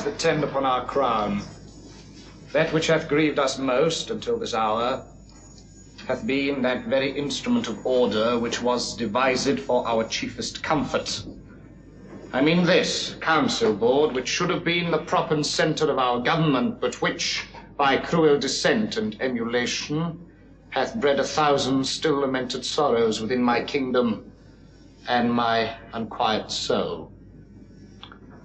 that tend upon our crown, that which hath grieved us most until this hour hath been that very instrument of order which was devised for our chiefest comfort. I mean this council board, which should have been the prop and centre of our government, but which, by cruel dissent and emulation, hath bred a thousand still lamented sorrows within my kingdom and my unquiet soul.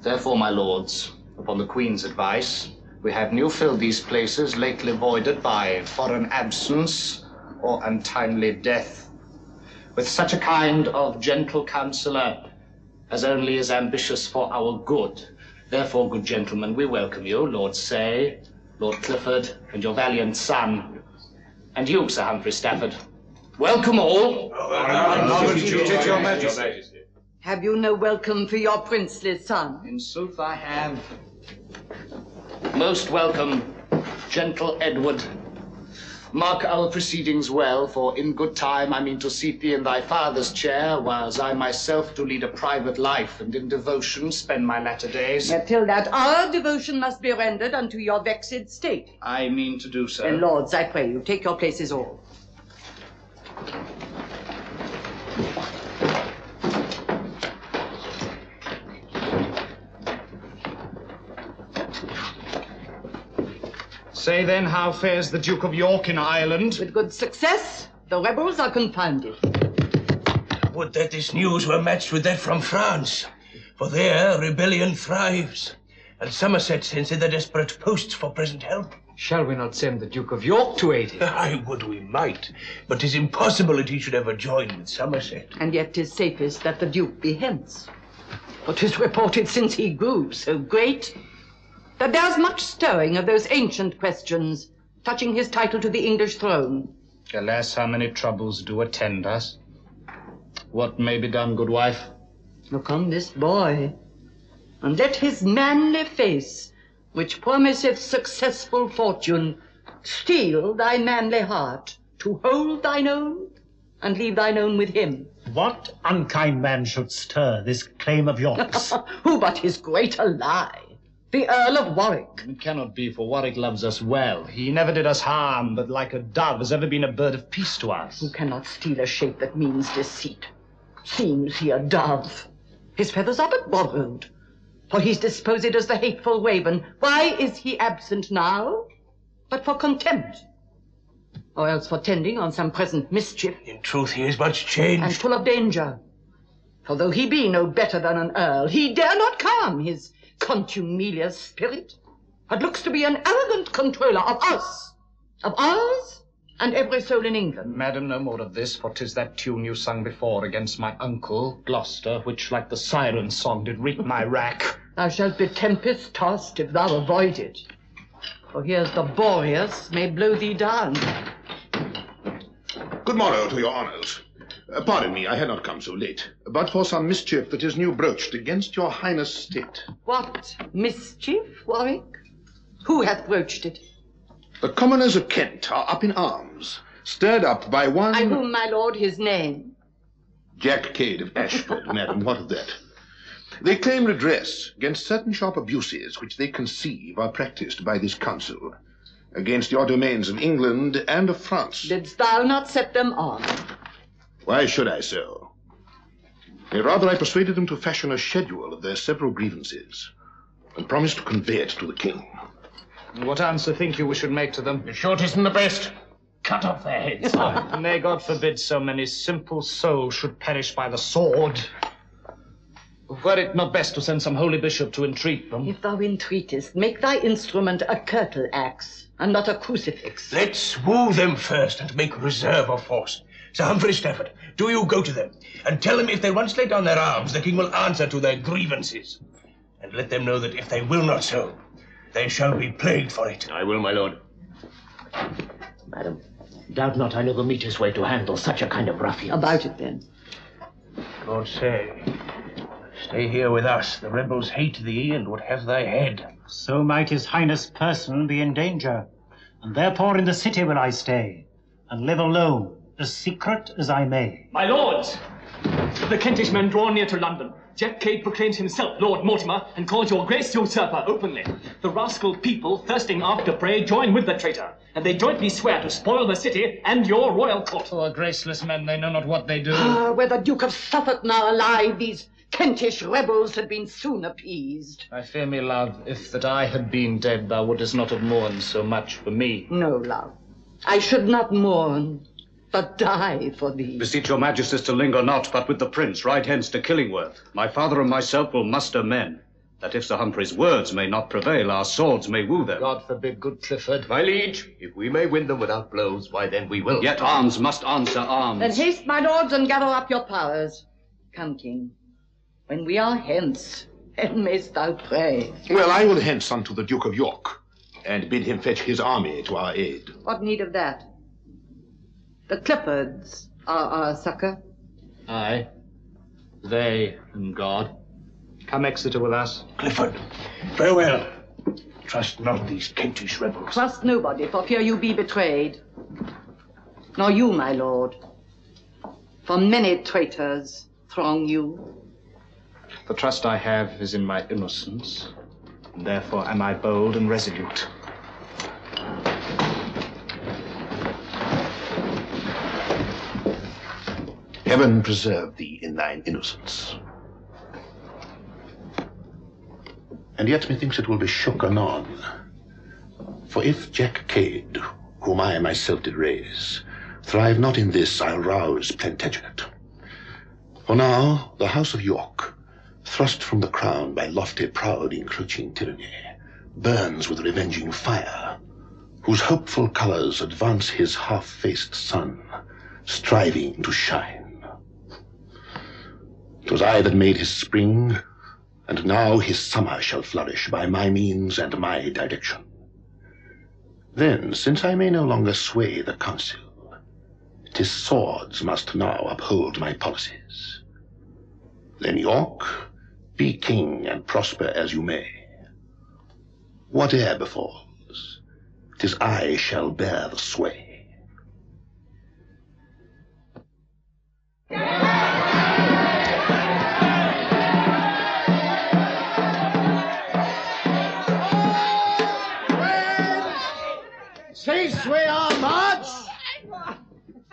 Therefore, my lords, upon the Queen's advice, we have new filled these places lately voided by foreign absence or untimely death, with such a kind of gentle counsellor as only is ambitious for our good. Therefore, good gentlemen, we welcome you, Lord Say, Lord Clifford, and your valiant son, and you, Sir Humphrey Stafford. Welcome all. Your Majesty. Have you no welcome for your princely son? In sooth, I have. Most welcome, gentle Edward. Mark our proceedings well, for in good time I mean to seat thee in thy father's chair, whiles I myself do lead a private life, and in devotion spend my latter days. Yet till that our devotion must be rendered unto your vexed state. I mean to do so. Then, lords, I pray you, take your places all. Say then, how fares the Duke of York in Ireland? With good success, the rebels are confounded. Would that this news were matched with that from France, for there rebellion thrives, and Somerset sends hither desperate posts for present help. Shall we not send the Duke of York to aid him? I would we might, but 'tis impossible that he should ever join with Somerset. And yet 'tis safest that the Duke be hence. For 'tis reported since he grew so great that there's much stirring of those ancient questions touching his title to the English throne. Alas, how many troubles do attend us. What may be done, good wife? Look on this boy, and let his manly face, which promiseth successful fortune, steel thy manly heart to hold thine own and leave thine own with him. What unkind man should stir this claim of yours? Who but his greater lie? The Earl of Warwick. It cannot be, for Warwick loves us well. He never did us harm, but like a dove has ever been a bird of peace to us. Who cannot steal a shape that means deceit? Seems he a dove? His feathers are but borrowed, for he's disposed as the hateful raven. Why is he absent now? But for contempt, or else for tending on some present mischief, In truth, he is much changed. and full of danger. For though he be no better than an earl, he dare not calm his contumelious spirit, but looks to be an arrogant controller of us, of ours, and every soul in England. Madam, no more of this, for 'tis that tune you sung before against my uncle, Gloucester, which like the siren song did wreak my rack. Thou shalt be tempest tossed if thou avoid it. For here's the Boreas may blow thee down. Good morrow to your honors. Uh, pardon me, I had not come so late, but for some mischief that is new broached against your highness state. What mischief, Warwick? Who hath broached it? The commoners of Kent are up in arms, stirred up by one I whom, my lord, his name. Jack Cade of Ashford, madam, what of that? They claim redress against certain sharp abuses which they conceive are practiced by this council against your domains of England and of France. Didst thou not set them on? Why should I so? Nay, rather I persuaded them to fashion a schedule of their several grievances and promised to convey it to the king. What answer think you we should make to them? The shortest and the best. Cut off their heads. May God forbid so many simple souls should perish by the sword. Were it not best to send some holy bishop to entreat them? If thou entreatest, make thy instrument a curtal axe, and not a crucifix. Let's woo them first and make reserve of force. Sir Humphrey Stafford, do you go to them and tell them if they once lay down their arms, the king will answer to their grievances. And let them know that if they will not so, they shall be plagued for it. I will, my lord. Madam, doubt not I know the meetest way to handle such a kind of ruffian. About it then. Lord say, stay here with us. The rebels hate thee and would have thy head. so might his highness person be in danger, and therefore in the city will I stay, and live alone, as secret as I may. My lords, the Kentish men draw near to London. Jack Cade proclaims himself Lord Mortimer and calls your grace usurper openly. The rascal people, thirsting after prey, join with the traitor, and they jointly swear to spoil the city and your royal court. Poor graceless men, they know not what they do. Ah, were the Duke of Suffolk now alive, these Kentish rebels had been soon appeased. I fear me, love, if that I had been dead, thou wouldst not have mourned so much for me. No, love. I should not mourn, but die for thee. Beseech your majesties to linger not, but with the prince ride hence to Killingworth. My father and myself will muster men, that if Sir Humphrey's words may not prevail, our swords may woo them. God forbid, good Clifford. My liege, if we may win them without blows, why then we will. Yet arms must answer arms. Then haste, my lords, and gather up your powers. Come, king. When we are hence, then mayst thou pray. Well, I will hence unto the Duke of York, and bid him fetch his army to our aid. What need of that? The Cliffords are our succor. Aye. They and God. Come Exeter with us. Clifford, farewell. Trust not these Kentish rebels. Trust nobody, for fear you be betrayed. Nor you, my lord. For many traitors throng you. The trust I have is in my innocence, and therefore am I bold and resolute. Heaven preserve thee in thine innocence. And yet methinks it will be shook anon. For if Jack Cade, whom I myself did raise, thrive not in this, I'll rouse Plantagenet. For now the House of York, thrust from the crown by lofty, proud, encroaching tyranny, burns with revenging fire, whose hopeful colors advance his half-faced sun, striving to shine. 'Twas I that made his spring, and now his summer shall flourish by my means and my direction. Then, since I may no longer sway the council, 'tis swords must now uphold my policies. Then York, be king and prosper as you may. Whate'er befalls, 'tis I shall bear the sway.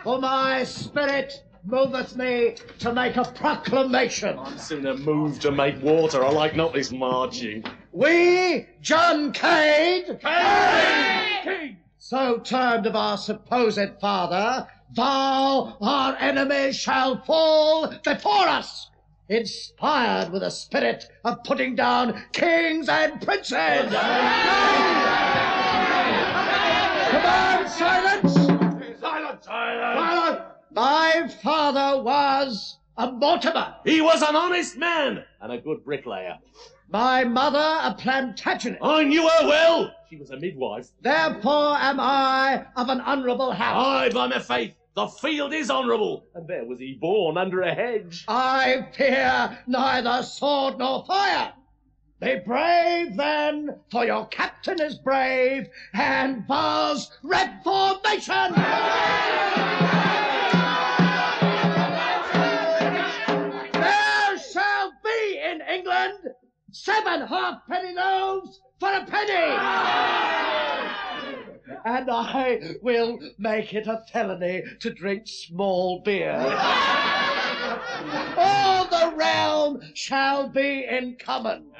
For my spirit moveth me to make a proclamation. I'm sooner moved to make water. I like not this marching. We, John Cade, Cade, so termed of our supposed father, thou, our enemy, shall fall before us, inspired with a spirit of putting down kings and princes. Command silence! Silence! My father was a Mortimer. He was an honest man and a good bricklayer. My mother a Plantagenet. I knew her well. She was a midwife. Therefore am I of an honourable house. Aye, by my faith, the field is honourable. And there was he born under a hedge. I fear neither sword nor fire. Be brave then, for your captain is brave, and vows reformation. Seven halfpenny loaves for a penny. And I will make it a felony to drink small beer. All the realm shall be in common.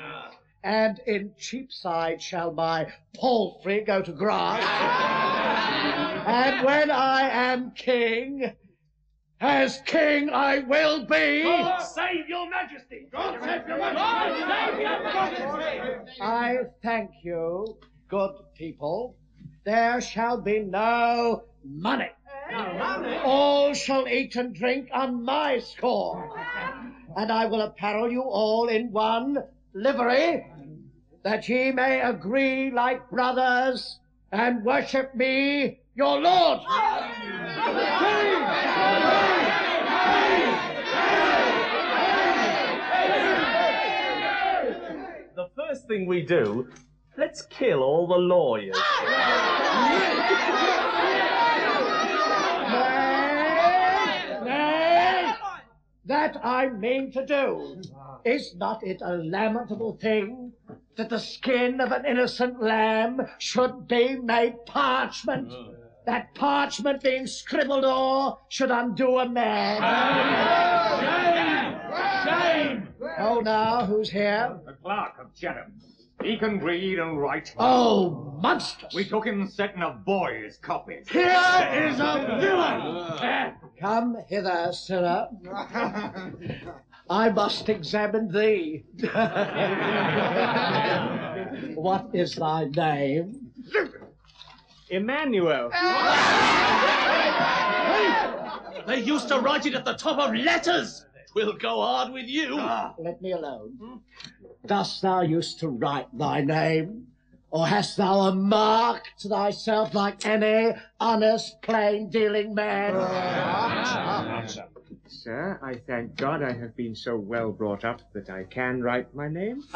And in Cheapside shall my palfrey go to grass. and when I am king, as king I will be. God save your majesty! God save your majesty! I thank you, good people. There shall be no money. All shall eat and drink on my score. And I will apparel you all in one livery, that ye may agree like brothers and worship me, your Lord. The first thing we do, let's kill all the lawyers. Nay, nay, that I mean to do. is not it a lamentable thing that the skin of an innocent lamb should be made parchment? Mm. That parchment being scribbled o'er should undo a man. shame Shame! Oh, now, who's here? The clerk of Chatham. He can read and write. Oh, monstrous! We took him setting a boy's copy. Here is a villain! Come hither, sirrah. I must examine thee. what is thy name? Emmanuel. They used to write it at the top of letters. Twill go hard with you. Ah. Let me alone. Hmm? Dost thou used to write thy name? Or hast thou a mark to thyself like any honest, plain dealing man? Ah. Sir, I thank God I have been so well brought up that I can write my name.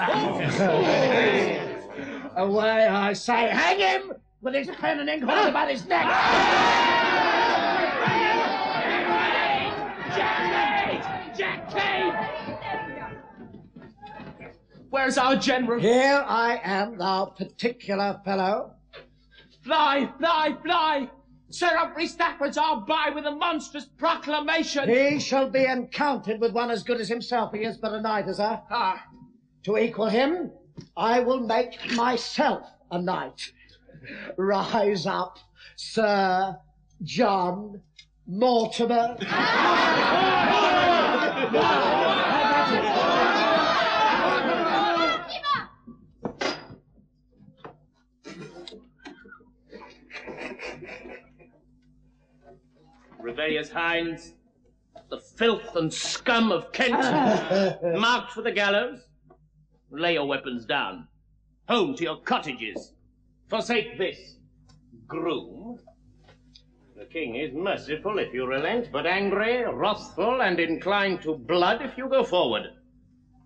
Away, I say, hang him with his pen and ink holding about his neck. Ah. Jack Where's our general? Here I am, thou particular fellow. Fly, fly, fly! Sir Humphrey Stafford's our by with a monstrous proclamation. He shall be encountered with one as good as himself. He is but a knight, is he? Ah. To equal him, I will make myself a knight. Rise up, Sir John Mortimer. Rebellious hinds, the filth and scum of Kent, marked for the gallows. Lay your weapons down. Home to your cottages. Forsake this. Groom. The king is merciful if you relent, but angry, wrathful, and inclined to blood if you go forward.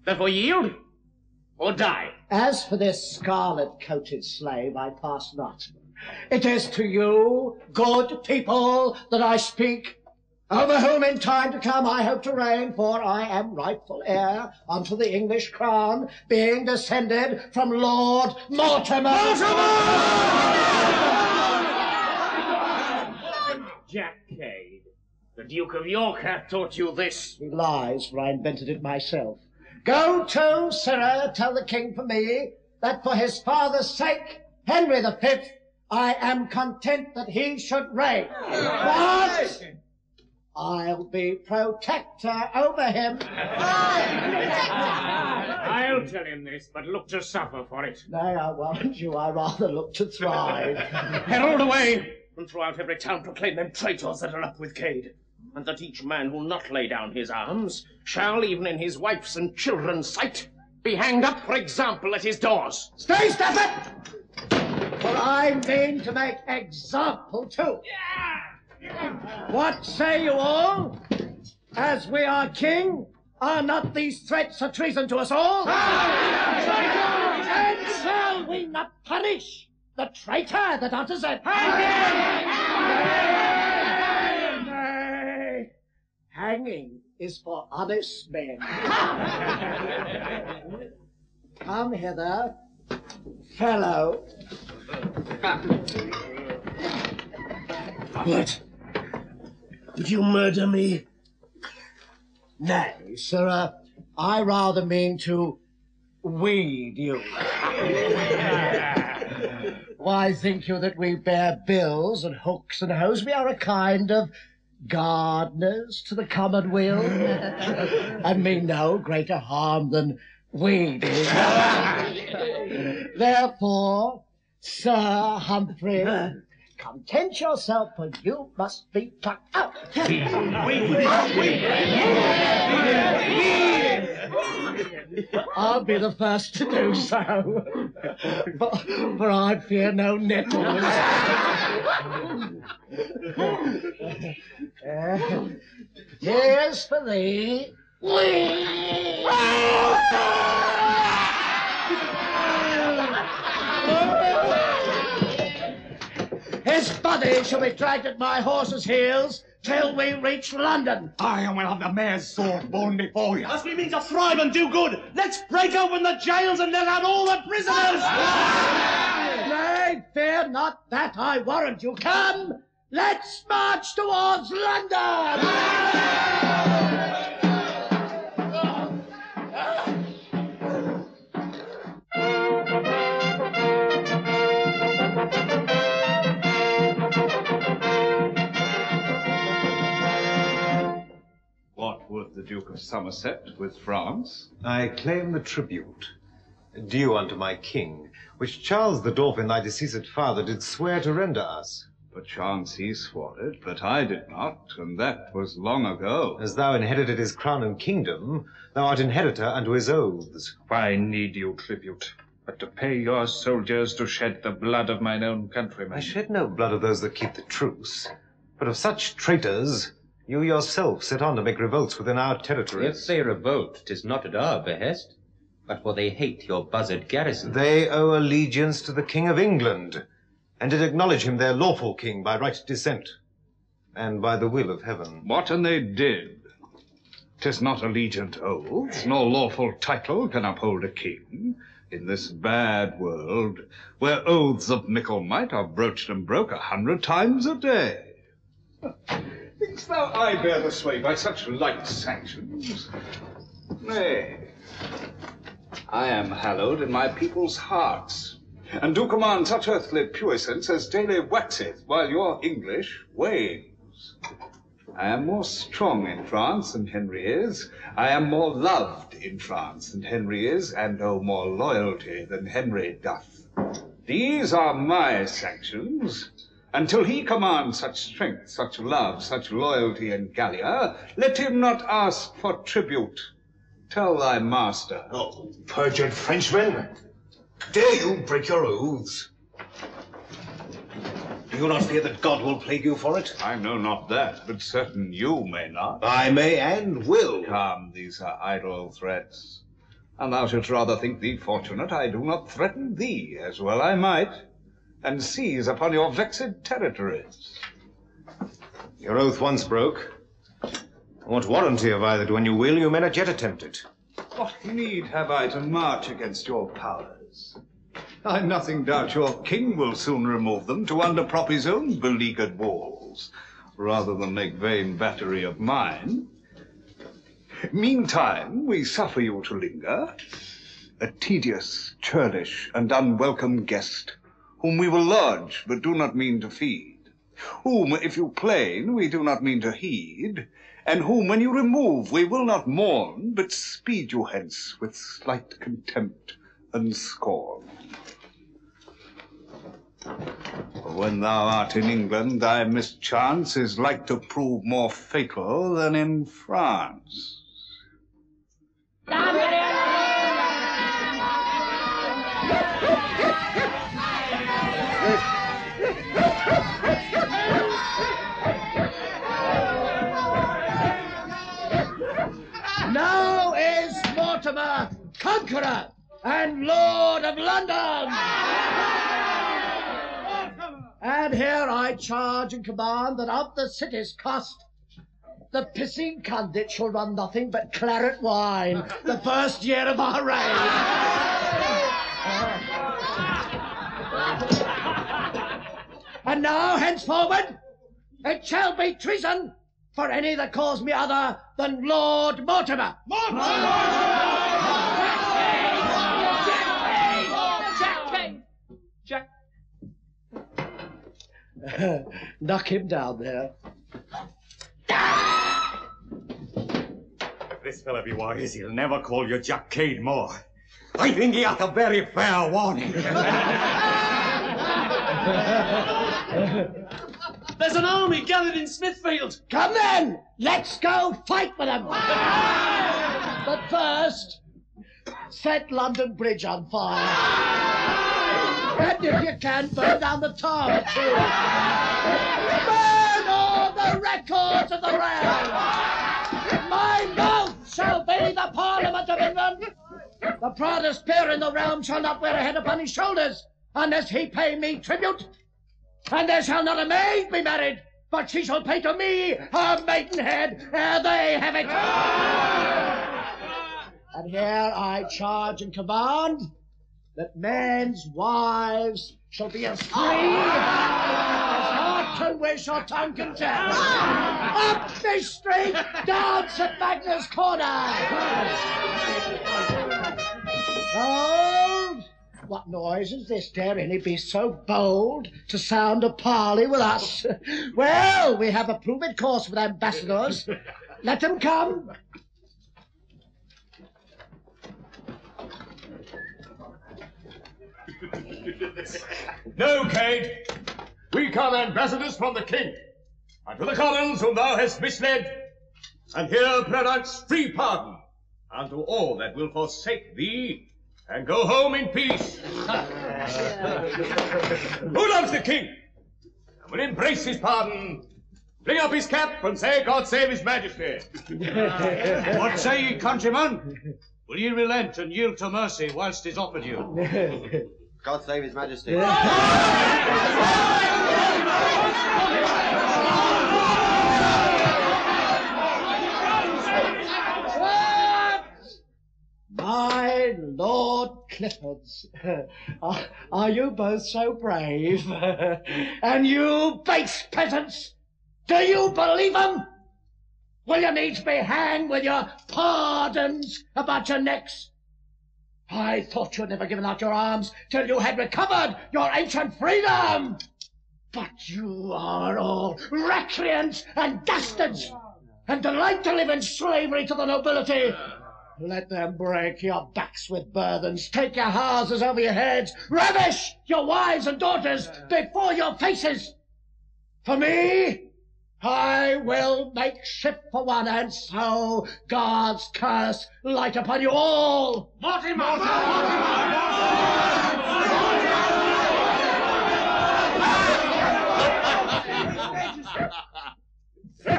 Therefore yield or die. As for this scarlet-coated slave, I pass not. It is to you, good people, that I speak, over whom in time to come I hope to reign, for I am rightful heir unto the English crown, being descended from Lord Mortimer. Jack Cade, the Duke of York hath taught you this. He lies, for I invented it myself. Go to, sirrah, tell the king for me, that for his father's sake, Henry the Fifth, I am content that he should reign. But I'll be protector over him. I'll tell him this, but look to suffer for it. Nay, I warrant you, I rather look to thrive. Herald away, and throughout every town proclaim them traitors that are up with Cade, and that each man who'll not lay down his arms shall, even in his wife's and children's sight, be hanged up for example at his doors. Stay, Stafford! For I mean to make example too. What say you all? As we are king, are not these threats a treason to us all? And shall we not punish the traitor that utters it? Nay, hanging is for honest men. Come hither, fellow. What? Would you murder me? Nay, sirrah, I rather mean to weed you. Why think you that we bear bills and hooks and hoes? We are a kind of gardeners to the common commonweal, and mean no greater harm than weeding. Therefore, Sir Humphrey, content yourself, for you must be plucked out. I'll be the first to do so, for, for I fear no nettles. Uh, here's for thee. His body shall be dragged at my horse's heels till we reach London. I will have the mayor's sword borne before you. As we mean to thrive and do good, let's break open the jails and let out all the prisoners! Nay, fear not that, I warrant you. Come, let's march towards London! What would the Duke of Somerset with France? I claim the tribute due unto my king, which Charles the Dauphin, thy deceased father, did swear to render us. Perchance he swore it, but I did not, and that was long ago. As thou inherited his crown and kingdom, thou art inheritor unto his oaths. Why need you tribute, but to pay your soldiers to shed the blood of mine own countrymen? I shed no blood of those that keep the truce, but of such traitors you yourself set on to make revolts within our territory. If they revolt, 'tis not at our behest, but for they hate your buzzard garrison. They owe allegiance to the King of England, and did acknowledge him their lawful king by right descent, and by the will of heaven. What an they did. 'Tis not allegiant oaths, nor lawful title can uphold a king in this bad world, where oaths of mickle might are broached and broke a hundred times a day. Think'st thou I bear the sway by such light sanctions? Nay, I am hallowed in my people's hearts, and do command such earthly puissance as daily waxeth, while your English wanes. I am more strong in France than Henry is. I am more loved in France than Henry is, and owe more loyalty than Henry doth. These are my sanctions. Until he command such strength, such love, such loyalty in Gallia, let him not ask for tribute. Tell thy master. Oh, perjured Frenchman! Dare you break your oaths? Do you not fear that God will plague you for it? I know not that, but certain you may not. I may and will. Come, these are idle threats. And thou shouldst rather think thee fortunate I do not threaten thee, as well I might, and seize upon your vexed territories. Your oath once broke. What warranty have I that when you will, you may not yet attempt it? What need have I to march against your powers? I nothing doubt your king will soon remove them to underprop his own beleaguered walls, rather than make vain battery of mine. Meantime, we suffer you to linger, a tedious, churlish, and unwelcome guest, whom we will lodge, but do not mean to feed, whom, if you plain, we do not mean to heed, and whom, when you remove, we will not mourn, but speed you hence with slight contempt and scorn. When thou art in England, thy mischance is like to prove more fatal than in France. Mortimer conqueror and lord of London. And here I charge and command that of the city's cost, the pissing conduit shall run nothing but claret wine the first year of our reign. And now, henceforward, it shall be treason for any that calls me other than Lord Mortimer. Jack Knock him down there. If this fellow be wise, he'll never call you Jack Cade more. I think he hath a very fair warning. There's an army gathered in Smithfield. Come then, let's go fight with them. But first, set London Bridge on fire. And if you can, burn down the tower too. Burn all the records of the realm. My mouth shall be the Parliament of England. The proudest peer in the realm shall not wear a head upon his shoulders unless he pay me tribute. And there shall not a maid be married but she shall pay to me her maidenhead ere they have it. and here I charge and command that men's wives shall be as free as heart can wish or tongue can tell. Up this street, down St. Magnus Corner. Hold! What noise is this? Dare any be so bold to sound a parley with us? Well, we have a proved course with ambassadors. Let them come. No, Cade. We come ambassadors from the king, unto the commons whom thou hast misled, and here pronounce free pardon unto all that will forsake thee and go home in peace. Who loves the king and will embrace his pardon? Bring up his cap and say, God save his majesty. what say ye, countrymen? Will ye relent and yield to mercy whilst is offered you? God save his majesty. My Lord Cliffords, are, you both so brave? and you base peasants, do you believe 'em? Will you needs be hanged with your pardons about your necks? I thought you'd never given out your arms till you had recovered your ancient freedom. But you are all recreants and dastards, and delight to live in slavery to the nobility. Let them break your backs with burthens, take your houses over your heads, ravish your wives and daughters before your faces. For me, I will make shift for one, and so God's curse light upon you all. Mortimer!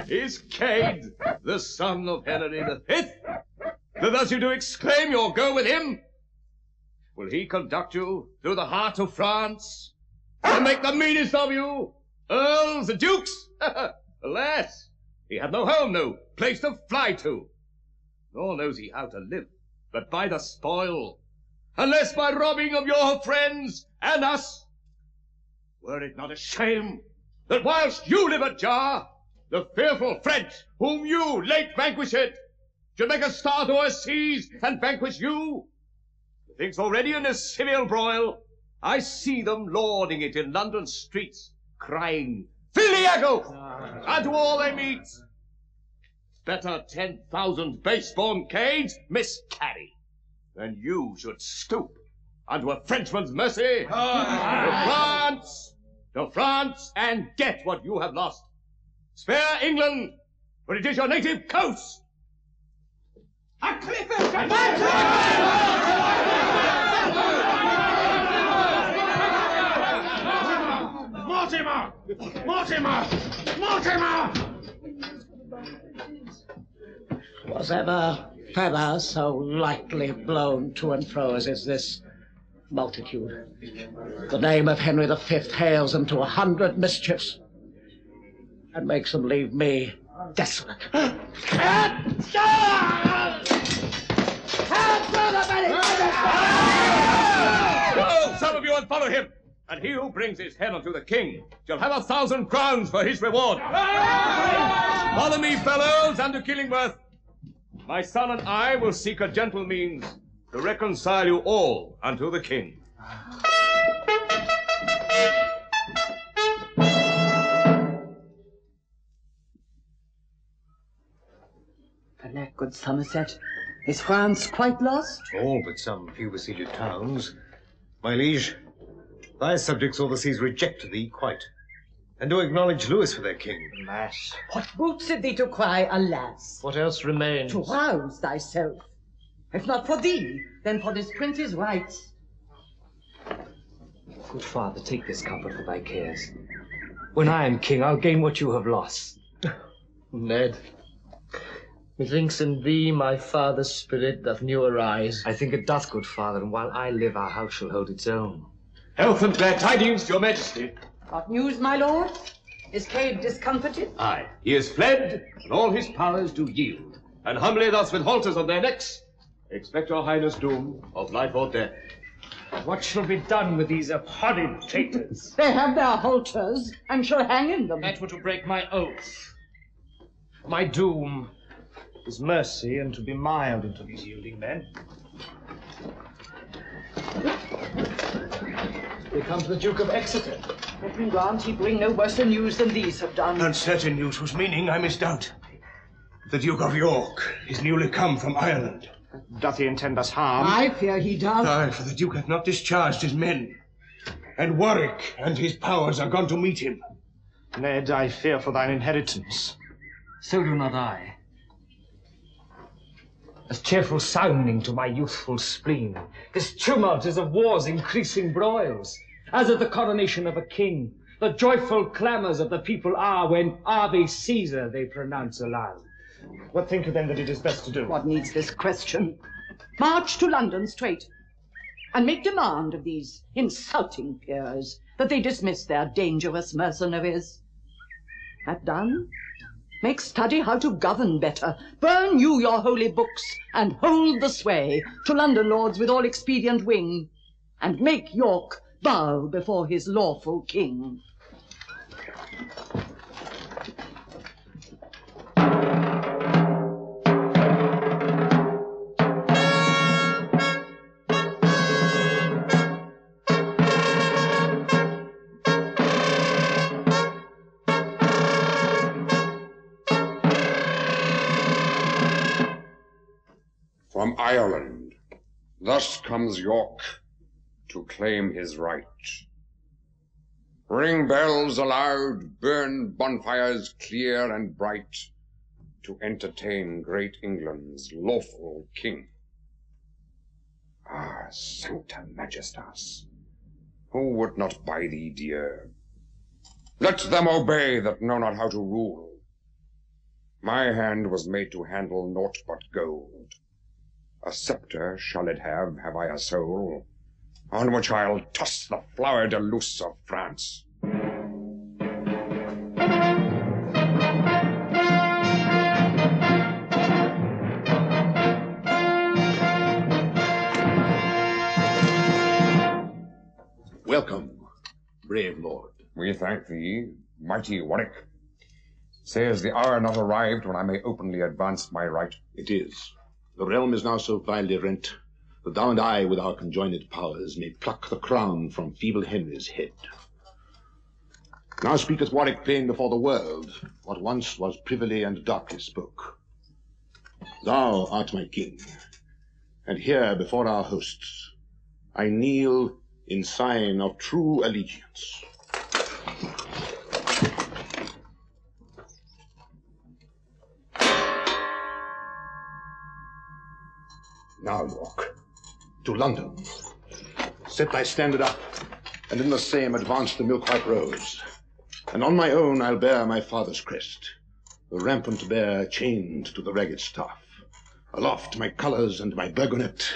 Is Cade the son of Henry the Fifth? That thus you do exclaim you'll go with him? Will he conduct you through the heart of France and make the meanest of you earls and dukes? Alas, he hath no home, no place to fly to. Nor knows he how to live, but by the spoil, unless by robbing of your friends and us. Were it not a shame that whilst you live at Jar, the fearful French, whom you late vanquished, should make a start o'er seas and vanquish you? Methinks already in this civil broil, I see them lording it in London streets, crying, Villiago! Ah. And to all they meet, better ten thousand base-born Cades miscarry than you should stoop unto a Frenchman's mercy. Ah. To France, to France, and get what you have lost. Spare England, for it is your native coast. A Clifford! Mortimer! Mortimer! Mortimer! Was ever feather so lightly blown to and fro as is this multitude? The name of Henry the Fifth hails them to a hundred mischiefs and makes them leave me desolate. Go, some of you, and follow him. And he who brings his head unto the king shall have a thousand crowns for his reward. Follow me, fellows, unto Killingworth. My son and I will seek a gentle means to reconcile you all unto the king. Alack, good Somerset, is France quite lost? All but some few besieged towns. My liege, thy subjects all the seas reject thee quite, and do acknowledge Louis for their king. Alas. What boots it thee to cry, alas? What else remains? To rouse thyself. If not for thee, then for this prince's rights. Good father, take this comfort for thy cares. When I am king, I'll gain what you have lost. Ned, methinks in thee my father's spirit doth new arise. I think it doth, good father, and while I live, our house shall hold its own. Health and glad tidings, to your majesty. What news, my lord? Is Cade discomfited? Aye, he has fled, and all his powers do yield. And humbly thus with halters on their necks, expect your highness doom of life or death. What shall be done with these abhorred traitors? They have their halters and shall hang in them. That were to break my oath. My doom is mercy and to be mild unto these yielding men. They come to the Duke of Exeter. Heaven grant he bring no worse news than these have done. Uncertain news whose meaning I misdoubt. The Duke of York is newly come from Ireland. Doth he intend us harm? I fear he does. Aye, for the Duke hath not discharged his men. And Warwick and his powers are gone to meet him. Ned, I fear for thine inheritance. So do not I. As cheerful sounding to my youthful spleen, this tumult is of war's increasing broils, as at the coronation of a king. The joyful clamours of the people are when Ave Caesar they pronounce aloud. What think you then that it is best to do? What needs this question? March to London straight, and make demand of these insulting peers that they dismiss their dangerous mercenaries. That done, make study how to govern better. Burn you your holy books, and hold the sway to London lords with all expedient wing, and make York bow before his lawful king. Thus comes York to claim his right. Ring bells aloud, burn bonfires clear and bright, to entertain great England's lawful king. Ah, Sancta Majestas, who would not buy thee dear? Let them obey that know not how to rule. My hand was made to handle naught but gold. A sceptre shall it have, have I a soul, on which I'll toss the flower de luce of France. Welcome, brave lord. We thank thee, mighty Warwick. Says the hour not arrived when I may openly advance my right? It is. The realm is now so vilely rent that thou and I, with our conjoined powers, may pluck the crown from feeble Henry's head. Now speaketh Warwick plain before the world what once was privily and darkly spoke. Thou art my king, and here before our hosts I kneel in sign of true allegiance. Now, walk to London. Set thy standard up, and in the same advance the milk-white rose. And on my own I'll bear my father's crest, the rampant bear chained to the ragged staff. Aloft my colours and my burgonet,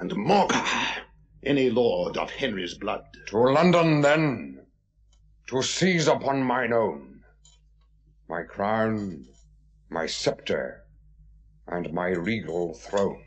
and Morcar, any lord of Henry's blood. To London, then, to seize upon mine own my crown, my sceptre, and my regal throne.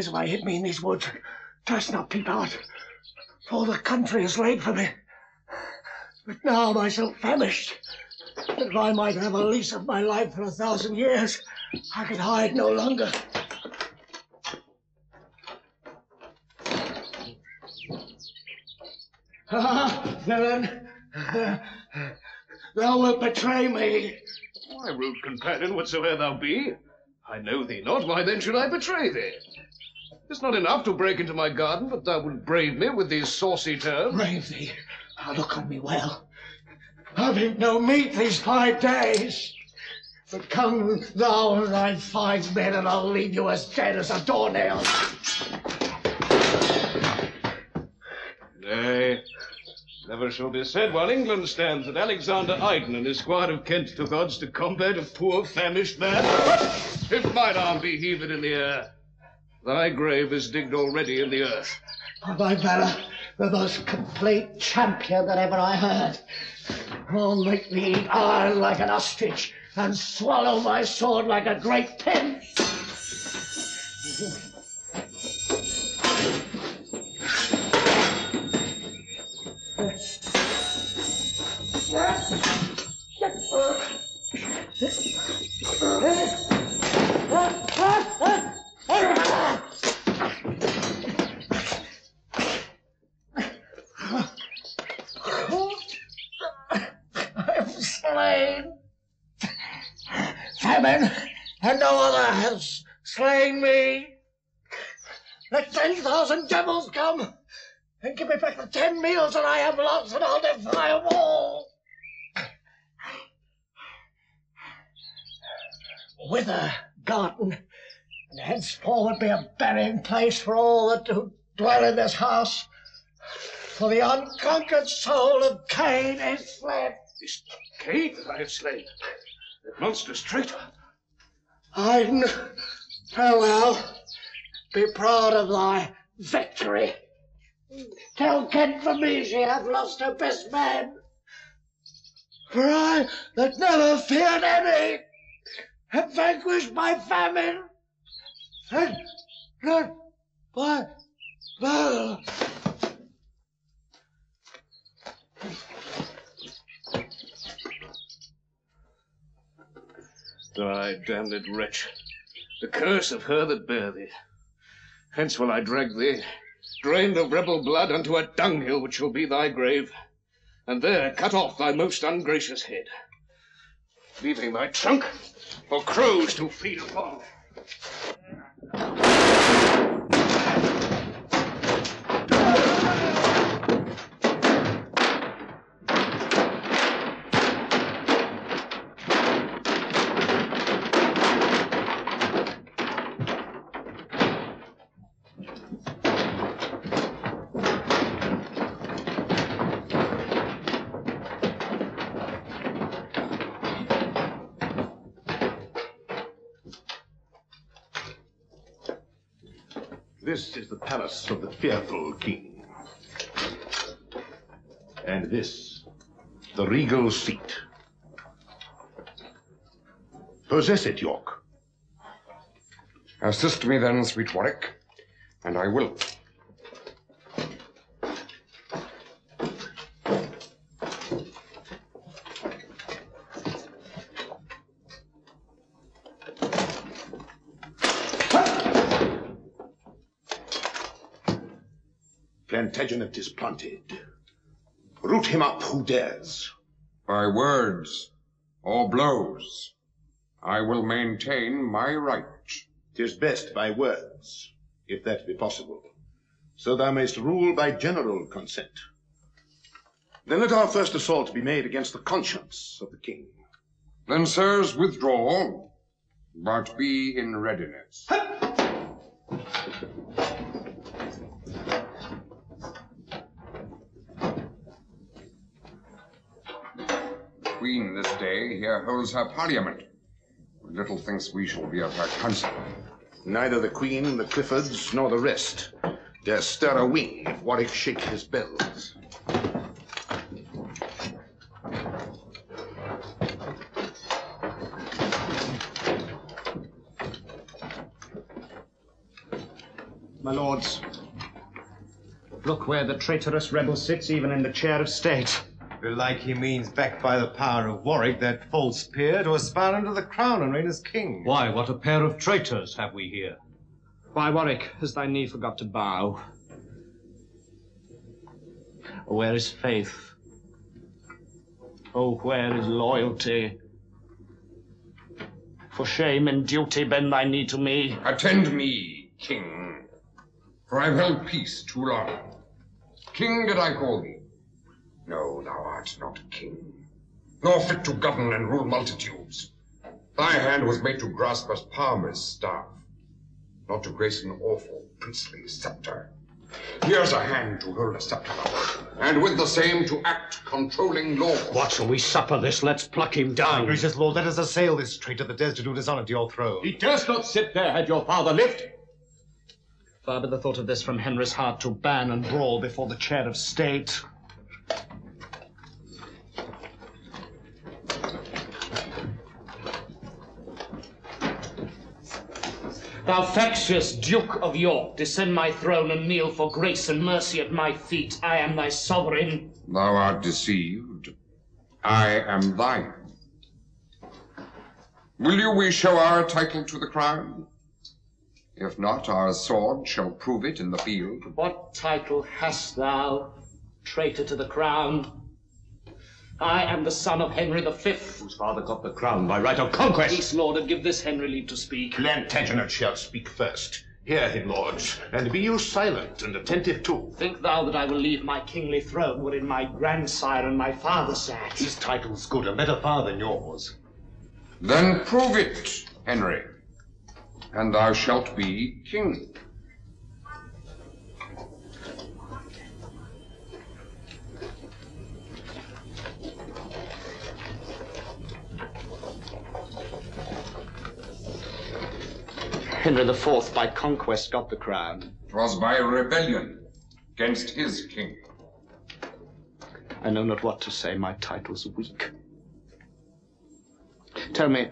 Days I hid me in these woods, durst not peep out, for the country is laid for me. But now myself famished, that if I might have a lease of my life for a thousand years, I could hide no longer. Ah, villain! Thou wilt betray me. My rude companion, whatsoe'er thou be, I know thee not, why then should I betray thee? It's not enough to break into my garden, but thou wilt brave me with these saucy terms. Brave thee? Now look on me well. I've eaten no meat these five days. But come thou and thy five men, and I'll leave you as dead as a doornail. Nay, never shall be said while England stands that Alexander Iden and his squad of Kent took odds to combat a poor famished man. If mine arm be heaved in the air, thy grave is digged already in the earth. For thy valor, the most complete champion that ever I heard. I'll make eat iron like an ostrich, and swallow my sword like a great pin. I'm slain. Famine and no other has slain me. Let ten thousand devils come and give me back the ten meals that I have lost, and I'll defy them all. Wither garden, and henceforward be a burying place for all that do dwell in this house. For the unconquered soul of Cade is fled. This Cade that I have slain, that monstrous traitor. Iden, farewell. Be proud of thy victory. Tell Kent for me she hath lost her best man. For I that never feared any have vanquished my famine and not my valor. Die, damned wretch. The curse of her that bare thee. Hence will I drag thee, drained of rebel blood, unto a dunghill which shall be thy grave, and there cut off thy most ungracious head, leaving thy trunk for crows to feed upon. This palace of the fearful king. And this, the regal seat. Possess it, York. Assist me then, sweet Warwick, and I will. Plantagenet is planted. Root him up who dares. By words or blows, I will maintain my right. Tis best by words, if that be possible. So thou mayst rule by general consent. Then let our first assault be made against the conscience of the king. Then, sirs, withdraw, but be in readiness. Queen this day here holds her parliament. Little thinks we shall be of her council. Neither the queen, the Cliffords, nor the rest dare stir a wing if Warwick shake his bells. My lords, look where the traitorous rebel sits, even in the chair of state. Belike he means, backed by the power of Warwick, that false peer, to aspire unto the crown and reign as king. Why, what a pair of traitors have we here? Why, Warwick, has thy knee forgot to bow? Where is faith? Oh, where is loyalty? For shame and duty bend thy knee to me. Attend me, king. for I've held peace too long. King did I call thee? No, thou art not king, nor fit to govern and rule multitudes. Thy hand was made to grasp as palmer's staff, not to grace an awful princely scepter. Here's a hand to hold a scepter, and with the same to act controlling law. What shall we supper this? Let's pluck him down. Gracious lord, let us assail this traitor that dares to do dishonor to your throne. He durst not sit there had your father lived. Far be the thought of this from Henry's heart to ban and brawl before the chair of state. Thou factious Duke of York, descend my throne and kneel for grace and mercy at my feet. I am thy sovereign. Thou art deceived. I am thine. Will you we show our title to the crown? If not, our sword shall prove it in the field. What title hast thou, traitor to the crown? I am the son of Henry the Fifth. Whose father got the crown by right of conquest. Peace, Lord, and give this Henry leave to speak. Plantagenet shall speak first. Hear him, lords, and be you silent and attentive too. Think thou that I will leave my kingly throne wherein my grandsire and my father sat? His title's good and better far than yours. Then prove it, Henry, and thou shalt be king. Henry the Fourth by conquest got the crown. 'Twas by rebellion against his king. I know not what to say, my title's weak. Tell me,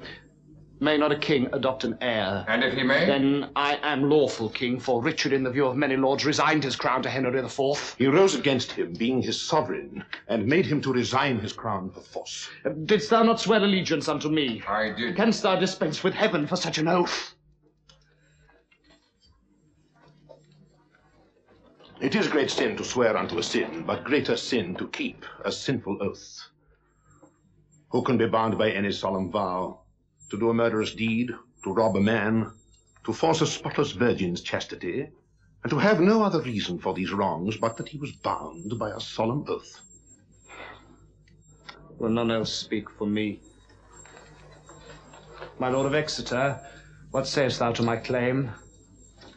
may not a king adopt an heir? And if he may? Then I am lawful king, for Richard, in the view of many lords, resigned his crown to Henry the Fourth. He rose against him, being his sovereign, and made him to resign his crown perforce. Didst thou not swear allegiance unto me? I did. Canst thou dispense with heaven for such an oath? It is great sin to swear unto a sin, but greater sin to keep a sinful oath. Who can be bound by any solemn vow to do a murderous deed, to rob a man, to force a spotless virgin's chastity, and to have no other reason for these wrongs but that he was bound by a solemn oath? Will none else speak for me? My lord of Exeter, what sayest thou to my claim?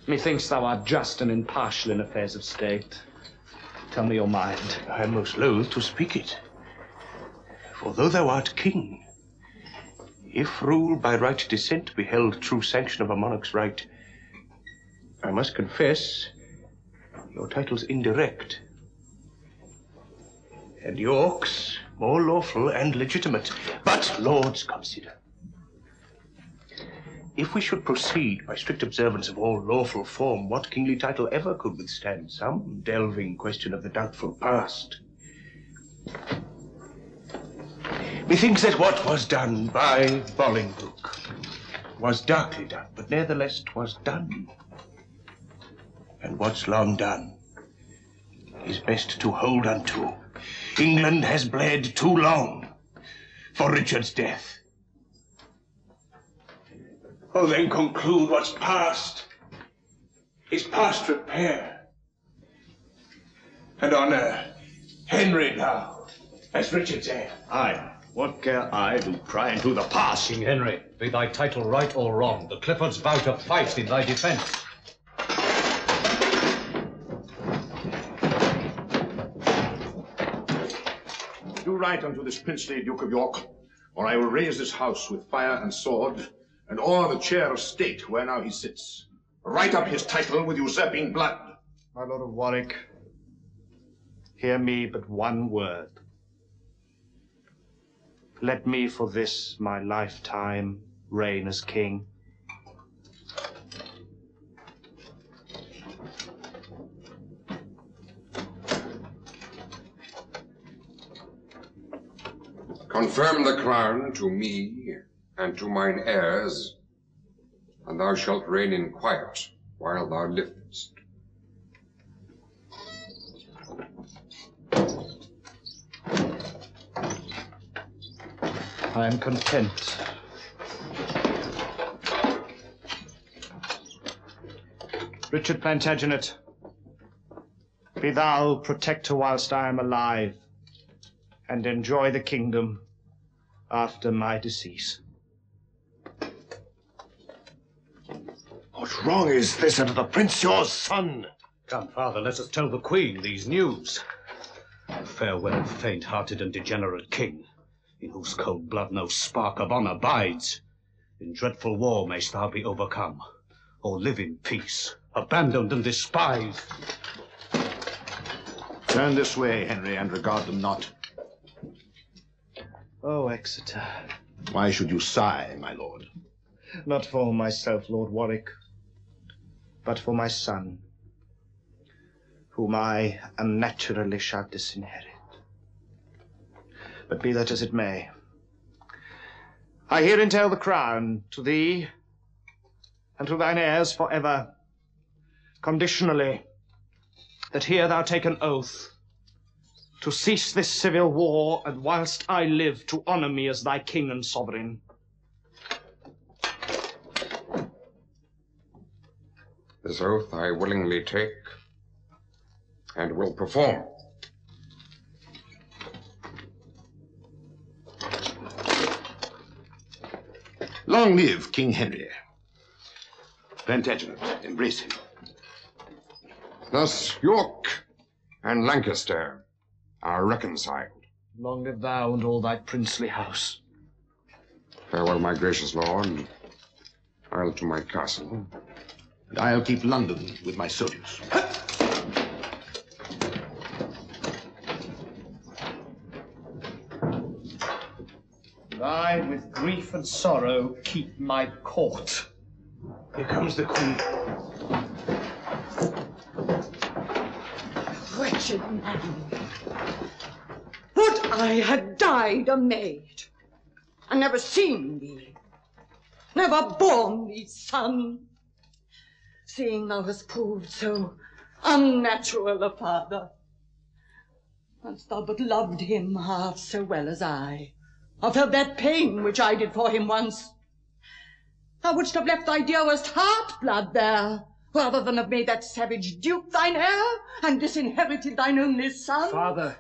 Methinks thou art just and impartial in affairs of state. Tell me your mind. I am most loath to speak it. For though thou art king, if rule by right descent be held true sanction of a monarch's right, I must confess your title's indirect. And York's more lawful and legitimate. But, lords, consider. If we should proceed by strict observance of all lawful form, what kingly title ever could withstand some delving question of the doubtful past? Methinks that what was done by Bolingbroke was darkly done, but nevertheless 'twas done. And what's long done is best to hold unto. England has bled too long for Richard's death. Oh, then conclude what's past is past repair. And honor Henry now as Richard's heir. Aye. What care I do pry into the past? King Henry, be thy title right or wrong, the Cliffords vow to fight in thy defence. Do right unto this princely Duke of York, or I will raise this house with fire and sword, and o'er the chair of state where now he sits. Write up his title with usurping blood. My lord of Warwick, hear me but one word. Let me for this my lifetime reign as king. Confirm the crown to me and to mine heirs, and thou shalt reign in quiet while thou livest. I am content. Richard Plantagenet, Be thou protector whilst I am alive, and enjoy the kingdom after my decease. What wrong is this unto the prince your son? Come, father, let us tell the queen these news. Farewell, faint-hearted and degenerate king, in whose cold blood no spark of honour bides. In dreadful war mayst thou be overcome, or live in peace, abandoned and despised. Turn this way, Henry, and regard them not. Oh, Exeter. Why should you sigh, my lord? Not for myself, Lord Warwick, but for my son, whom I unnaturally shall disinherit. But be that as it may, I here entail the crown to thee and to thine heirs forever, conditionally, that here thou take an oath to cease this civil war, and whilst I live, to honour me as thy king and sovereign. This oath I willingly take and will perform. Long live King Henry. Plantagenet, embrace him. Thus York and Lancaster are reconciled. Long live thou and all thy princely house. Farewell, my gracious lord. I'll to my castle. And I'll keep London with my soldiers. I, with grief and sorrow, keep my court. Here comes the queen. Wretched man. Would I had died a maid, and never seen thee, never borne thee son, seeing thou hast proved so unnatural a father. Hadst thou but loved him half so well as I, or felt that pain which I did for him once, thou wouldst have left thy dearest heart blood there, rather than have made that savage duke thine heir, and disinherited thine only son. Father,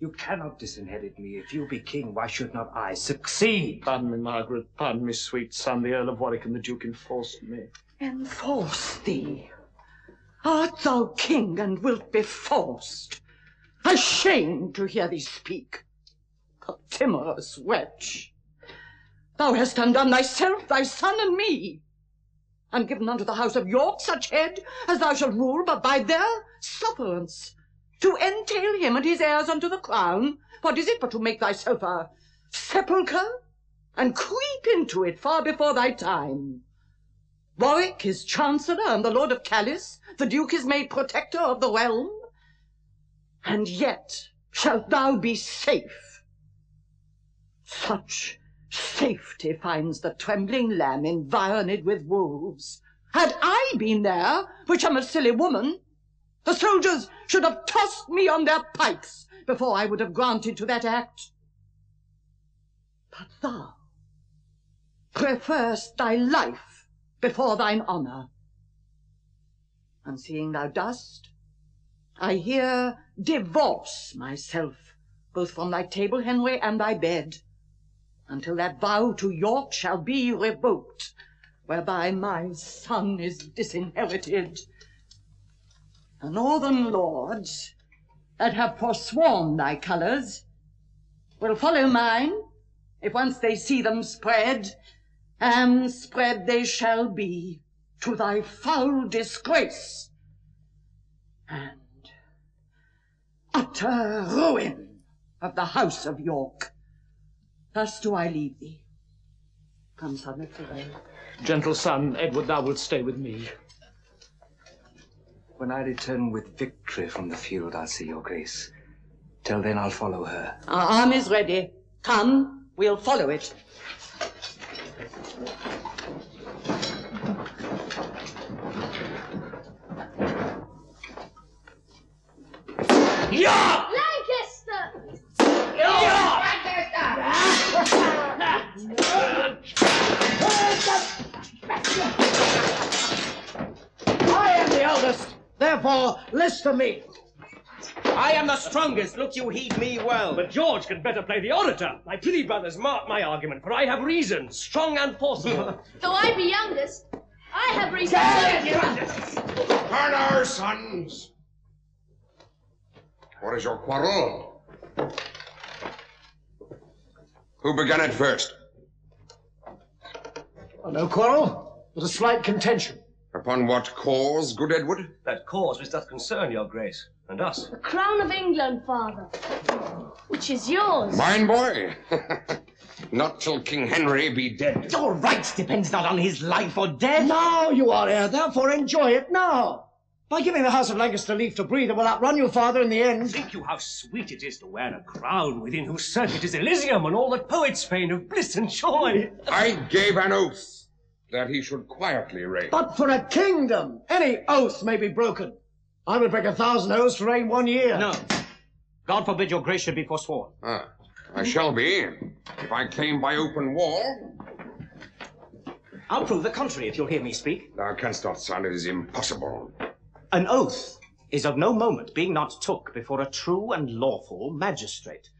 you cannot disinherit me. If you be king, why should not I succeed? Pardon me, Margaret. Pardon me, sweet son. The Earl of Warwick and the Duke enforced me. Enforce thee? Art thou king and wilt be forced? Ashamed to hear thee speak. Timorous wretch. Thou hast undone thyself, thy son, and me, and given unto the house of York such head as thou shalt rule but by their sufferance. To entail him and his heirs unto the crown, what is it but to make thyself a sepulchre, and creep into it far before thy time? Warwick is chancellor, and the Lord of Calais, the Duke is made protector of the realm. And yet shalt thou be safe. Such safety finds the trembling lamb environed with wolves. Had I been there, which am a silly woman, the soldiers should have tossed me on their pikes before I would have granted to that act. But thou preferst thy life before thine honour. And seeing thou dost, I here divorce myself both from thy table, Henry, and thy bed, until that vow to York shall be revoked, whereby my son is disinherited. The northern lords that have forsworn thy colours will follow mine, if once they see them spread, and spread they shall be to thy foul disgrace and utter ruin of the house of York. Thus do I leave thee. Come, son, let's away. Gentle son, Edward, thou wilt stay with me. When I return with victory from the field, I'll see your grace. Till then, I'll follow her. Our arm is ready. Come, we'll follow it. York! Lancaster! York! I am the eldest, therefore list to me. I am the strongest. Look, you heed me well. But George can better play the orator. My pretty brothers, mark my argument, for I have reason, strong and forcible. Though I be youngest, I have reason to Turn our sons! What is your quarrel? Who began it first? Oh, no quarrel, but a slight contention. Upon what cause, good Edward? That cause which doth concern your grace and us. The crown of England, father, which is yours. Mine boy. Not till King Henry be dead. Your rights depends not on his life or death. Now you are heir, therefore enjoy it now. By giving the House of Lancaster leave to breathe, it will outrun you, father, in the end. Think you how sweet it is to wear a crown within whose circuit is Elysium and all that poets feign of bliss and joy? I gave an oath that he should quietly reign. But for a kingdom, any oath may be broken. I would break a thousand oaths to reign one year. No. God forbid your grace should be forsworn. Ah, I shall be, if I claim by open war. I'll prove the contrary if you'll hear me speak. Thou canst not, son, it is impossible. An oath is of no moment, being not took before a true and lawful magistrate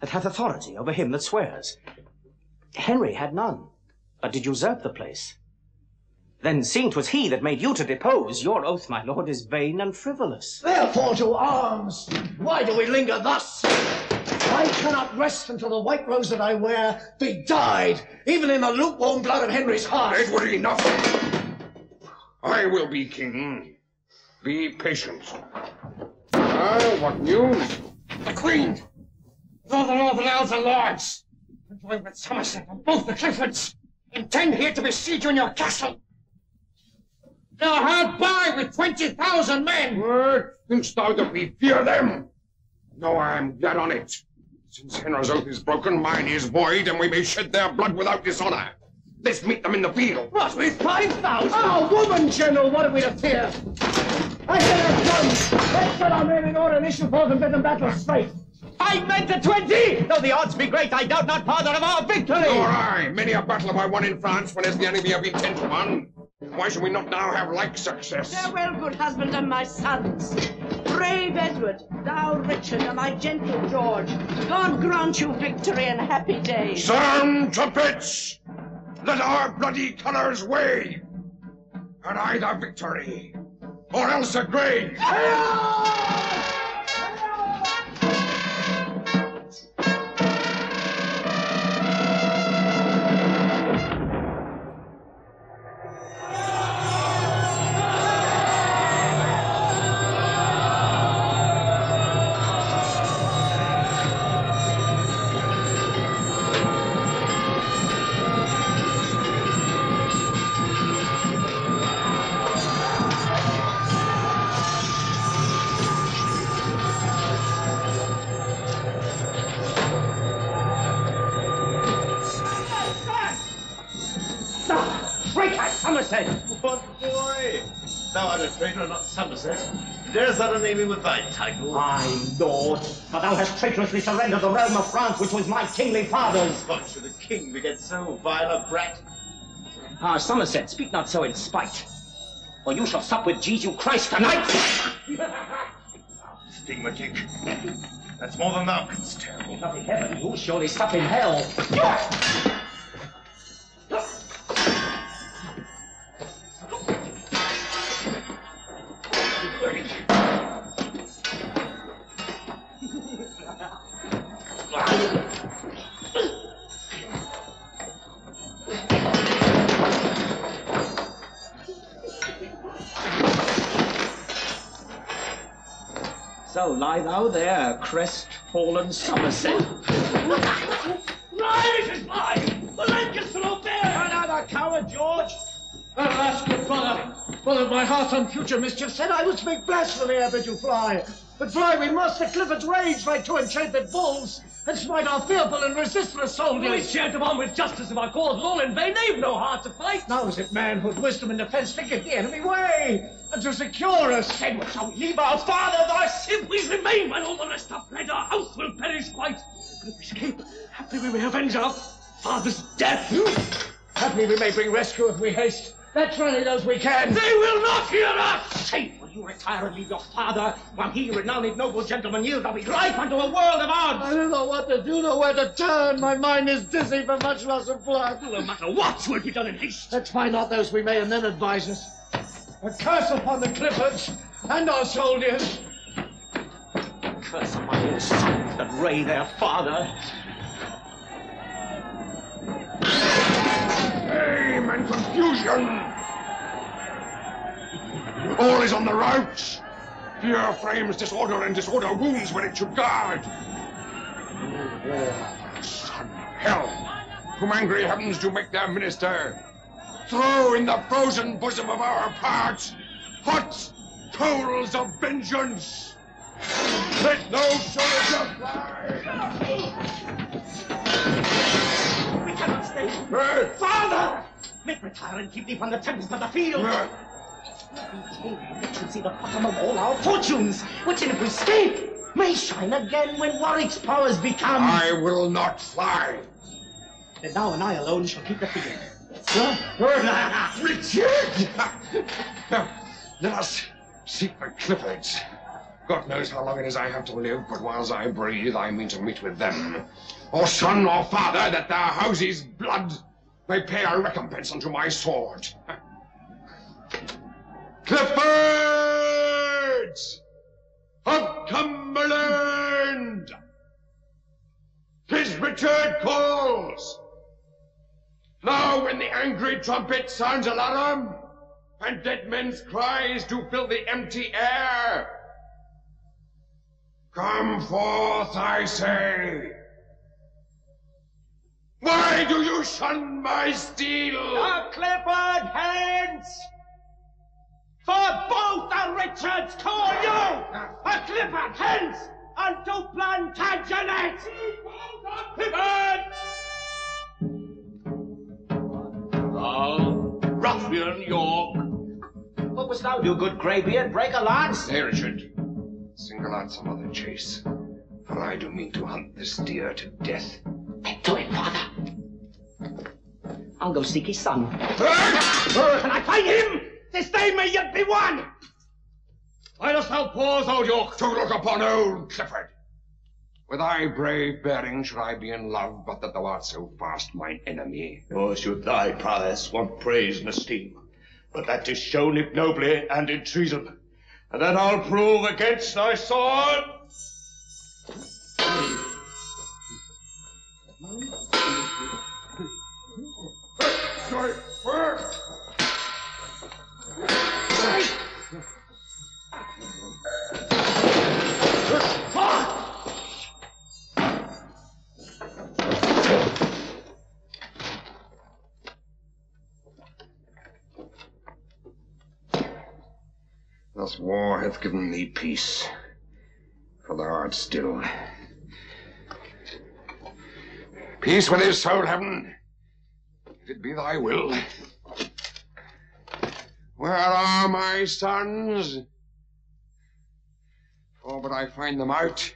that hath authority over him that swears. Henry had none, but did usurp the place. Then, seeing 'twas he that made you to depose, your oath, my lord, is vain and frivolous. Therefore to arms! Why do we linger thus? I cannot rest until the white rose that I wear be dyed, even in the lukewarm blood of Henry's heart. Edward, enough! I will be king. Be patient. Ah, what news? The Queen! Though the Northern Elves are lords, and joined with Somerset and both the Cliffords, intend here to besiege you in your castle. They are hard by with 20,000 men. What? Thinkst thou that we fear them? No, I am glad on it. Since Henry's oath is broken, mine is void, and we may shed their blood without dishonor. Let's meet them in the field. What, with 5,000? Oh, ah, woman, General, what have we to fear? I hear their guns. Let's get our men in order and issue forth and bid them battle straight. Five men to twenty! Though the odds be great, I doubt not, father, of our victory! Nor I. Many a battle have I won in France when as the enemy have been ten to one. Why should we not now have like success? Farewell, good husband, and my sons. Brave Edward, thou Richard, and my gentle George. God grant you victory and happy days. Sound trumpets! Let our bloody colours wave! And either victory, or else a grave! Traitor, not Somerset. Darest thou to name me with thy title? My lord, for thou hast traitorously surrendered the realm of France, which was my kingly father's. What should a king beget so vile a brat? Ah, Somerset, speak not so in spite, or you shall sup with Jesus Christ tonight! Stigmatic. That's more than thou canst tell. In lovely heaven, you'll surely sup in hell. Lie thou there, crest-fallen Somerset. Right, it is mine! The Lancaster will bear! Another coward, George! Alas, good brother, one of my heart on future mischief said I would speak blasphemy, I bid you fly. But fly we must, the Cliffords rage like two enchanted bulls, and smite our fearful and resistless soldiers. We chant them on with justice of our cause, and all in vain. They've no heart to fight. Now is it manhood, wisdom, and defense to get the enemy way, and to secure us. Edward, shall we leave our father, thy sin? We remain when all the rest are fled. Our house will perish quite. But if we escape, haply we may avenge our father's death. Haply we may bring rescue if we haste. Let's rally those we can. They will not hear us! Will you retire and leave your father, while he, renowned noble gentleman, yields up his life unto a world of odds? I don't know what to do, nor where to turn. My mind is dizzy for much loss of blood. No matter what will be done in haste. Let's find out those we may and then advise us. A curse upon the Cliffords and our soldiers. A Curse upon your sons that ray their father. Shame and confusion! All is on the rout! Fear frames disorder, and disorder wounds when it should guard. Son of hell, whom angry heavens do make their minister, throw in the frozen bosom of our parts hot coals of vengeance! Let no soldier fly! We cannot stay. Hey! Father! Make retire and keep thee from the tempest of the field. That should see the bottom of all our fortunes, which if we escape, may shine again when Warwick's powers become. I will not fly. And thou and I alone shall keep the field. Richard! Let us seek the Cliffords. God knows how long it is I have to live, but whilst I breathe, I mean to meet with them. Or son or father, that their house's blood may pay a recompense unto my sword. Cliffords of Cumberland! Tis Richard calls! Now when the angry trumpet sounds alarm, and dead men's cries do fill the empty air, come forth, I say! Why do you shun my steel? Clifford hands! For both the Richards call you! A Clifford hence unto Plantagenet! Clifford! Thou, ruffian York! What was thou do, good greybeard? Break a lance? Nay, Richard. Single out some other chase, for I do mean to hunt this deer to death. Do it, father. I'll go seek his son. Can I find him? This day may yet be won! Why dost thou pause, old York, to look upon old Clifford? With thy brave bearing should I be in love, but that thou art so fast mine enemy. Nor should thy prowess want praise and esteem, but that 'tis shown ignobly and in treason, and that I'll prove against thy sword. War hath given thee peace, for thou art still. Peace with his soul, heaven, if it be thy will. Where are my sons? Oh, but I find them out.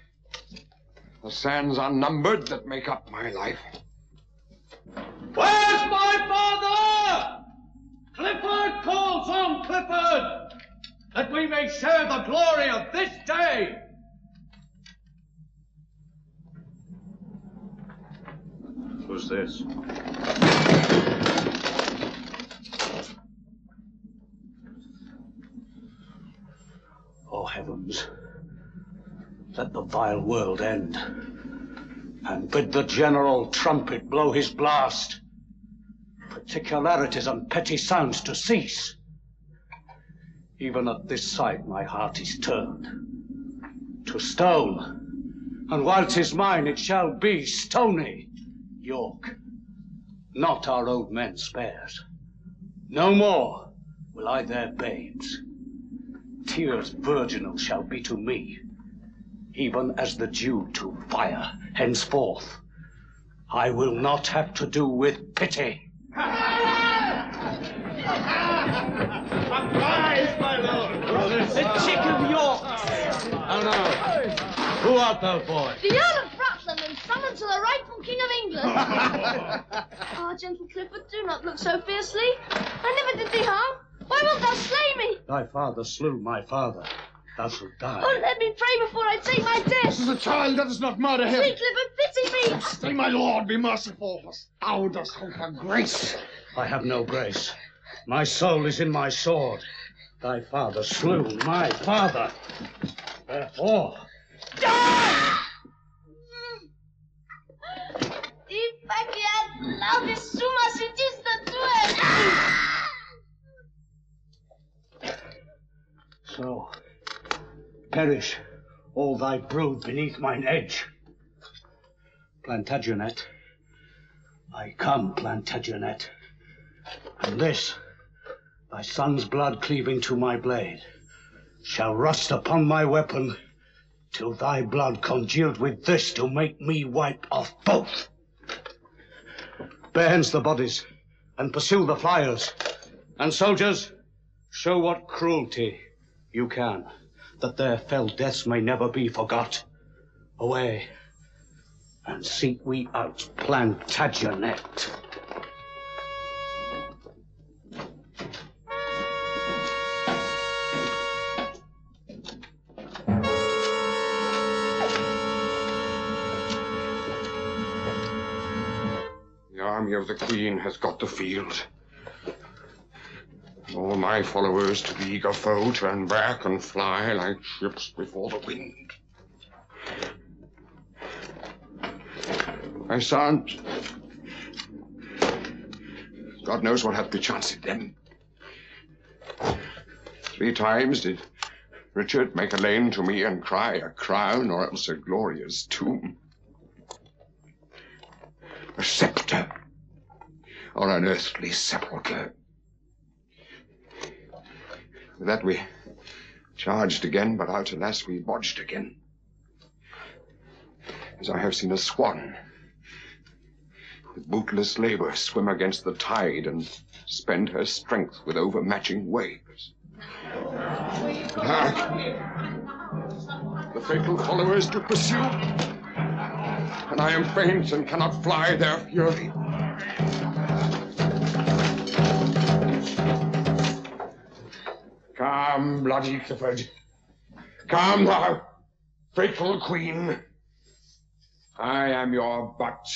The sands are numbered that make up my life. Where's my father? Clifford calls on Clifford, that we may share the glory of this day. Who's this? Oh, heavens. Let the vile world end. And bid the general trumpet blow his blast. Particularities and petty sounds to cease. Even at this sight my heart is turned to stone. And whilst 'tis mine, it shall be stony. York, not our old men spares. No more will I their babes. Tears virginal shall be to me, even as the dew to fire henceforth. I will not have to do with pity. Thou, boy? The Earl of Rutland and summoned to the rightful King of England. Ah, gentle Clifford, do not look so fiercely. I never did thee harm. Why wilt thou slay me? Thy father slew my father. Thou shalt die. Oh, let me pray before I take my death. This is a child, let us not murder him. Sweet Clifford, pity me. Stay, my lord, be merciful, for thou dost hope for grace. I have no grace. My soul is in my sword. Thy father slew my father. Therefore, Die Fakiat laut ist summa sitista tue. so perish all thy brood beneath mine edge. Plantagenet, I come, Plantagenet, and this, thy son's blood cleaving to my blade, shall rust upon my weapon till thy blood congealed with this to make me wipe off both. Bear hence the bodies, and pursue the flyers. And soldiers, show what cruelty you can, that their fell deaths may never be forgot. Away, and seek we out Plantagenet. Army of the Queen has got the field. All my followers to the eager foe turn back and fly like ships before the wind. My son, God knows what hath bechanced them. Three times did Richard make a lane to me and cry a crown or else a glorious tomb. A scepter or an earthly sepulchre. With that we charged again, but out alas we bodged again. As I have seen a swan with bootless labor swim against the tide and spend her strength with overmatching waves. Hark! The fatal followers do pursue, and I am faint and cannot fly their fury. Come, bloody Clifford. Come, thou faithful queen. I am your butt,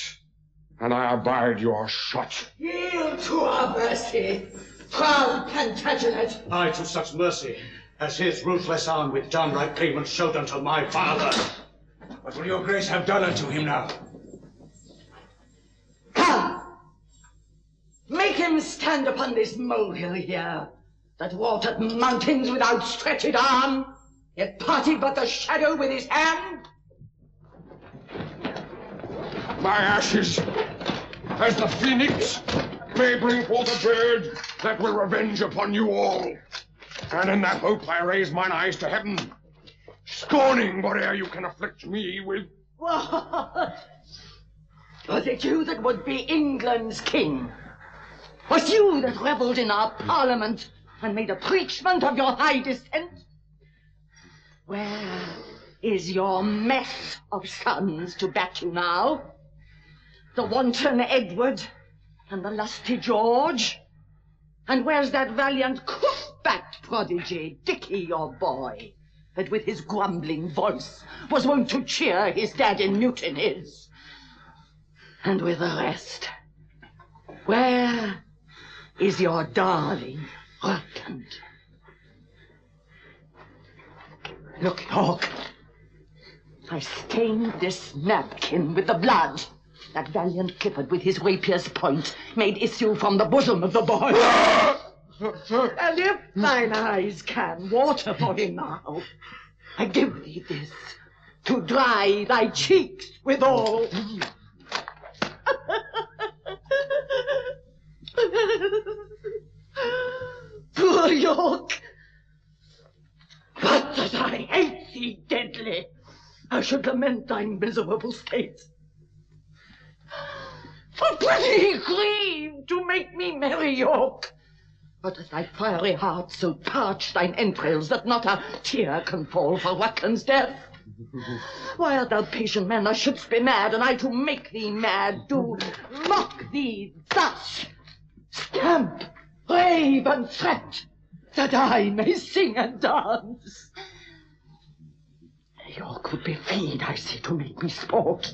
and I abide your shot. Yield to our mercy, proud Plantagenet. I to such mercy as his ruthless arm with downright payment showed unto my father. What will your grace have done unto him now? Come! Make him stand upon this molehill here, that watered mountains with outstretched arm, yet parted but the shadow with his hand. My ashes, as the phoenix, may bring forth a bird that will revenge upon you all. And in that hope I raise mine eyes to heaven, scorning whate'er you can afflict me with. What? Was it you that would be England's king? Was you that revelled in our parliament and made a preachment of your high descent? Where is your mess of sons to back you now? The wanton Edward and the lusty George? And where's that valiant crook-backed prodigy, Dicky, your boy, that with his grumbling voice was wont to cheer his dad in mutinies? And with the rest, where is your darling Rutland? Look, York, I stained this napkin with the blood that valiant Clifford with his rapier's point made issue from the bosom of the boy. and if thine eyes can water for him now, I give thee this to dry thy cheeks withal. York! But that I hate thee deadly, I should lament thy miserable state. For pity grieve to make me merry, York. But is thy fiery heart so parched thine entrails that not a tear can fall for Rutland's death? Why art thou patient, man? Thou shouldst be mad, and I to make thee mad do mock thee thus. Stamp, rave, and threat, that I may sing and dance. York would be feed, I see, to make me sport.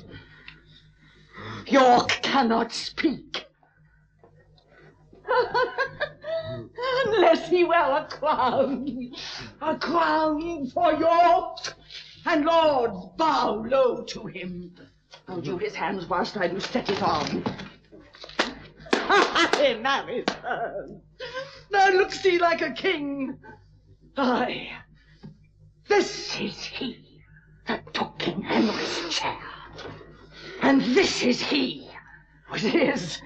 York cannot speak. Unless he wear a crown, a crown for York, and lords bow low to him. Hold you his hands whilst I do set it on. Aye, marry, sir. Now looks he like a king. Aye, this is he that took King Henry's chair. And this is he with his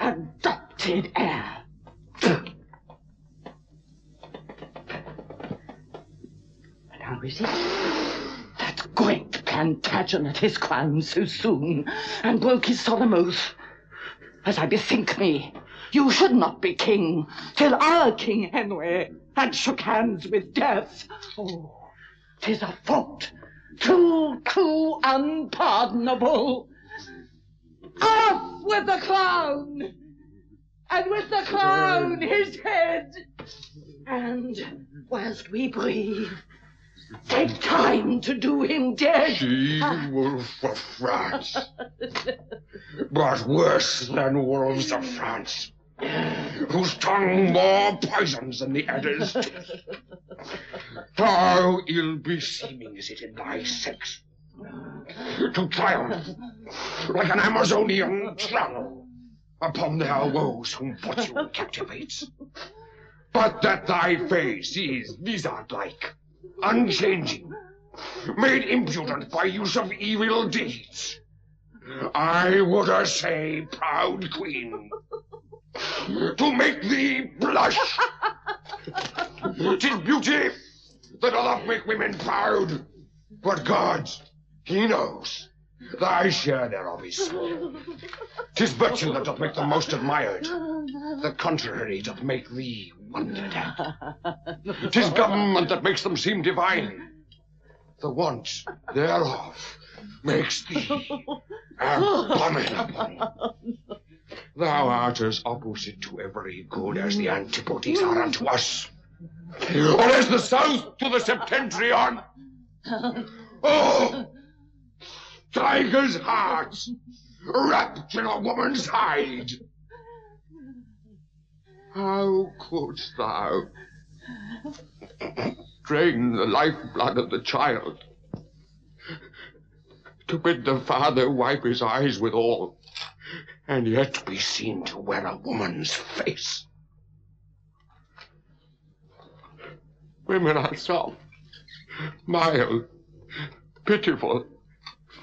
adopted heir. And how is it? That great Plantagenet his crown so soon, and broke his solemn oath. As I bethink me, you should not be king till our King Henry had shook hands with death. Oh, tis a fault too, too unpardonable. Off with the crown! And with the crown his head! And whilst we breathe, take time to do him dead. She wolf of France, but worse than wolves of France, whose tongue more poisons than the adder's teeth. How ill beseeming is it in thy sex to triumph like an Amazonian trowel upon their woes whom fortune captivates. But that thy face is wizard-like, unchanging, made impudent by use of evil deeds. I would say, proud queen, to make thee blush. Tis beauty that doth make women proud, but God, he knows, thy share thereof is small. Tis virtue that doth make them most admired, the contrary doth make thee wondered at. Tis government that makes them seem divine, the want thereof makes thee abominable. Thou art as opposite to every good as the antipodes are unto us, or as the south to the septentrion. Oh, tiger's heart wrapped in a woman's hide. How couldst thou drain the lifeblood of the child to bid the father wipe his eyes withal, and yet be seen to wear a woman's face? Women are soft, mild, pitiful,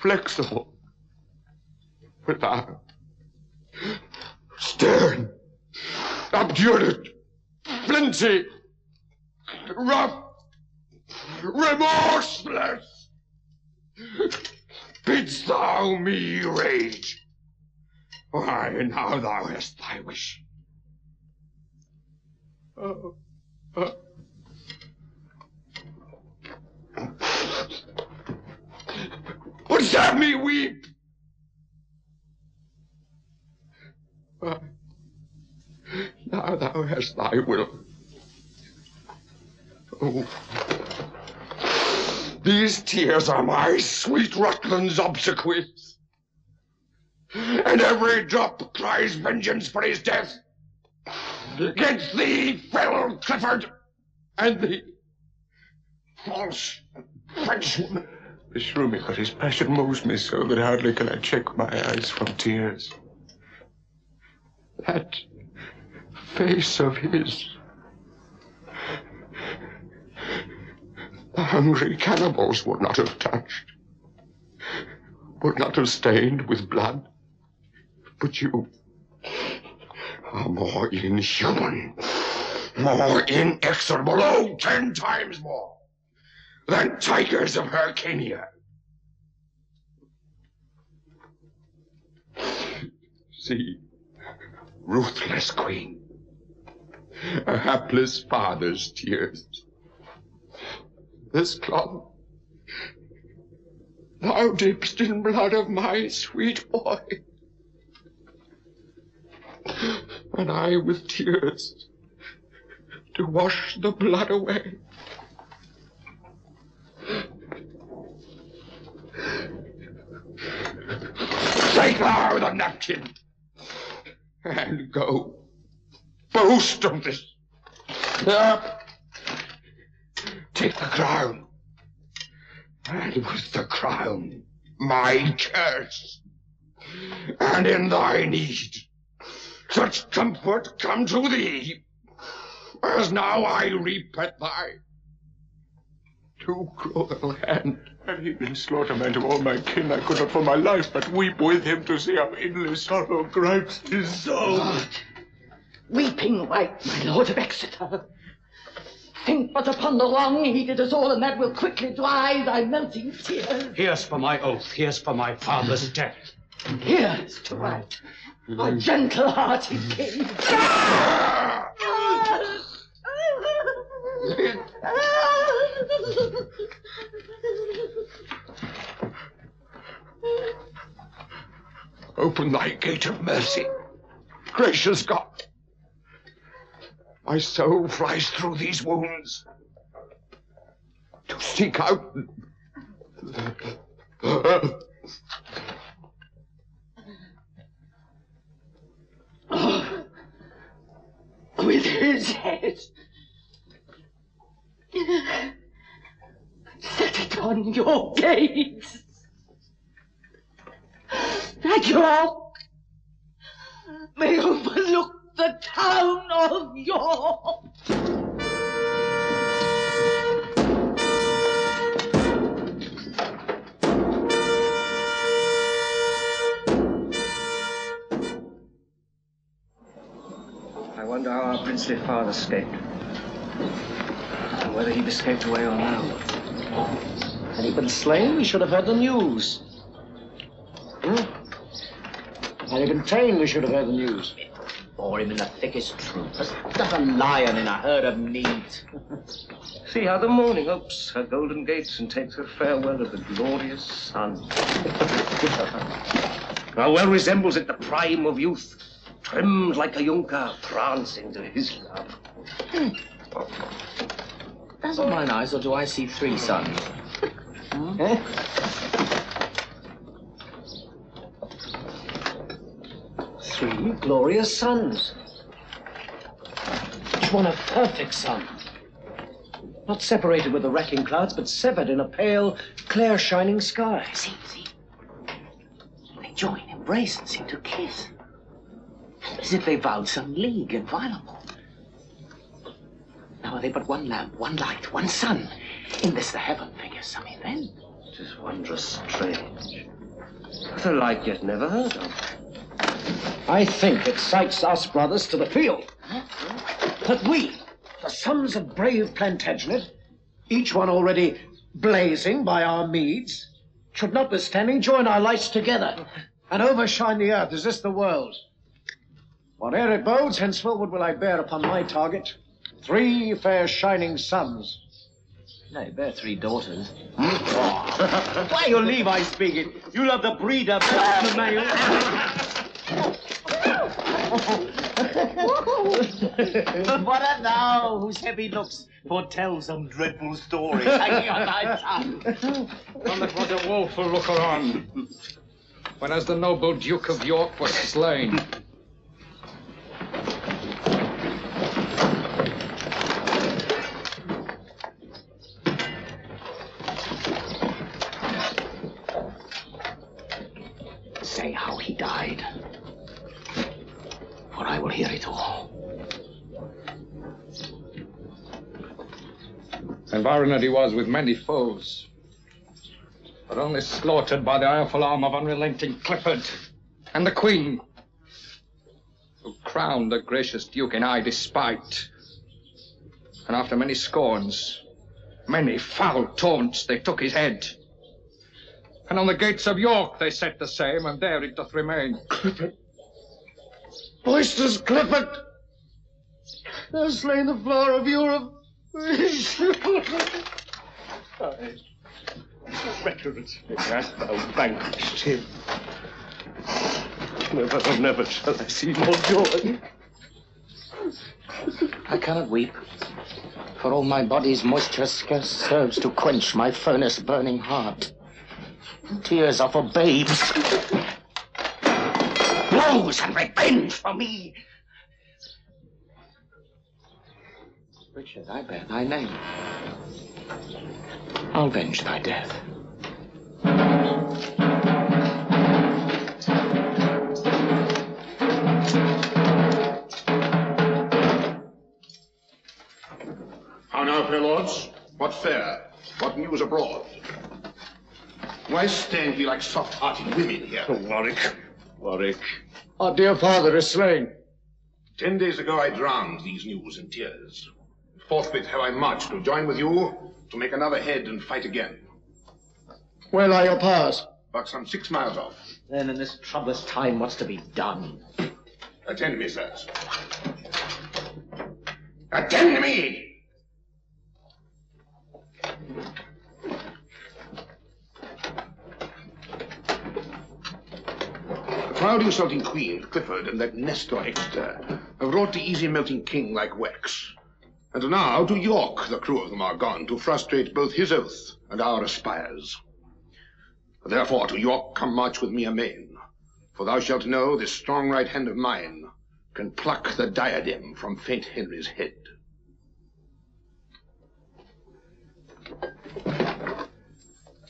flexible. Thou, stern, obdurate, flinty, rough, remorseless. Bidst thou me rage? Why, now thou hast thy wish. Oh, oh. Wouldst have me weep? Why, now thou hast thy will. Oh, these tears are my sweet Rutland's obsequies, and every drop cries vengeance for his death. Against thee, fell Clifford, and thee, false Frenchwoman. Beshrew me, but his passion moves me so that hardly can I check my eyes from tears. That face of his. The hungry cannibals would not have touched, would not have stained with blood. But you are more inhuman, more inexorable, oh, ten times more than tigers of Hyrcania. See, ruthless queen, a hapless father's tears. This cloth thou dipst in blood of my sweet boy. And I with tears to wash the blood away. Take thou the napkin and go boast of this. Up. Take the crown, and with the crown my curse. And in thy need, such comfort come to thee, as now I reap at thy too cruel hand. Had he been slaughterman to all my kin, I could not for my life but weep with him to see how endless sorrow gripes his soul. Weeping white, my lord of Exeter. Think but upon the wrong he did us all, and that will quickly dry thy melting tears. Here's for my oath. Here's for my father's death. Here's to right, our mm-hmm. gentle-hearted mm-hmm. king. Open thy gate of mercy, gracious God. My soul flies through these wounds to seek out. Oh. With his head. Set it on York gates. That York may overlook the town of York. Wonder how our princely father escaped. And whether he'd escaped away or no. Had he been slain, we should have heard the news. Hmm? Had he been tamed, we should have heard the news. Or him in the thickest troop, as a lion in a herd of neat. See how the morning opes her golden gates and takes her farewell of the glorious sun. how well resembles it the prime of youth, trimmed like a junker, prancing to his love. Dazzle mine eyes, or do I see three suns? Eh? Three glorious suns. Each one a perfect sun. Not separated with the wrecking clouds, but severed in a pale, clear shining sky. See, see. They join, embrace, and seem to kiss. As if they vowed some league inviolable. Now are they but one lamp, one light, one sun? In this the heaven figures some event. Tis wondrous strange. The like yet never heard of. I think it cites us brothers to the field. That we, the sons of brave Plantagenet, each one already blazing by our meads, should notwithstanding join our lights together and overshine the earth as this the world. Whate'er it bodes, henceforward will I bear upon my target three fair shining suns. Nay, bear three daughters. Hmm? Why you leave I speaking? You love the breeder better than the male. but what art thou whose heavy looks foretell some dreadful story hanging on thy tongue? And it was a woeful looker on, when as the noble Duke of York was slain. Say how he died, for I will hear it all. Environed he was with many foes, but only slaughtered by the ireful arm of unrelenting Clifford and the Queen, who crowned the gracious Duke in eye despite. And after many scorns, many foul taunts, they took his head. And on the gates of York they set the same, and there it doth remain. Clifford! Boisterous Clifford! Thou slain the flower of Europe! Treacherous. Hast oh, thou vanquished him? Never, oh, never shall I see more joy. I cannot weep, for all my body's moisture scarce serves to quench my furnace burning heart. Tears are for babes. Blows and revenge for me. Richard, I bear thy name. I'll venge thy death. How now, fair lords? What fare? What news abroad? Why stand ye like soft-hearted women here? Oh, Warwick, Warwick. Our dear father is slain. Ten days ago I drowned these news in tears. Forthwith have I marched to join with you to make another head and fight again. Where lie your powers? But some six miles off. Then in this troublous time, what's to be done? Attend me, sirs. Attend me! The proud insulting queen, Clifford, and that Nestor Exeter have wrought the easy melting king like wax. And now to York the crew of them are gone to frustrate both his oath and our aspires. Therefore to York come march with me amain, for thou shalt know this strong right hand of mine can pluck the diadem from faint Henry's head.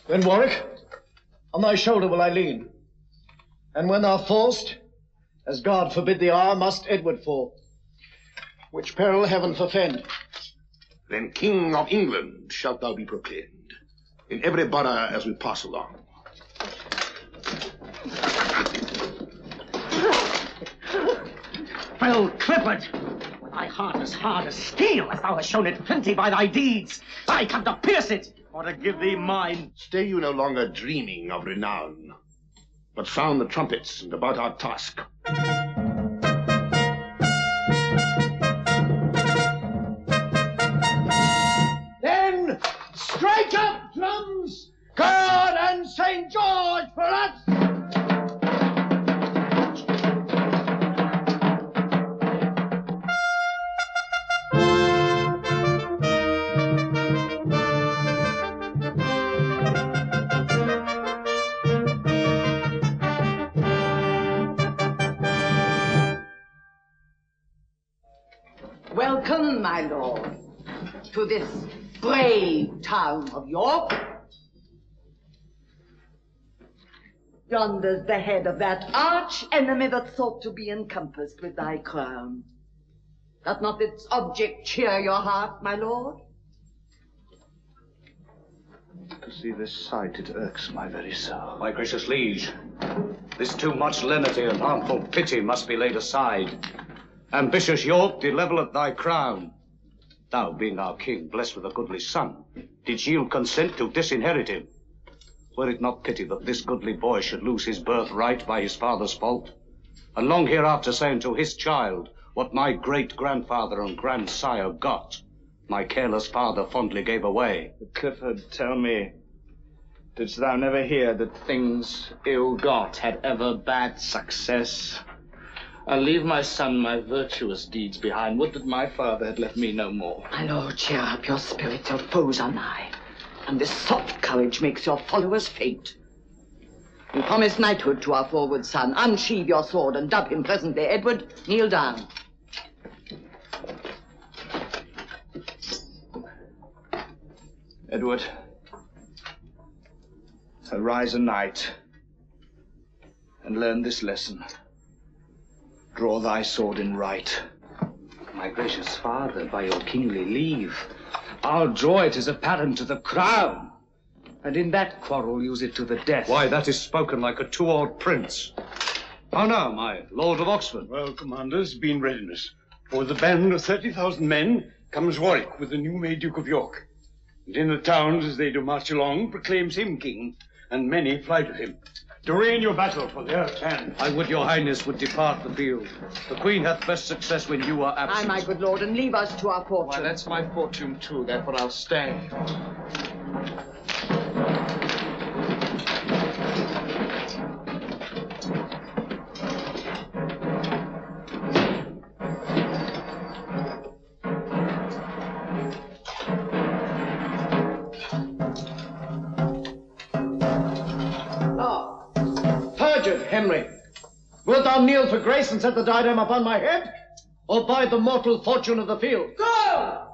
Then, Warwick, on thy shoulder will I lean. And when thou fall'st, as God forbid the hour, must Edward fall. Which peril heaven forfend. Then King of England shalt thou be proclaimed, in every borough as we pass along. Well, Clifford, thy heart as hard as steel, as thou hast shown it plenty by thy deeds, I come to pierce it, or to give thee mine. Stay you no longer dreaming of renown, but sound the trumpets and about our task. Town of York. Yonder's the head of that arch enemy that sought to be encompassed with thy crown. Doth not its object cheer your heart, my lord? To see this sight, it irks my very soul. My gracious liege, this too much lenity and harmful pity must be laid aside. Ambitious York did level at thy crown. Thou, being our king, blessed with a goodly son, did yield consent to disinherit him. Were it not pity that this goodly boy should lose his birthright by his father's fault, and long hereafter say unto his child what my great-grandfather and grandsire got, my careless father fondly gave away. Clifford, tell me, didst thou never hear that things ill got had ever bad success? I'll leave my son my virtuous deeds behind. Would that my father had left me no more. My lord, cheer up your spirits, your foes are nigh. And this soft courage makes your followers faint. You promised knighthood to our forward son. Unsheathe your sword and dub him presently. Edward, kneel down. Edward, arise a knight and learn this lesson. Draw thy sword in right. My gracious father, by your kingly leave, I'll draw it as a pattern to the crown, and in that quarrel use it to the death. Why, that is spoken like a two-oared prince. How now, my lord of Oxford? Well, commanders, be in readiness. For the band of 30,000 men comes Warwick with the new made Duke of York. And in the towns, as they do march along, proclaims him king, and many fly to him. To arraign your battle for the earth's hand. I would your highness would depart the field. The queen hath best success when you are Aye, absent. my good lord, and leave us to our fortune. Why, that's my fortune too, therefore I'll stay. Henry, wilt thou kneel for grace and set the diadem upon my head, or bide the mortal fortune of the field? Go!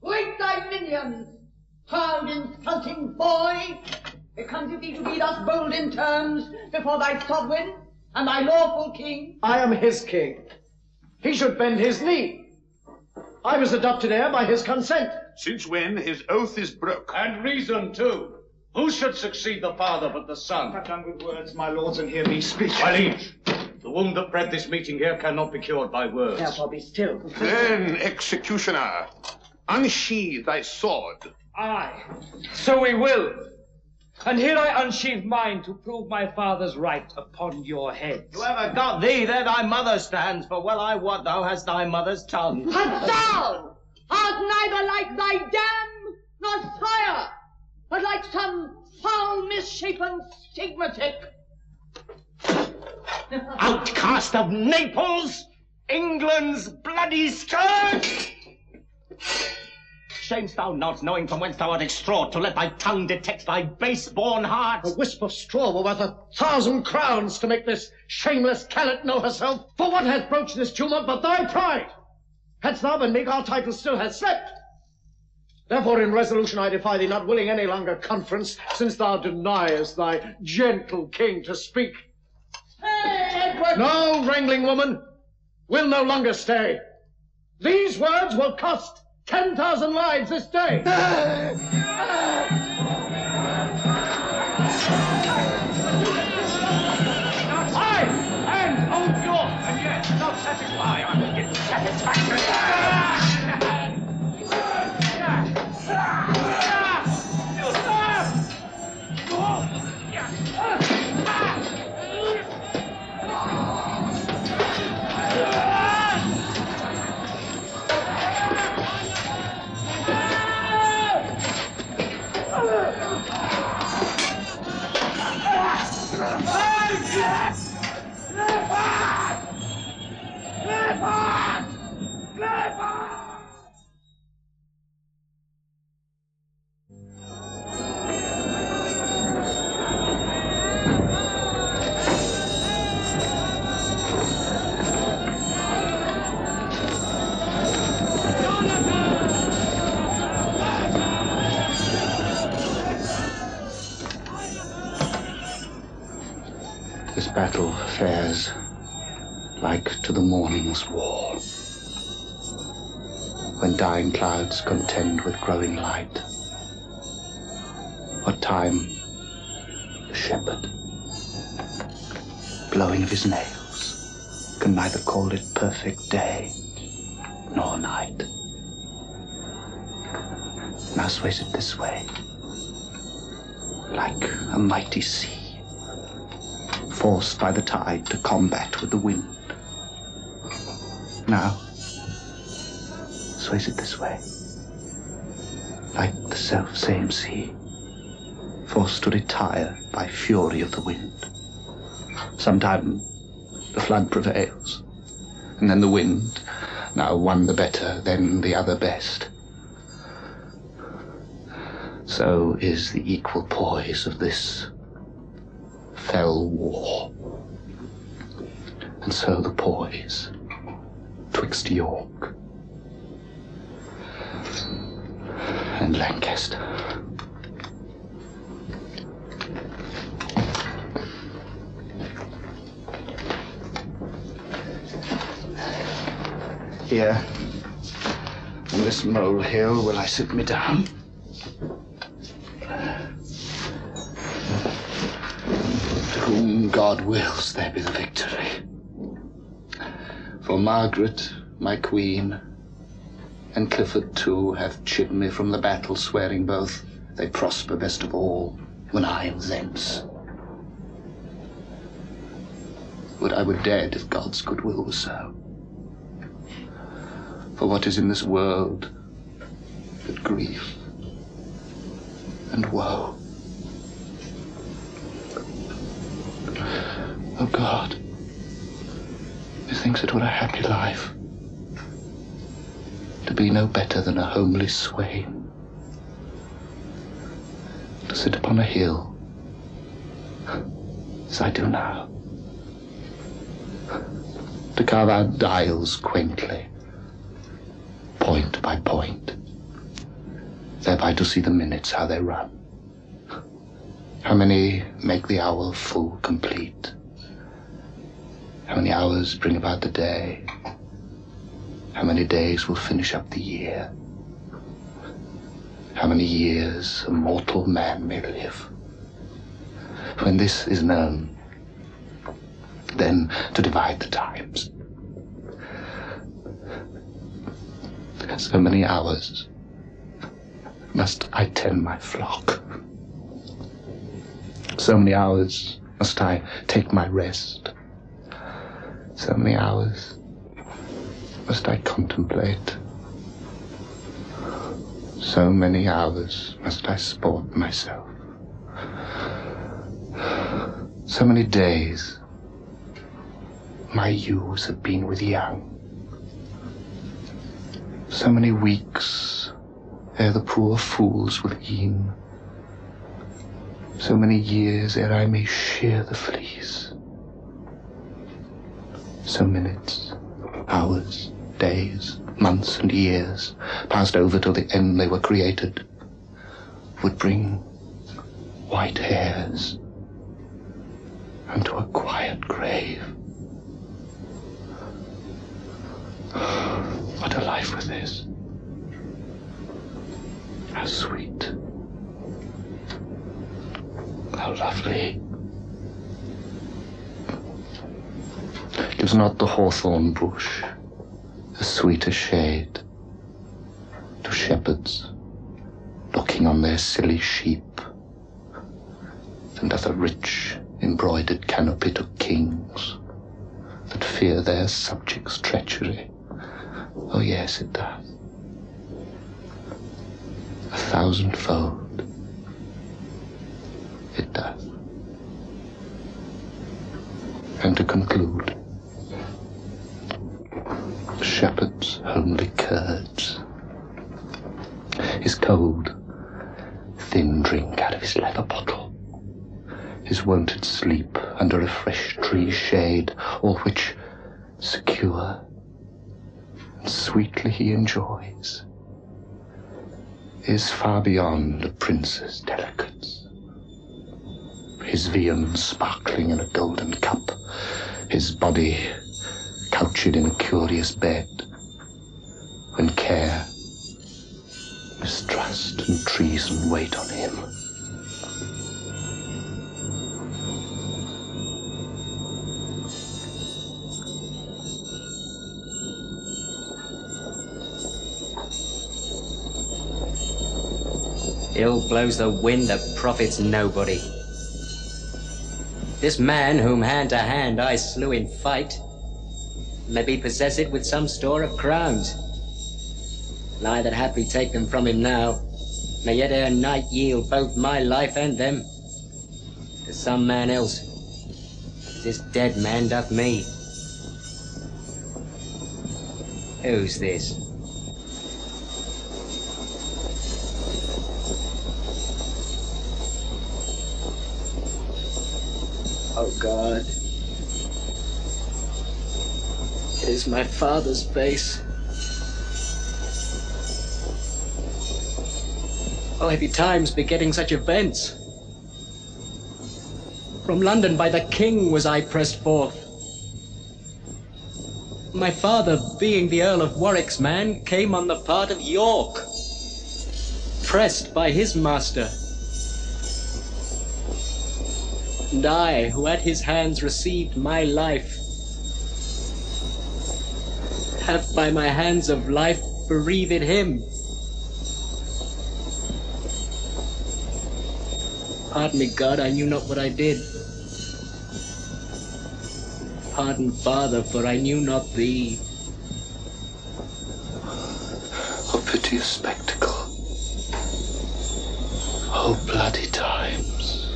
Wake thy minions, proud insulting boy! It comes it thee to be thus bold in terms before thy sovereign and thy lawful king? I am his king. He should bend his knee. I was adopted heir by his consent. Since when his oath is broke. And reason too. Who should succeed the father but the son? Have done with words, my lords, and hear me speak. My liege, the wound that bred this meeting here cannot be cured by words. Therefore be still. Then, executioner, unsheathe thy sword. Aye, so we will. And here I unsheathe mine to prove my father's right upon your heads. Whoever got thee, there thy mother stands, for well I wot thou hast thy mother's tongue. But thou art neither like thy dam nor sire, but like some foul misshapen stigmatic. Outcast of Naples, England's bloody scourge! Shamest thou not, knowing from whence thou art extraught, to let thy tongue detect thy base-born heart? A wisp of straw were worth a thousand crowns to make this shameless callet know herself. For what hath broached this tumult but thy pride? Hadst thou been meek, our title still had slept. Therefore in resolution I defy thee, not willing any longer conference, since thou deniest thy gentle king to speak. Hey, Edward! No, wrangling woman, will no longer stay. These words will cost ten thousand lives this day. Aye, and hold your, and yet not satisfy. I will get satisfaction. Morning's war, when dying clouds contend with growing light. What time the shepherd, blowing of his nails, can neither call it perfect day nor night. Now sways it this way, like a mighty sea forced by the tide to combat with the wind. Now, sways it this way, like the self same sea, forced to retire by fury of the wind. Sometime the flood prevails, and then the wind, now one the better, then the other best. So is the equal poise of this fell war. And so the poise twixt York and Lancaster. Here, on this molehill, will I sit me down. To whom God wills, there be the victory. For Margaret, my queen, and Clifford too, hath chid me from the battle, swearing both they prosper best of all when I am thence. Would I were dead if God's good will were so. For what is in this world but grief and woe? Oh God, methinks it were a happy life. To be no better than a homely swain, to sit upon a hill. As I do now, to carve out dials quaintly, point by point, thereby to see the minutes how they run. How many make the hour full complete? How many hours bring about the day? How many days will finish up the year? How many years a mortal man may live? When this is known, then to divide the times. So many hours must I tend my flock. So many hours must I take my rest. So many hours must I contemplate. So many hours must I sport myself. So many days my ewes have been with young. So many weeks ere the poor fools will ean. So many years ere I may shear the fleece. So minutes, hours, days, months, and years passed over till the end they were created would bring white hairs unto a quiet grave. What a life with this. How sweet. How lovely. Gives not the hawthorn bush a sweeter shade to shepherds looking on their silly sheep than doth a rich embroidered canopy to kings that fear their subjects' treachery. Oh, yes, it does. A thousandfold. It does. And to conclude, the shepherd's homely curds, his cold, thin drink out of his leather bottle, his wonted sleep under a fresh tree shade, all which secure and sweetly he enjoys, is far beyond a prince's delicates. His viand sparkling in a golden cup, his body couched in a curious bed, when care, mistrust, and treason wait on him. Ill blows the wind that profits nobody. This man whom hand to hand I slew in fight may be it with some store of crowns. And I that haply take them from him now may yet ere night yield both my life and them to some man else, this dead man doth me. Who's this? Oh God. It is my father's face. Oh, heavy times begetting such events. From London by the king was I pressed forth. My father, being the Earl of Warwick's man, came on the part of York, pressed by his master. And I, who at his hands received my life, have by my hands of life bereaved him. Pardon me, God, I knew not what I did. Pardon, Father, for I knew not thee. Oh, piteous spectacle. Oh, bloody times.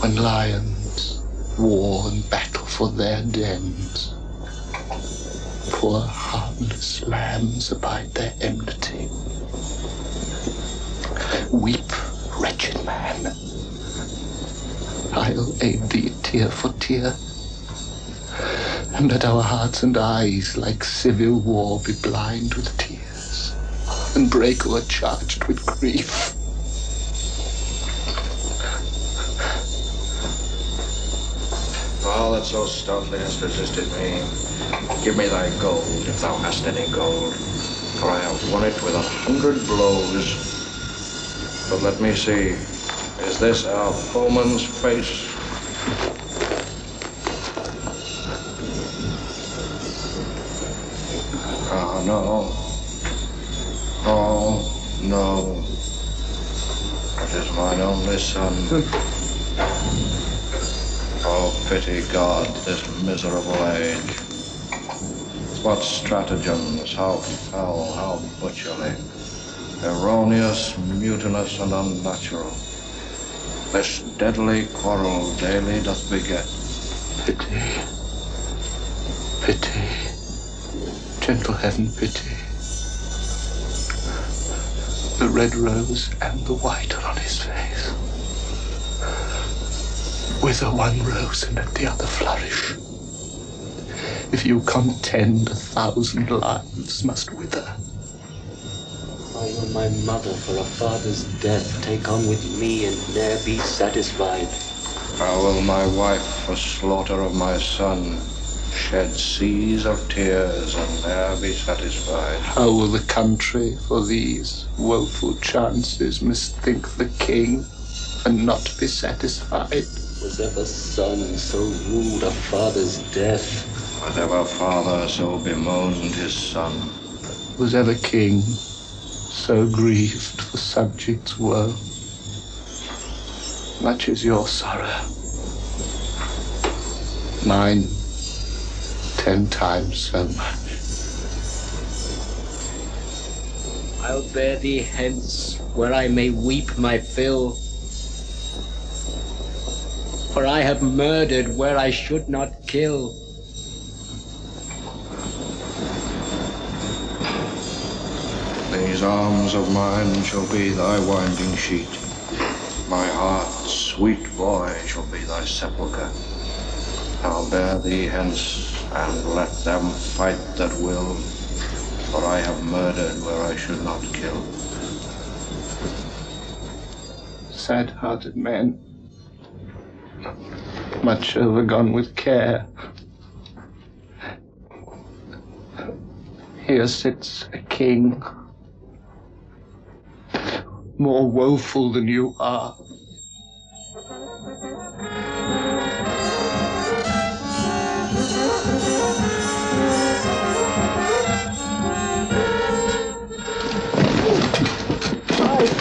When lions war and battle for their dens. Poor harmless lambs abide their enmity. Weep, wretched man. I'll aid thee tear for tear. And let our hearts and eyes, like civil war, be blind with tears, and break o'ercharged with grief. Thou that so stoutly hast resisted me, give me thy gold, if thou hast any gold, for I have won it with a hundred blows. But let me see, is this our foeman's face? Ah, no. Oh, no. It is mine only son. Oh, pity God this miserable age. What stratagems, how foul, how butcherly. Erroneous, mutinous, and unnatural. This deadly quarrel daily doth beget. Pity. Pity. Gentle heaven, pity. The red rose and the white are on his face. Wither one rose and let the other flourish. If you contend, a thousand lives must wither. Why will my mother for a father's death take on with me and ne'er be satisfied? How will my wife for slaughter of my son shed seas of tears and ne'er be satisfied? How will the country for these woeful chances misthink the king and not be satisfied? Was ever son so ruled a father's death? Was ever father so bemoaned his son? Was ever king so grieved for subjects' woe? Much is your sorrow. Mine, ten times so much. I'll bear thee hence where I may weep my fill. For I have murdered where I should not kill. These arms of mine shall be thy winding sheet. My heart's sweet boy shall be thy sepulchre. I'll bear thee hence, and let them fight that will, for I have murdered where I should not kill. Sad-hearted men, much overgone with care. Here sits a king, more woeful than you are.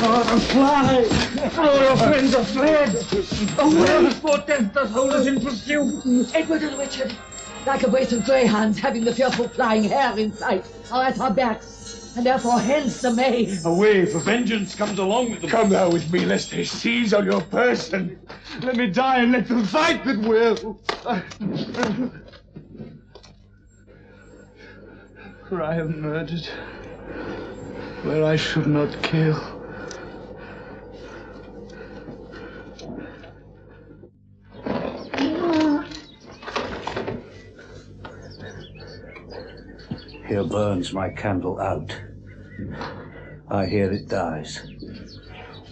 Fly, father, fly! All your friends are fled! Oh, where is more death does hold us in pursuit? Edward and Richard, like a brace of greyhounds having the fearful flying hare in sight, are at our backs, and therefore hence the maid. Away, for vengeance comes along with them. Come thou with me, lest they seize on your person. Let me die and let them fight that will. For I have murdered where I should not kill. Here burns my candle out. I hear it dies,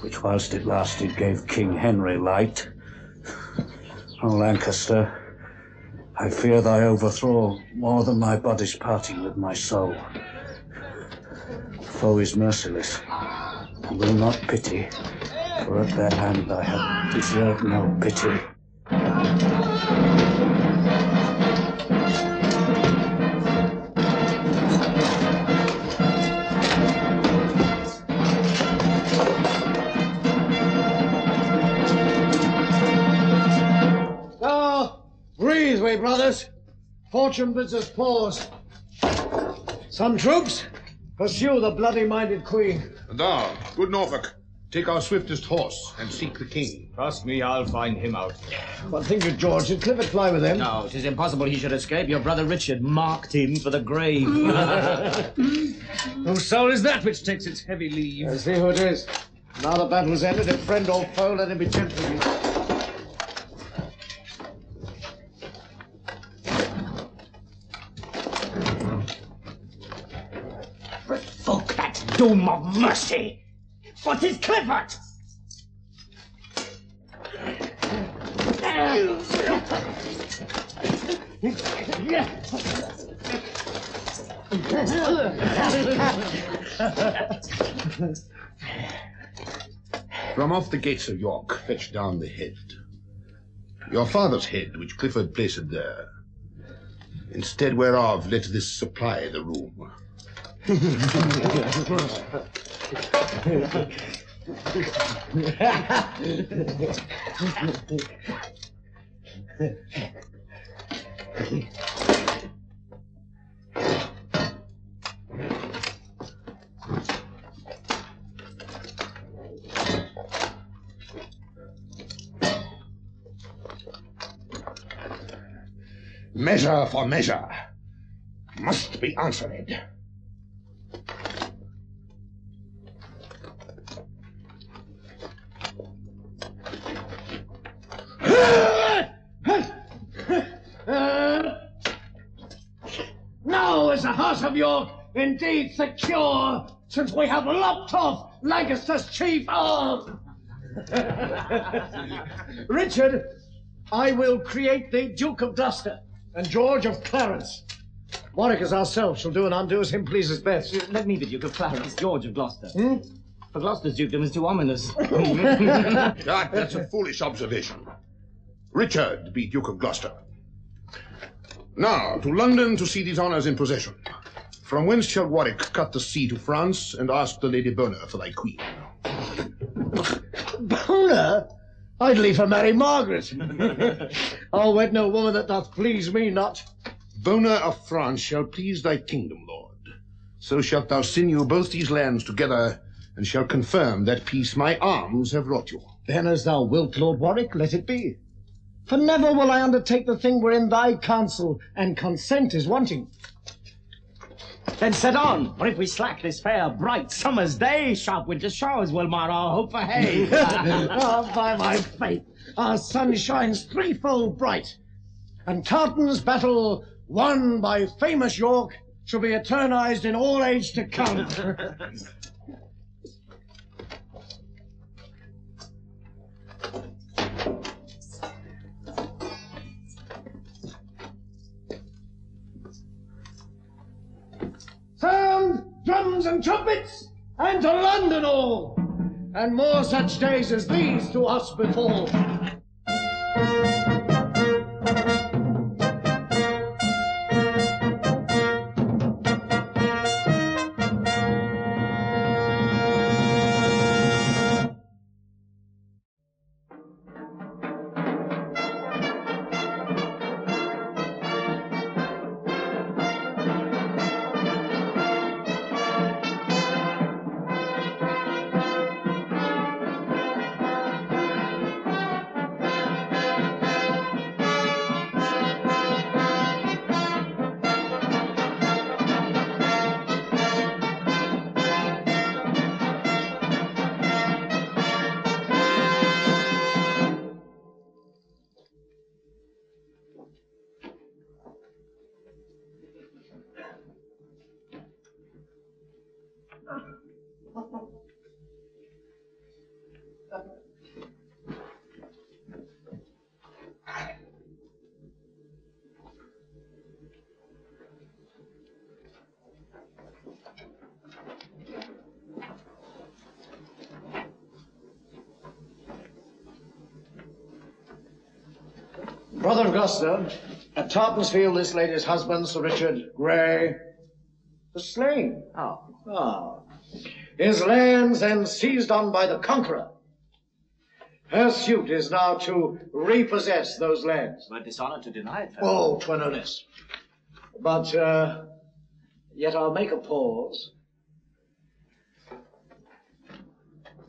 which whilst it lasted gave King Henry light. O Lancaster, I fear thy overthrow more than my body's parting with my soul. The foe is merciless, and will not pity, for at their hand I have deserved no pity. Fortune bids us pause. Some troops, pursue the bloody-minded queen. And thou, good Norfolk, take our swiftest horse and seek the king. Trust me, I'll find him out. What think you, George? Did Clifford fly with him? No, it is impossible he should escape. Your brother Richard marked him for the grave. Mm. Whose soul is that which takes its heavy leave? I see who it is. Now the battle's ended, if friend or foe, let him be gentle doom of mercy. What is Clifford? From off the gates of York, fetch down the head. Your father's head, which Clifford placed there. Instead whereof, let this supply the room. Measure for measure must be answered. Now is the house of York indeed secure, since we have lopped off Lancaster's chief arm. Richard, I will create thee Duke of Gloucester and George of Clarence. Warwick as ourselves shall do and undo as him pleases best. Let me be Duke of Clarence, George of Gloucester. Hmm? For Gloucester's dukedom is too ominous. that, that's a foolish observation. Richard be Duke of Gloucester. Now, to London to see these honours in possession. From whence shall Warwick cut the sea to France and ask the Lady Bona for thy queen? Bona? I'd liefer marry Margaret. I'll wed no woman that doth please me not. Bona of France shall please thy kingdom, lord. So shalt thou sinew both these lands together, and shall confirm that peace my arms have wrought you. Then as thou wilt, Lord Warwick, let it be. For never will I undertake the thing wherein thy counsel and consent is wanting. Then set on, for if we slack this fair, bright summer's day, sharp winter showers will mar our hope for hay. Ah, by my faith, our sun shines threefold bright, and Towton's battle, won by famous York, shall be eternized in all age to come. drums and trumpets, and to London all, and more such days as these to us befall. Gloucester, at Towton's Field this lady's husband, Sir Richard Grey, was slain. Oh. Ah. His lands then seized on by the conqueror. Her suit is now to repossess those lands. We're to deny it, Oh, twere no less. But, uh, yet I'll make a pause.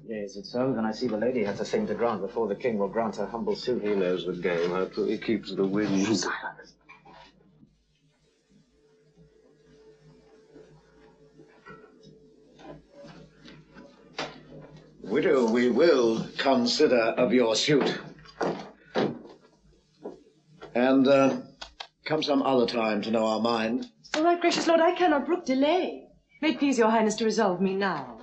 Is it so? Then I see the lady has a thing to grant before the king will grant her humble suit. He knows the game, how true he keeps the wind. Widow, we will consider of your suit. And, uh, come some other time to know our mind. All right, gracious lord, I cannot brook delay. May it please your highness to resolve me now.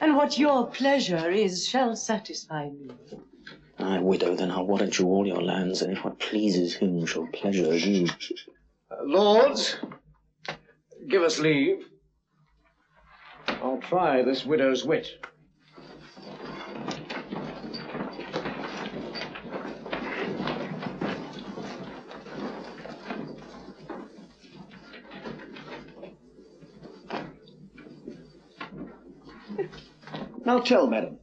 And what your pleasure is shall satisfy me. Aye, widow, then I'll warrant you all your lands, and if what pleases him shall pleasure you. Uh, lords, give us leave. I'll try this widow's wit. Now tell, madam,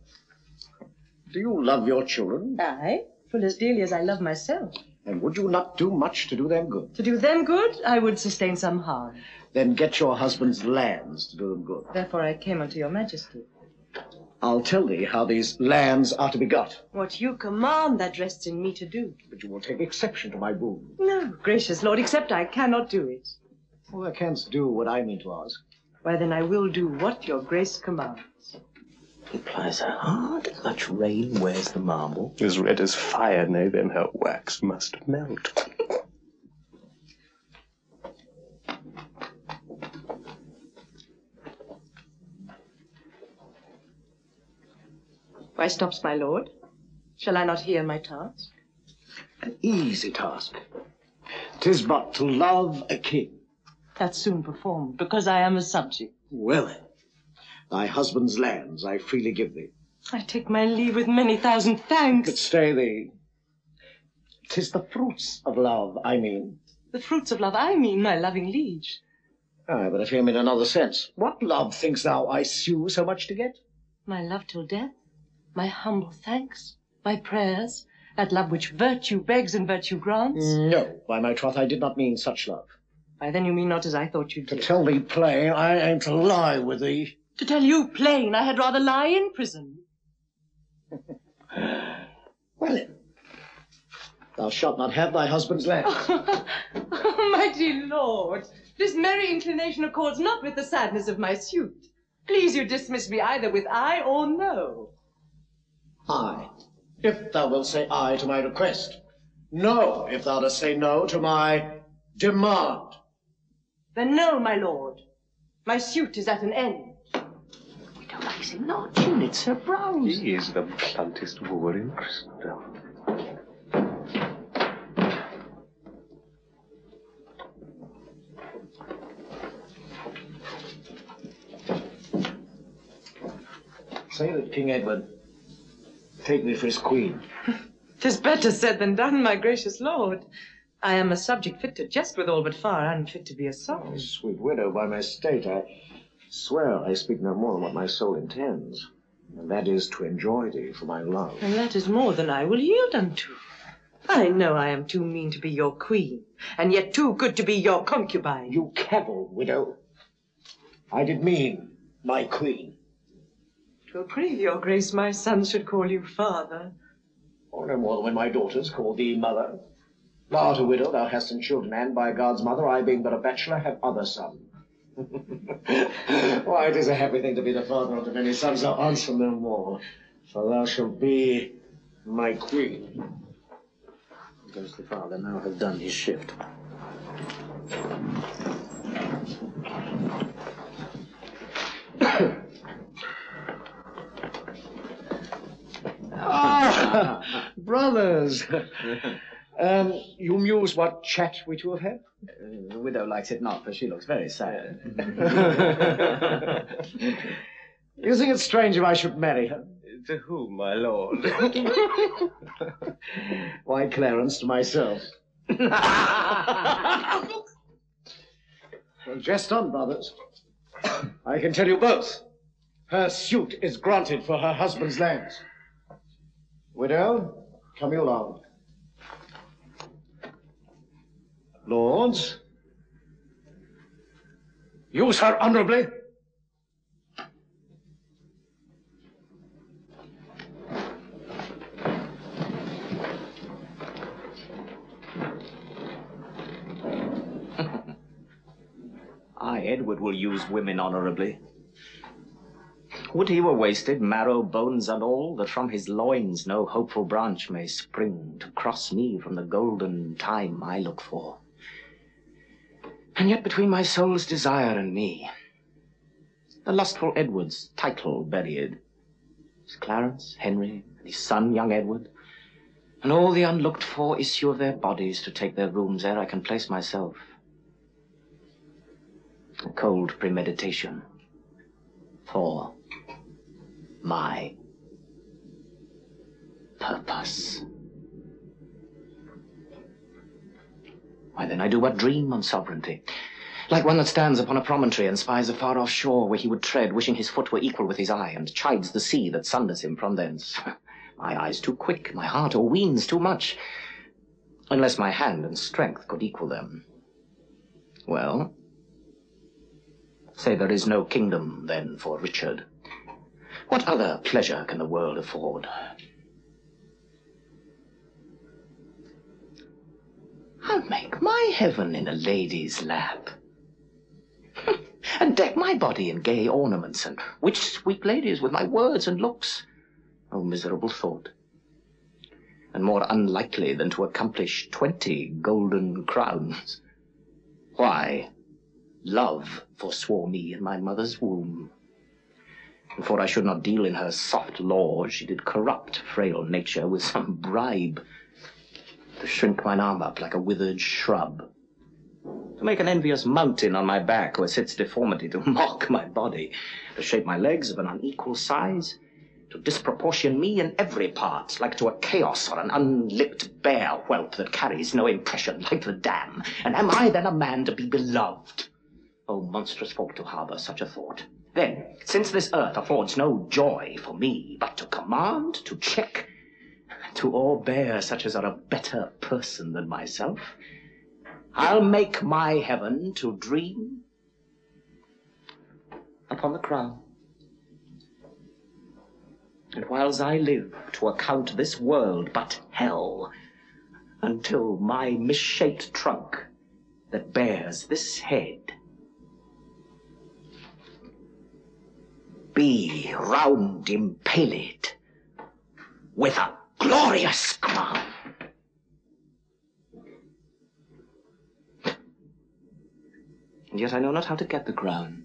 do you love your children? Aye, full as dearly as I love myself. And would you not do much to do them good? To do them good, I would sustain some harm. Then get your husband's lands to do them good. Therefore I came unto your majesty. I'll tell thee how these lands are to be got, What you command, that rests in me to do. but you will take exception to my boon. No, gracious lord, except I cannot do it. Well, thou canst do what I mean to ask. Why, then I will do what your grace commands. He plies her hard, much rain wears the marble. As red as fire, nay, then her wax must melt. Why stops my lord? Shall I not hear my task? An easy task. Tis but to love a king. That's soon performed, because I am a subject. Well then, thy husband's lands I freely give thee. I take my leave with many thousand thanks. But stay thee. Tis the fruits of love I mean. The fruits of love I mean, my loving liege. Aye, but if him in another sense. What love thinkst thou I sue so much to get? My love till death, my humble thanks, my prayers, that love which virtue begs and virtue grants. No, by my troth, I did not mean such love. Why, then you mean not as I thought you did. To tell thee plain, I aim to lie with thee. To tell you plain, I had rather lie in prison. Well then, thou shalt not have thy husband's land. Oh, mighty lord, this merry inclination accords not with the sadness of my suit. Please you dismiss me either with aye or no. Aye, if thou wilt say aye to my request. No, if thou dost say no to my demand. Then no, my lord. My suit is at an end. Widow likes him not, she knits her brows. He is the bluntest wooer in Christendom. Say that King Edward take me for his queen. Tis better said than done, my gracious lord. I am a subject fit to jest withal, but far unfit to be a song. Oh, sweet widow, by my state, I swear I speak no more than what my soul intends, and that is to enjoy thee for my love. And that is more than I will yield unto. I know I am too mean to be your queen, and yet too good to be your concubine. You cavil, widow. I did mean my queen. Twill grieve your grace my son should call you father. Or no more than when my daughters call thee mother. Thou art a widow, thou hast some children, and by God's mother, I being but a bachelor, have other sons. Why, it is a happy thing to be the father of the many sons thou answer no more, for thou shalt be my queen. Ghostly father now has done his shift. Ah, brothers! um, you muse what chat we two have had? the widow likes it not, for she looks very sad. You think it's strange if I should marry her? to whom, my lord? Why, Clarence, to myself. Well, jest on, brothers. I can tell you both. Her suit is granted for her husband's lands. Widow, come you along. Lords, use her honorably. I, Edward, will use women honorably. Would he were wasted, marrow, bones, and all, that from his loins no hopeful branch may spring to cross me from the golden time I look for. And yet between my soul's desire and me, The lustful Edward's title buried. His Clarence, Henry, and his son, young Edward, and all the unlooked for issue of their bodies to take their rooms ere I can place myself. A cold premeditation for my purpose. Why, then I do but dream on sovereignty. Like one that stands upon a promontory and spies a far-off shore where he would tread, wishing his foot were equal with his eye, and chides the sea that sunders him from thence. my eye's too quick, my heart o'erweens too much, unless my hand and strength could equal them. Well, say there is no kingdom, then, for Richard. What other pleasure can the world afford? I'll make my heaven in a lady's lap. and deck my body in gay ornaments, and witch sweet ladies with my words and looks. Oh, miserable thought! And more unlikely than to accomplish twenty golden crowns. Why, love forswore me in my mother's womb. And for I should not deal in her soft laws, she did corrupt frail nature with some bribe to shrink mine arm up like a withered shrub, to make an envious mountain on my back where sits deformity, to mock my body, to shape my legs of an unequal size, to disproportion me in every part, like to a chaos or an unlicked bear whelp that carries no impression, like the dam. And am I then a man to be beloved? Oh, monstrous folk to harbour such a thought. Then, since this earth affords no joy for me, but to command, to check, to o'erbear such as are a better person than myself, I'll make my heaven to dream upon the crown. And whiles I live to account this world but hell, until my misshaped trunk that bears this head be round impaled with a glorious crown. And yet I know not how to get the crown.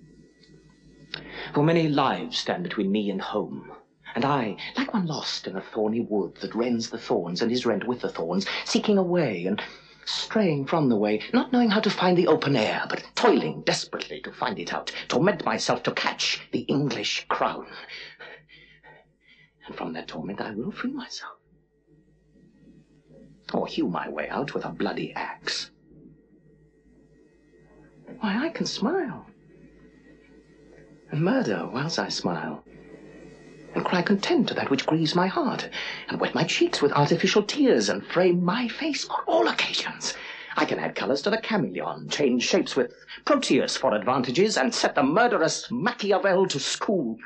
For many lives stand between me and home, and I, like one lost in a thorny wood that rends the thorns and is rent with the thorns, seeking a way and straying from the way, not knowing how to find the open air, but toiling desperately to find it out, torment myself to catch the English crown. And from that torment I will free myself. Or hew my way out with a bloody axe. Why, I can smile. And murder whilst I smile. And cry content to that which grieves my heart. And wet my cheeks with artificial tears. And frame my face on all occasions. I can add colours to the chameleon, change shapes with Proteus for advantages, and set the murderous Machiavel to school.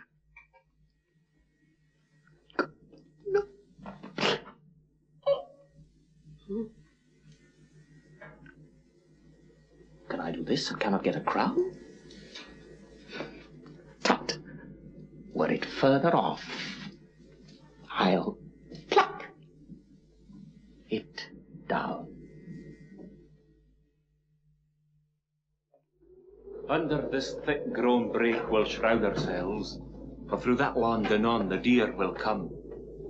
Can I do this and cannot get a crown? Tut! Were it further off, I'll pluck it down. Under this thick grown brake we'll shroud ourselves, for through that land anon the deer will come.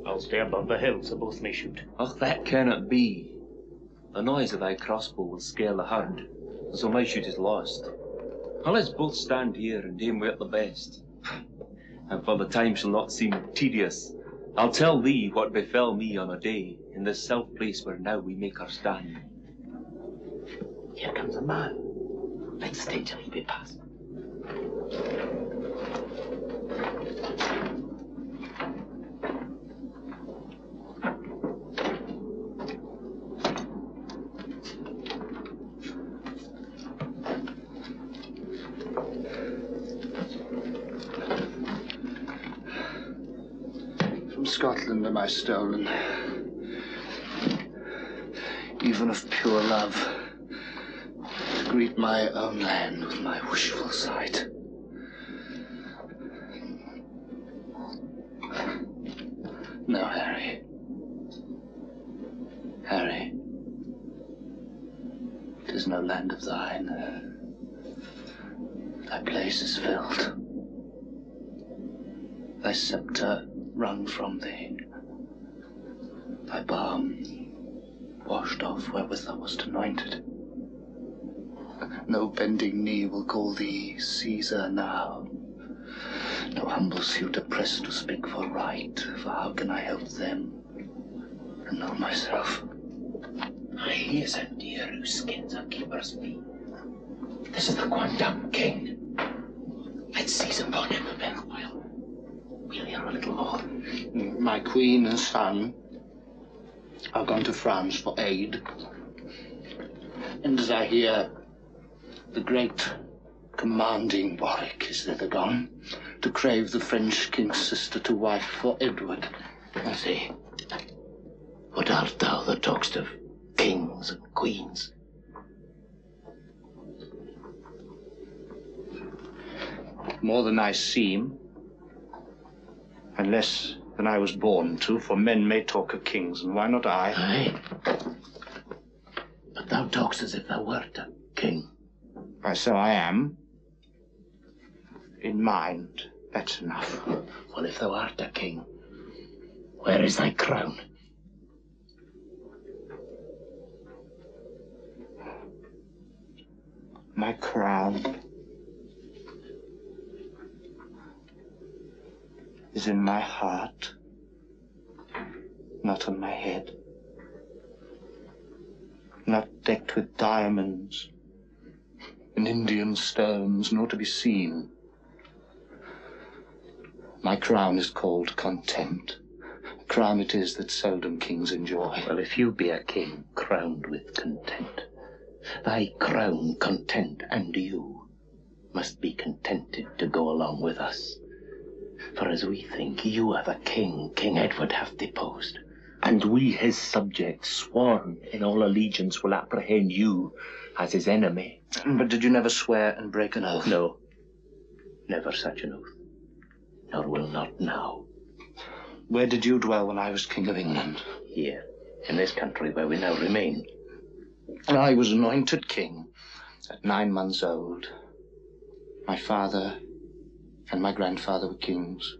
I'll stay above the hill so both may shoot. Och, that cannot be. The noise of thy crossbow will scare the herd, so my shoot is lost. I'll let's both stand here and aim we at the best. And for the time shall not seem tedious, I'll tell thee what befell me on a day in this self place where now we make our stand. Here comes a man. Let's stay till he be past. From Scotland am I stolen. Even of pure love. To greet my own land with my wishful sight. No, Harry. Harry. It is no land of thine. Thy place is filled. thy sceptre wrung from thee, thy balm washed off wherewith thou wast anointed. No bending knee will call thee Caesar now. No humble suitor pressed to speak for right, for how can I help them and not myself? Ah, he is a deer whose skins are keeper's feet. This is the Quondam King. Let's seize upon him a bit while we'll a little more. My queen and son are gone to France for aid. And as I hear, the great commanding Warwick is thither gone to crave the French king's sister to wife for Edward. I see. What art thou that talkst of kings and queens? More than I seem, and less than I was born to, for men may talk of kings, and why not I? Aye. But thou talkst as if thou wert a king. Why, so I am. In mind, that's enough. Well, if thou art a king, where is thy crown? My crown is in my heart, not on my head. Not decked with diamonds and Indian stones, nor to be seen. My crown is called content. A crown it is that seldom kings enjoy. Well, if you be a king crowned with content, thy crown content and you must be contented to go along with us. For as we think you are the king King Edward hath deposed, and we his subjects sworn in all allegiance will apprehend you as his enemy. Mm. But did you never swear and break an oath? No, never such an oath, nor will not now. Where did you dwell when I was king of England? Here, in this country where we now remain. I was anointed king at nine months old. My father and my grandfather were kings,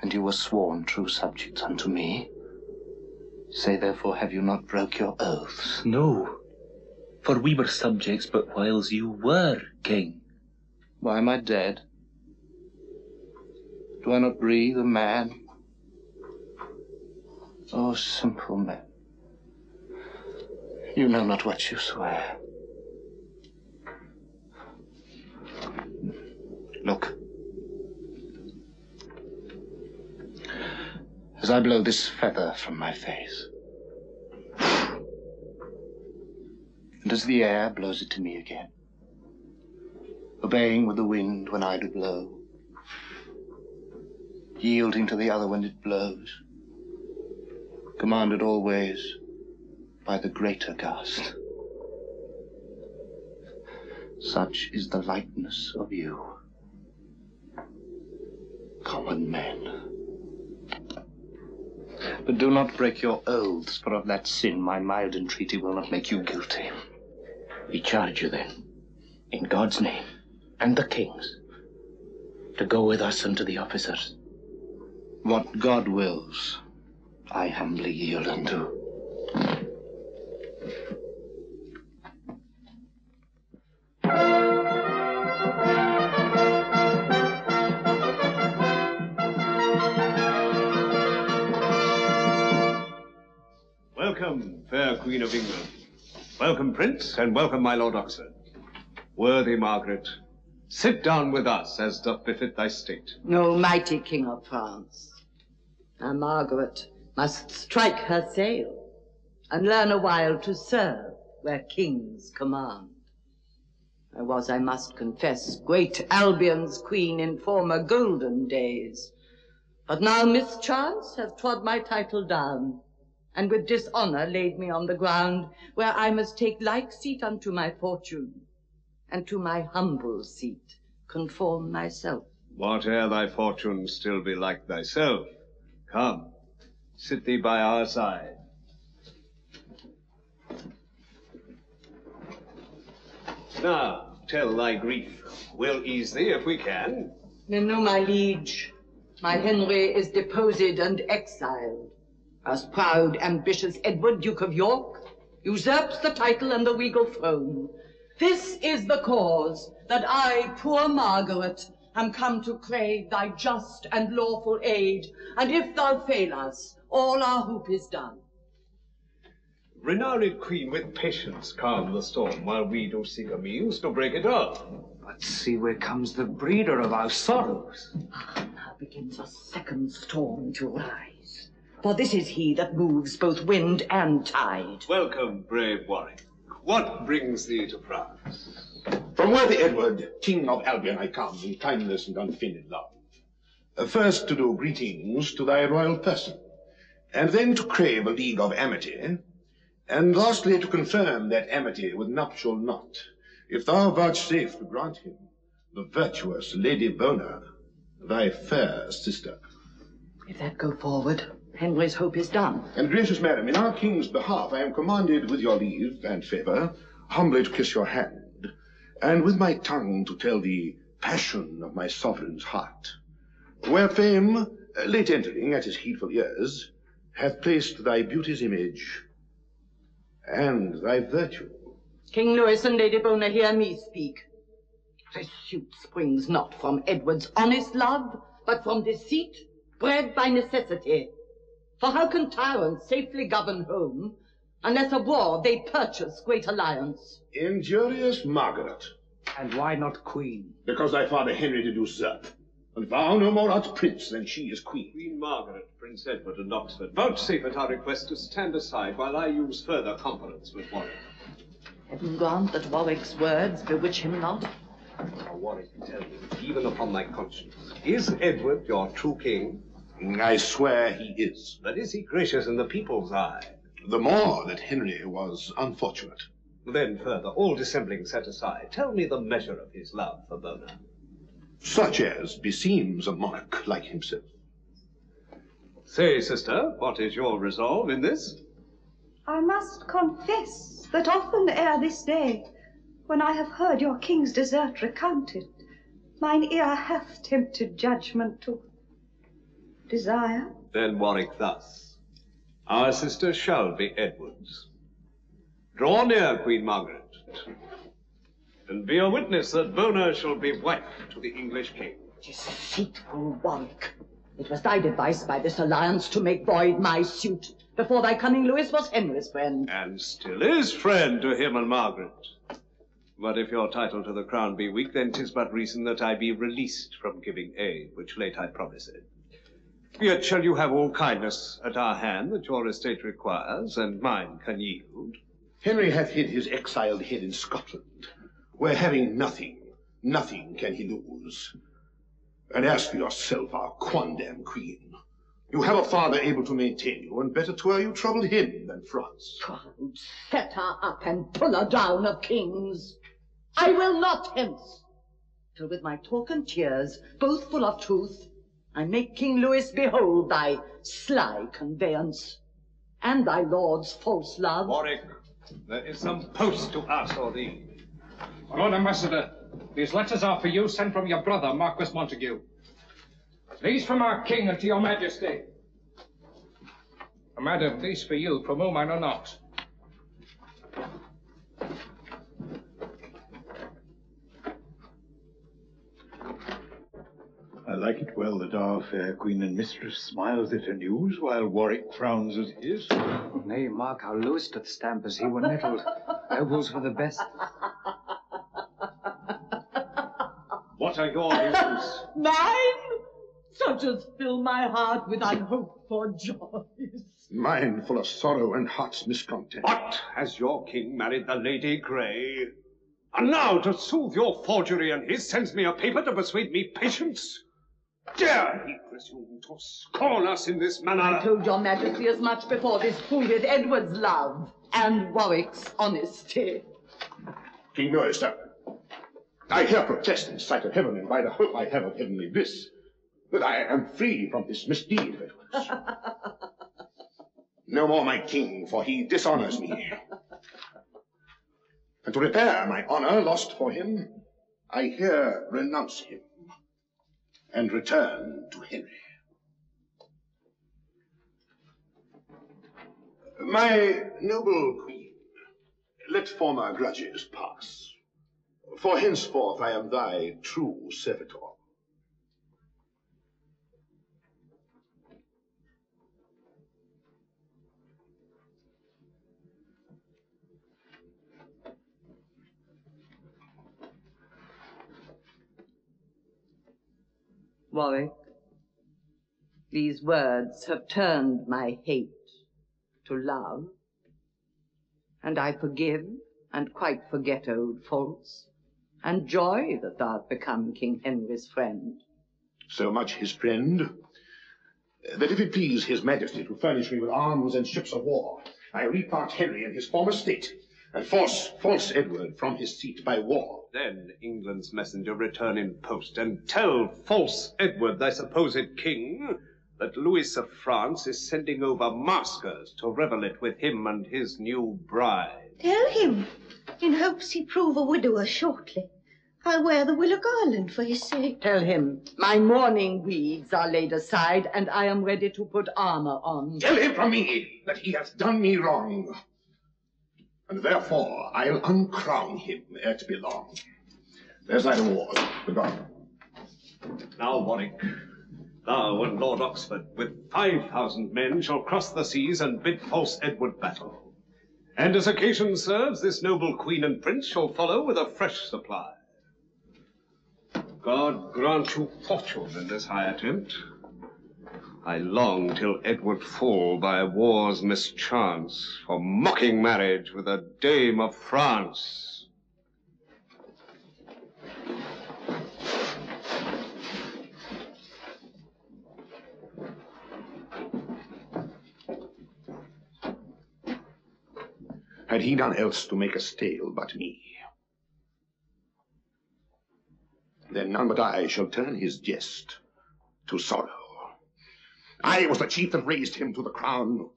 and you were sworn true subjects unto me. Say therefore, have you not broke your oaths? No, for we were subjects but whiles you were king. Why am I dead? Do I not breathe a man? Oh, simple man. You know not what you swear. Look. As I blow this feather from my face, and as the air blows it to me again, obeying with the wind when I do blow, yielding to the other when it blows, commanded always by the greater gust. Such is the likeness of you, common men. But do not break your oaths, for of that sin my mild entreaty will not make you guilty. We charge you then, in God's name and the king's, to go with us unto the officers. What God wills, I humbly yield unto. Of England. Welcome, Prince, and welcome, my Lord Oxford. Worthy Margaret, sit down with us as doth befit thy state. O mighty King of France, our Margaret must strike her sail and learn a while to serve where kings command. I was, I must confess, great Albion's queen in former golden days, but now mischance hath trod my title down, and with dishonor laid me on the ground, where I must take like seat unto my fortune, and to my humble seat conform myself. Whate'er thy fortune still be like thyself. Come, sit thee by our side. Now, tell thy grief. We'll ease thee if we can. Then know, my liege, My Henry is deposed and exiled. As proud, ambitious Edward, Duke of York, usurps the title and the regal throne. This is the cause that I, poor Margaret, am come to crave thy just and lawful aid, and if thou fail us, all our hope is done. Renowned Queen, with patience calm the storm, while we do seek a means to break it off. But see where comes the breeder of our sorrows. Ah, now begins a second storm to rise. For this is he that moves both wind and tide. Welcome, brave Warwick. What brings thee to France? From worthy Edward, King of Albion, I come in kindness and unfeigned love. Uh, First to do greetings to thy royal person, and then to crave a league of amity, and lastly to confirm that amity with nuptial knot, if thou vouchsafe to grant him the virtuous Lady Bona, thy fair sister. If that go forward, Henry's hope is done. And gracious madam, in our king's behalf, I am commanded with your leave and favour, humbly to kiss your hand, and with my tongue to tell the passion of my sovereign's heart, where fame, late entering at his heedful years, hath placed thy beauty's image and thy virtue. King Louis and Lady Bona hear me speak. This suit springs not from Edward's honest love, but from deceit bred by necessity. For how can tyrants safely govern home unless a war they purchase great alliance? Injurious Margaret. And why not queen? Because thy father Henry did usurp, and thou no more art prince than she is queen. Queen Margaret, Prince Edward, and Oxford, vouchsafe at our request to stand aside while I use further conference with Warwick. Heaven grant that Warwick's words bewitch him not. Now, Warwick, tell me, even upon thy conscience, is Edward your true king? Mm, I swear he is. But is he gracious in the people's eye? The more that Henry was unfortunate. Then further, all dissembling set aside, tell me the measure of his love for Bona. Such as beseems a monarch like himself. Say, sister, what is your resolve in this? I must confess that often ere this day, when I have heard your king's desert recounted, mine ear hath tempted judgment to desire. Then, Warwick, thus. Our sister shall be Edward's. Draw near, Queen Margaret, and be a witness that Bona shall be wife to the English king. Deceitful Warwick. It was thy device by this alliance to make void my suit. Before thy cunning Louis was Henry's friend. And still is friend to him and Margaret. But if your title to the crown be weak, then 'tis but reason that I be released from giving aid, which late I promised. Yet shall you have all kindness at our hand that your estate requires, and mine can yield. Henry hath hid his exiled head in Scotland, where having nothing, nothing can he lose. And as for yourself, our quondam queen, you have a father able to maintain you, and better twere you troubled him than France. Proud, set her up and pull her down of kings. I will not hence, till with my talk and tears, both full of truth, I make King Louis behold thy sly conveyance, and thy lord's false love. Warwick, there is some post to us or thee. My Lord Ambassador, these letters are for you sent from your brother, Marquis Montague. These from our king and to your majesty. Madam, these for you, from whom I know not. I like it well that our fair queen and mistress smiles at her news while Warwick frowns at his. Nay, mark how Louis doth stamp as he were nettled. Elbows for the best. What are your views? Mine? Such as fill my heart with unhoped for joys. Mine full of sorrow and heart's miscontent. What? Has your king married the Lady Grey? And now, to soothe your forgery and his, sends me a paper to persuade me patience? Dare he presume to scorn us in this manner? I told your majesty as much before this proved Edward's love and Warwick's honesty. King Louis, uh, I here protest in sight of heaven and by the hope I have of heavenly bliss, that I am free from this misdeed of Edward's. no more my king, for he dishonors me. And to repair my honor lost for him, I here renounce him and return to Henry. My noble queen, let former grudges pass, for henceforth I am thy true servitor. Warwick, these words have turned my hate to love, and I forgive and quite forget old faults, and joy that thou art become King Henry's friend. So much his friend, that if it please his majesty to furnish me with arms and ships of war, I repart Henry in his former state, and force false Edward from his seat by war. Then England's messenger return in post, and tell false Edward, thy supposed king, that Louis of France is sending over maskers to revel it with him and his new bride. Tell him, in hopes he prove a widower shortly. I'll wear the willow garland for his sake. Tell him my mourning weeds are laid aside, and I am ready to put armor on. Tell him from me that he hath done me wrong, and therefore I'll uncrown him ere to be long. There's thy reward. Begone. Now, Warwick, thou and Lord Oxford, with five thousand men, shall cross the seas and bid false Edward battle. And as occasion serves, this noble queen and prince shall follow with a fresh supply. God grant you fortune in this high attempt. I long till Edward fall by war's mischance for mocking marriage with a dame of France. Had he none else to make a tale but me, then none but I shall turn his jest to sorrow. I was the chief that raised him to the crown,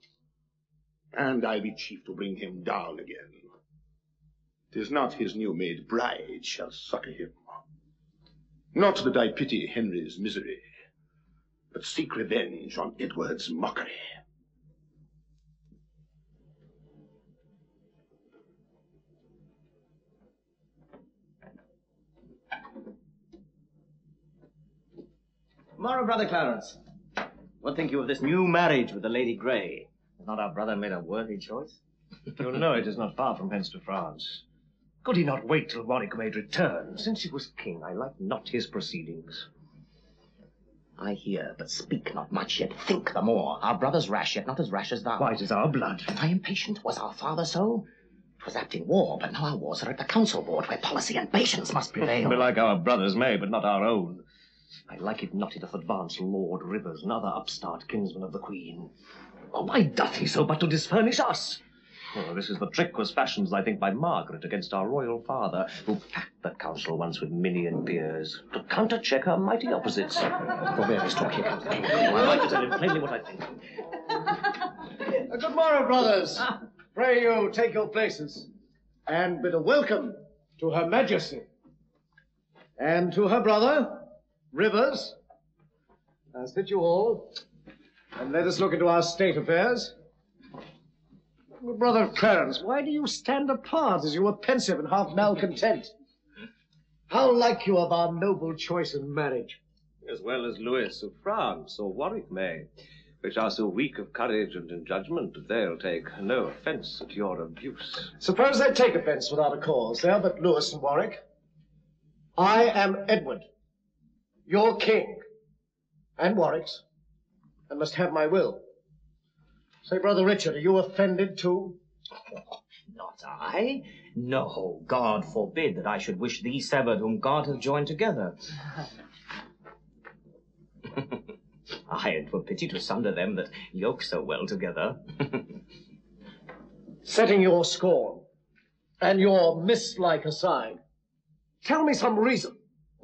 and I'll be chief to bring him down again. Tis not his new-made bride shall succor him. Not that I pity Henry's misery, but seek revenge on Edward's mockery. Morrow, Brother Clarence. What think you of this new marriage with the Lady Grey? Has not our brother made a worthy choice? Oh, You'll know it is not far from hence to France. Could he not wait till Warwick made return? Since he was king, I like not his proceedings. I hear, but speak not much, yet think the more. Our brother's rash, yet not as rash as thou. Why, it is our blood. Am I impatient? Was our father so? 'Twas apt in war, but now our wars are at the council board, where policy and patience must prevail. Belike our brothers may, but not our own. I like it not he doth advance Lord Rivers, another upstart kinsman of the Queen. Why doth he so but to disfurnish us? Oh, this is the trick was fashioned, I think, by Margaret against our royal father, who packed the council once with minion peers, to countercheck her mighty opposites. Forbear his talk, here comes the king. I like to tell him plainly what I think. Uh, Good morrow, brothers. Pray you take your places and bid a welcome to Her Majesty and to her brother, Rivers. Now sit you all and let us look into our state affairs. Brother Clarence, why do you stand apart as you were pensive and half malcontent? How like you of our noble choice in marriage? As well as Louis of France or Warwick may, which are so weak of courage and in judgment that they'll take no offence at your abuse. Suppose they take offense without a cause. They are but Lewis and Warwick. I am Edward, your king, and Warwick's, and must have my will. Say, Brother Richard, are you offended too? Not I. No, God forbid that I should wish thee severed whom God hath joined together. Aye, it were pity to sunder them that yoke so well together. Setting your scorn and your mislike aside, tell me some reason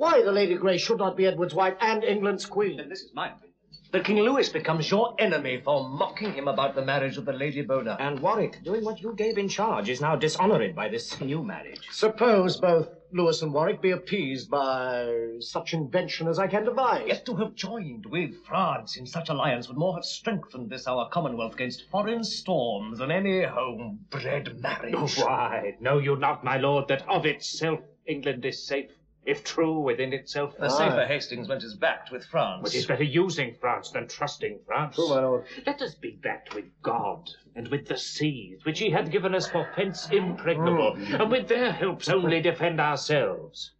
why the Lady Grey should not be Edward's wife and England's queen. Then this is my opinion. that King Louis becomes your enemy for mocking him about the marriage of the Lady Bona. And Warwick, doing what you gave in charge, is now dishonoured by this new marriage. Suppose both Lewis and Warwick be appeased by such invention as I can devise. Yet to have joined with France in such alliance would more have strengthened this our commonwealth against foreign storms than any home-bred marriage. Why, know you not, my lord, that of itself England is safe, if true within itself? The ah. safer Hastings when 'tis backed with France. It is better using France than trusting France. True, my lord. Let us be backed with God and with the seas, which he hath given us for fence impregnable, mm. and with their helps only defend ourselves.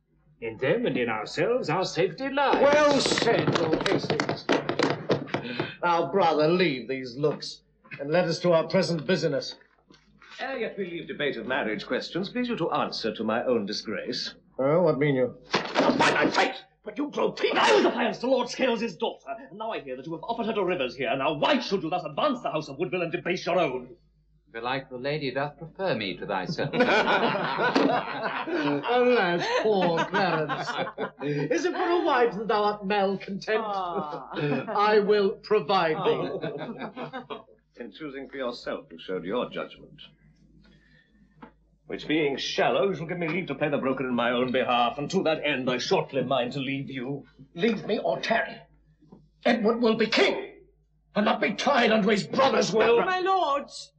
In them and in ourselves our safety lies. Well said, Lord Hastings. Now, brother, leave these looks, and let us to our present business. Ere yet we leave debate of marriage questions, please you to answer to my own disgrace. Oh, what mean you? By my faith! But you drove King I was affianced to Lord Scales' daughter, and now I hear that you have offered her to Rivers here. Now why should you thus advance the house of Woodville and debase your own? Belike the lady doth prefer me to thyself. Alas, poor Clarence. Is it for a wife that thou art malcontent? Ah. I will provide thee. Oh. In choosing for yourself, you showed your judgment. Which being shallow, shall give me leave to play the broker in my own behalf, and to that end I shortly mind to leave you. Leave me or tarry. Edward will be king, and not be tied unto his brother's will. My lords,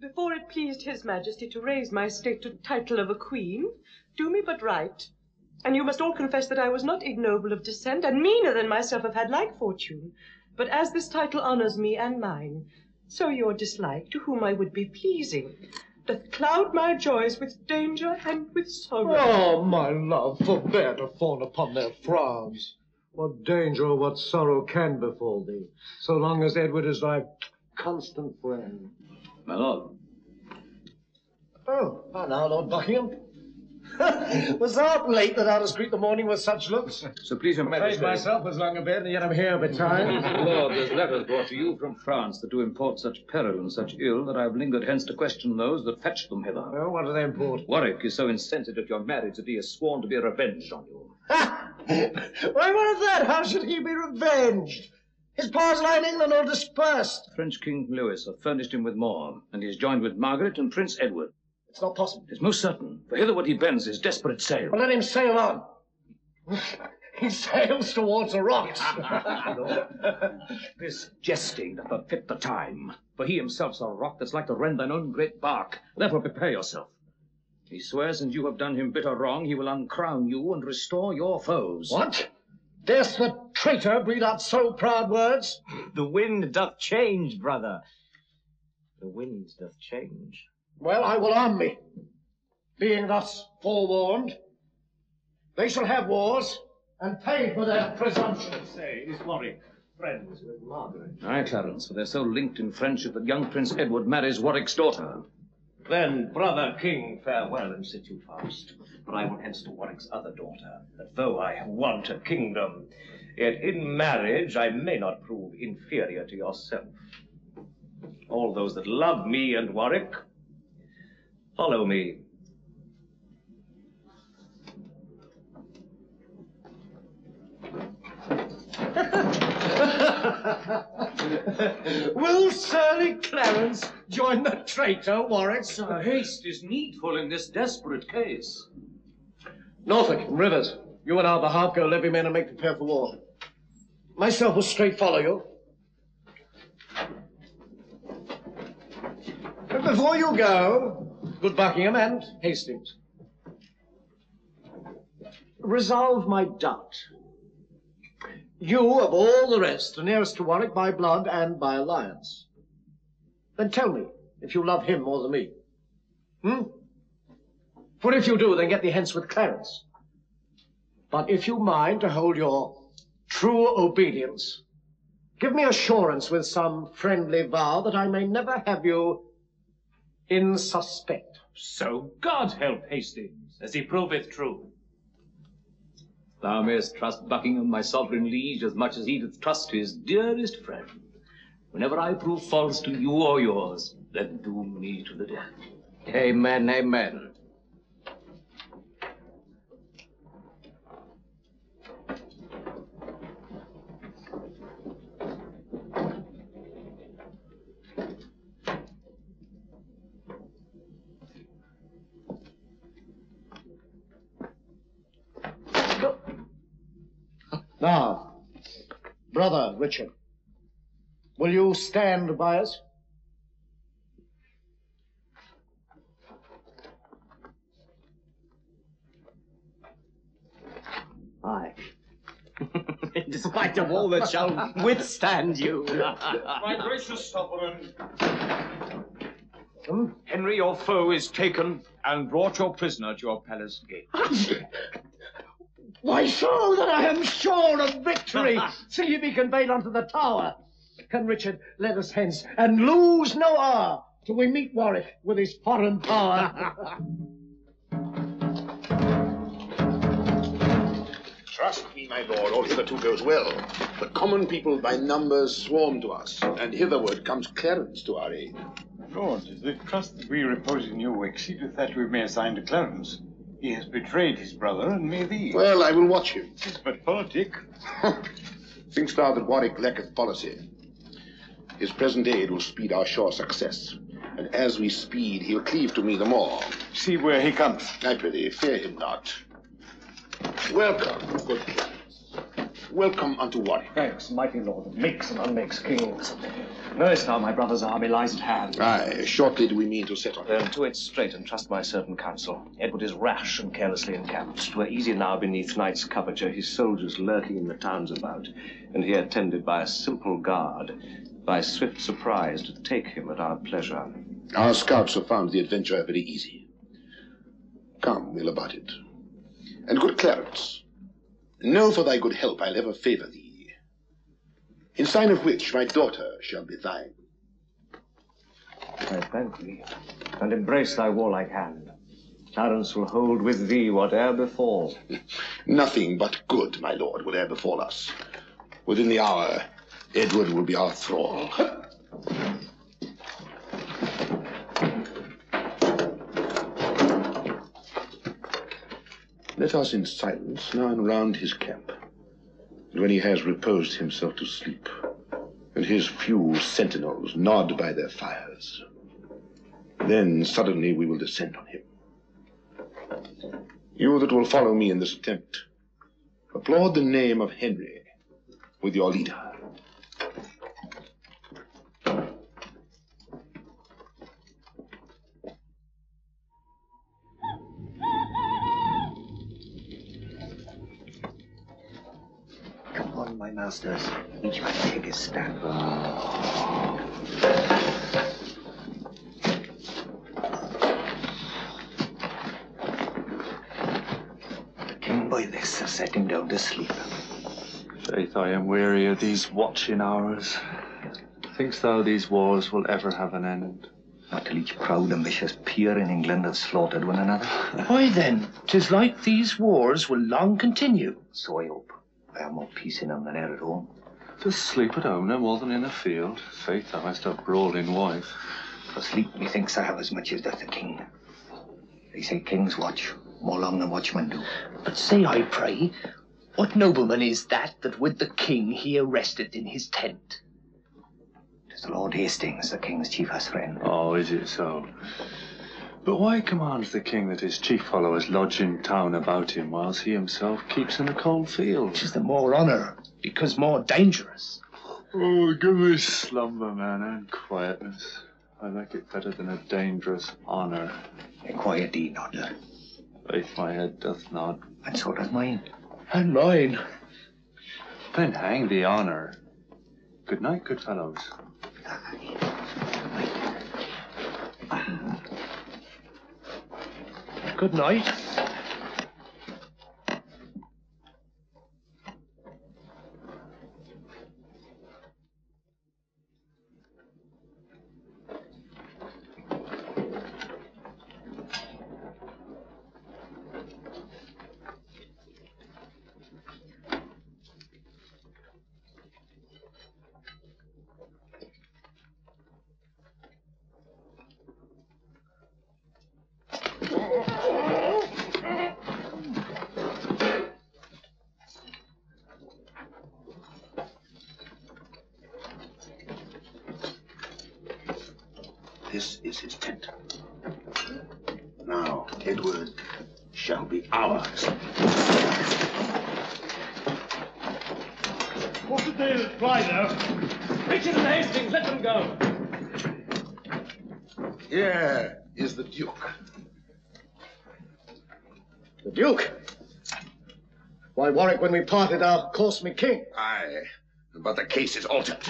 before it pleased his majesty to raise my state to the title of a queen, do me but right. And you must all confess that I was not ignoble of descent, and meaner than myself have had like fortune. But as this title honours me and mine, so your dislike, to whom I would be pleasing, doth cloud my joys with danger and with sorrow. Oh, my love, forbear to fawn upon their frowns. What danger or what sorrow can befall thee, so long as Edward is thy constant friend? My lord. Oh, ah, now, Lord Buckingham. Was thou up late that thou dost greet the morning with such looks? So please your Praise majesty. myself was long abed, and yet I'm here betimes. Lord, there's letters brought to you from France that do import such peril and such ill that I have lingered hence to question those that fetched them hither. Well, what do they import? Warwick is so incensed at your marriage that he has sworn to be revenged on you. Ha! Why, what of that? How should he be revenged? His paws lie in England all dispersed. French King Louis have furnished him with more, and he has joined with Margaret and Prince Edward. It's not possible. It's most certain, for hitherward he bends his desperate sail. Well, let him sail on. he sails towards the rocks. This jesting doth befit the time, for he himself's a rock that's like to rend thine own great bark. Therefore prepare yourself. He swears, and you have done him bitter wrong, he will uncrown you and restore your foes. What? Darest the traitor breathe out so proud words? The wind doth change, brother. The wind doth change. Well, I will arm me. Being thus forewarned, they shall have wars and pay for their presumption. Say, is Warwick friends with Margaret? Aye, Clarence, for they're so linked in friendship that young Prince Edward marries Warwick's daughter. Then, brother king, farewell and sit you fast. For I will hence to Warwick's other daughter, that though I want a kingdom, yet in marriage I may not prove inferior to yourself. All those that love me and Warwick, follow me. Will surly Clarence join the traitor Warwick? Sir, haste is needful in this desperate case. Norfolk and Rivers, you on our behalf go levy men and make prepare for war. Myself will straight follow you. But before you go, good Buckingham and Hastings, resolve my doubt. You, of all the rest, are nearest to Warwick by blood and by alliance. Then tell me if you love him more than me. Hmm? For if you do, then get thee hence with Clarence. But if you mind to hold your true obedience, give me assurance with some friendly vow that I may never have you in suspect. So God help Hastings, as he proveth true. Thou mayest trust Buckingham, my sovereign liege, as much as he doth trust his dearest friend. Whenever I prove false to you or yours, then doom me to the death. Amen, amen. Now, brother Richard, will you stand by us? Aye. In spite of all that shall withstand you. My gracious sovereign. Hmm? Henry, your foe is taken and brought your prisoner to your palace gate. Why, so that I am sure of victory, till you be conveyed unto the tower. And Richard, let us hence, and lose no hour, till we meet Warwick with his foreign power. Trust me, my lord, all hitherto goes well. The common people by numbers swarm to us, and hitherward comes Clarence to our aid. Lord, the trust that we repose in you exceedeth that we may assign to Clarence. He has betrayed his brother and me thee. Well, I will watch him. Tis but politic. Thinkst thou that Warwick lacketh policy? His present aid will speed our sure success. And as we speed, he'll cleave to me the more. See where he comes. I prithee, fear him not. Welcome, good Clarence. Welcome unto Warwick. Thanks, mighty lord, that makes and unmakes kings. Knowest thou my brother's army lies at hand? Aye, shortly do we mean to set on Then to it straight and trust my certain counsel. Edward is rash and carelessly encamped. Twere easy now beneath night's coverture, his soldiers lurking in the towns about, and he attended by a simple guard, by swift surprise to take him at our pleasure. Our scouts have found the adventure very easy. Come, we'll about it. And good Clarence, know for thy good help I'll ever favour thee. In sign of which my daughter shall be thine. I thank thee, and embrace thy warlike hand. Clarence will hold with thee whate'er befall. Nothing but good, my lord, will e'er befall us. Within the hour, Edward will be our thrall. Let us in silence now round his camp. And when he has reposed himself to sleep, and his few sentinels nod by their fires, then suddenly we will descend on him. You that will follow me in this attempt, applaud the name of Henry with your leader. Masters. Each man take his stand. The king by this is setting down to sleep. Faith, I am weary of these watching hours. Thinkst thou these wars will ever have an end? Not till each proud ambitious peer in England have slaughtered one another. Why then, 'tis like these wars will long continue. So I hope. I have more peace in them than e'er at home. To sleep at home no more than in a field. Faith, I must have brawling wife. For sleep, methinks I have as much as doth the king. They say kings watch more long than watchmen do. But say, I pray, what nobleman is that that with the king he arrested in his tent? Tis the Lord Hastings, the king's chiefest friend. Oh, is it so? But why commands the king that his chief followers lodge in town about him, whilst he himself keeps in a cold field? Tis the more honour, because more dangerous. Oh, give me slumber, man, and quietness. I like it better than a dangerous honour. A quiet thee, Nodder. Faith, my head doth nod. And so does mine. And mine. Then hang the honour. Good night, good fellows. Good night. This is his tent. Now, Edward shall be ours. What did they fly there? Richard and Hastings, let them go. Here is the Duke. The Duke? When we parted, our course me king. Aye, but the case is altered.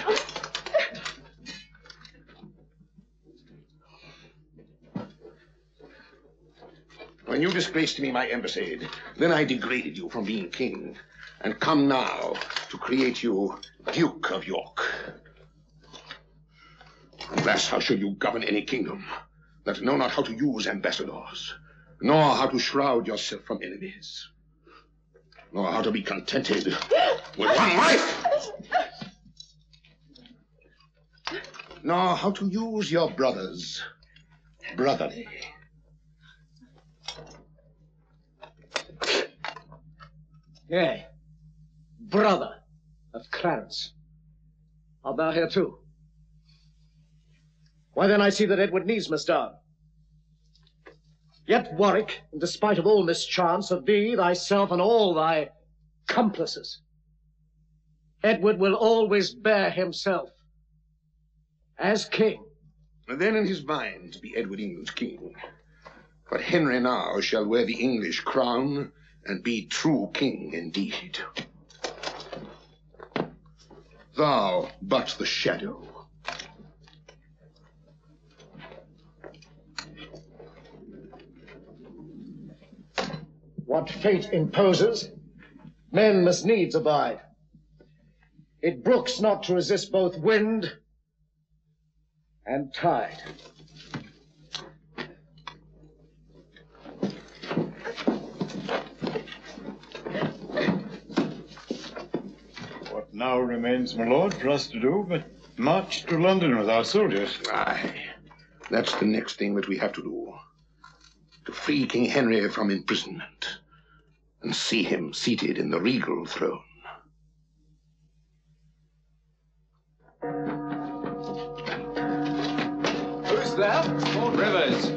When you disgraced me my embassy, then I degraded you from being king, and come now to create you Duke of York. Alas, how should you govern any kingdom that know not how to use ambassadors, nor how to shroud yourself from enemies, nor how to be contented with one wife, nor how to use your brothers brotherly? Yea, brother of Clarence. Art thou here too? Why then I see that Edward needs must down. Yet, Warwick, in despite of all mischance of thee, thyself, and all thy complices, Edward will always bear himself as king. And then in his mind to be Edward England's king. But Henry now shall wear the English crown and be true king indeed. Thou but the shadow. What fate imposes, men must needs abide. It brooks not to resist both wind and tide. What now remains, my lord, for us to do but march to London with our soldiers? Aye. That's the next thing that we have to do. To free King Henry from imprisonment and see him seated in the regal throne. Who's there? Lord Rivers.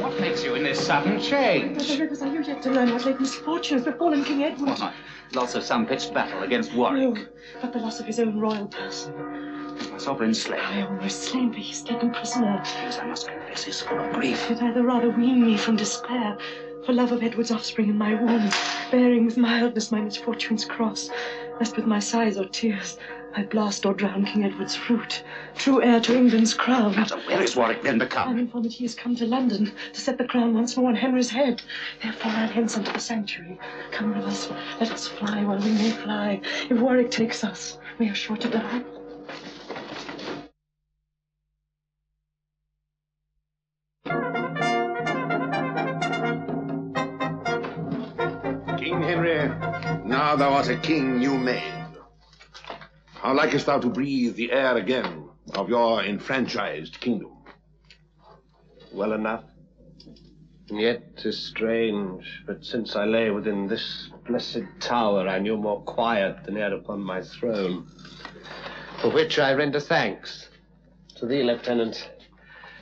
What makes you in this sudden change? Brother Rivers, are you yet to learn what late misfortune has befallen King Edward? What, Loss of some pitched battle against Warwick. No, but the loss of his own royal person. My sovereign slain. I am almost slain, but he's taken prisoner. Yes, I must confess, is full of grief. It either rather wean me from despair, for love of Edward's offspring in my womb, bearing with mildness my misfortune's cross, lest with my sighs or tears I blast or drown King Edward's fruit, true heir to England's crown. Where is Warwick then become? I'm informed that he has come to London to set the crown once more on Henry's head. Therefore, ride hence unto the sanctuary. Come, Rivers, let us fly while we may fly. If Warwick takes us, we are sure to die. Henry, now thou art a king new made. How likest thou to breathe the air again of your enfranchised kingdom? Well enough. And yet 'tis strange, but since I lay within this blessed tower, I knew more quiet than ere upon my throne. For which I render thanks to thee, Lieutenant,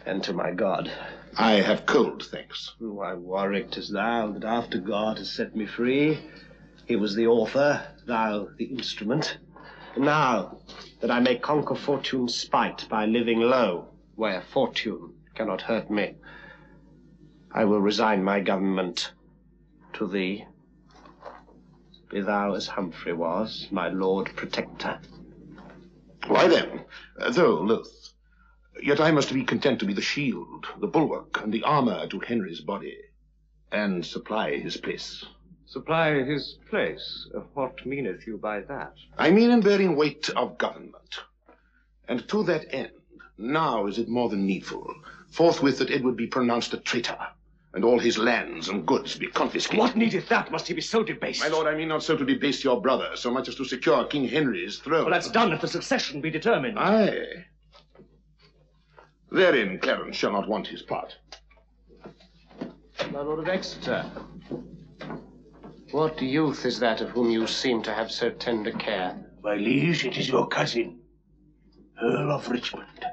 and to my God. I have cold thanks. Why, Warwick, 'tis thou that after God has set me free. He was the author, thou the instrument. Now that I may conquer fortune's spite by living low, where fortune cannot hurt me, I will resign my government to thee. Be thou as Humphrey was, my lord protector. Why then, though loth, yet I must be content to be the shield, the bulwark, and the armor to Henry's body, and supply his place. Supply his place. What meaneth you by that? I mean in bearing weight of government. And to that end, now is it more than needful, forthwith that Edward be pronounced a traitor, and all his lands and goods be confiscated. What needeth that? Must he be so debased? My lord, I mean not so to debase your brother, so much as to secure King Henry's throne. Well, that's done if the succession be determined. Aye. Therein Clarence shall not want his part. My lord of Exeter, what youth is that of whom you seem to have so tender care? My liege, it is your cousin, Earl of Richmond.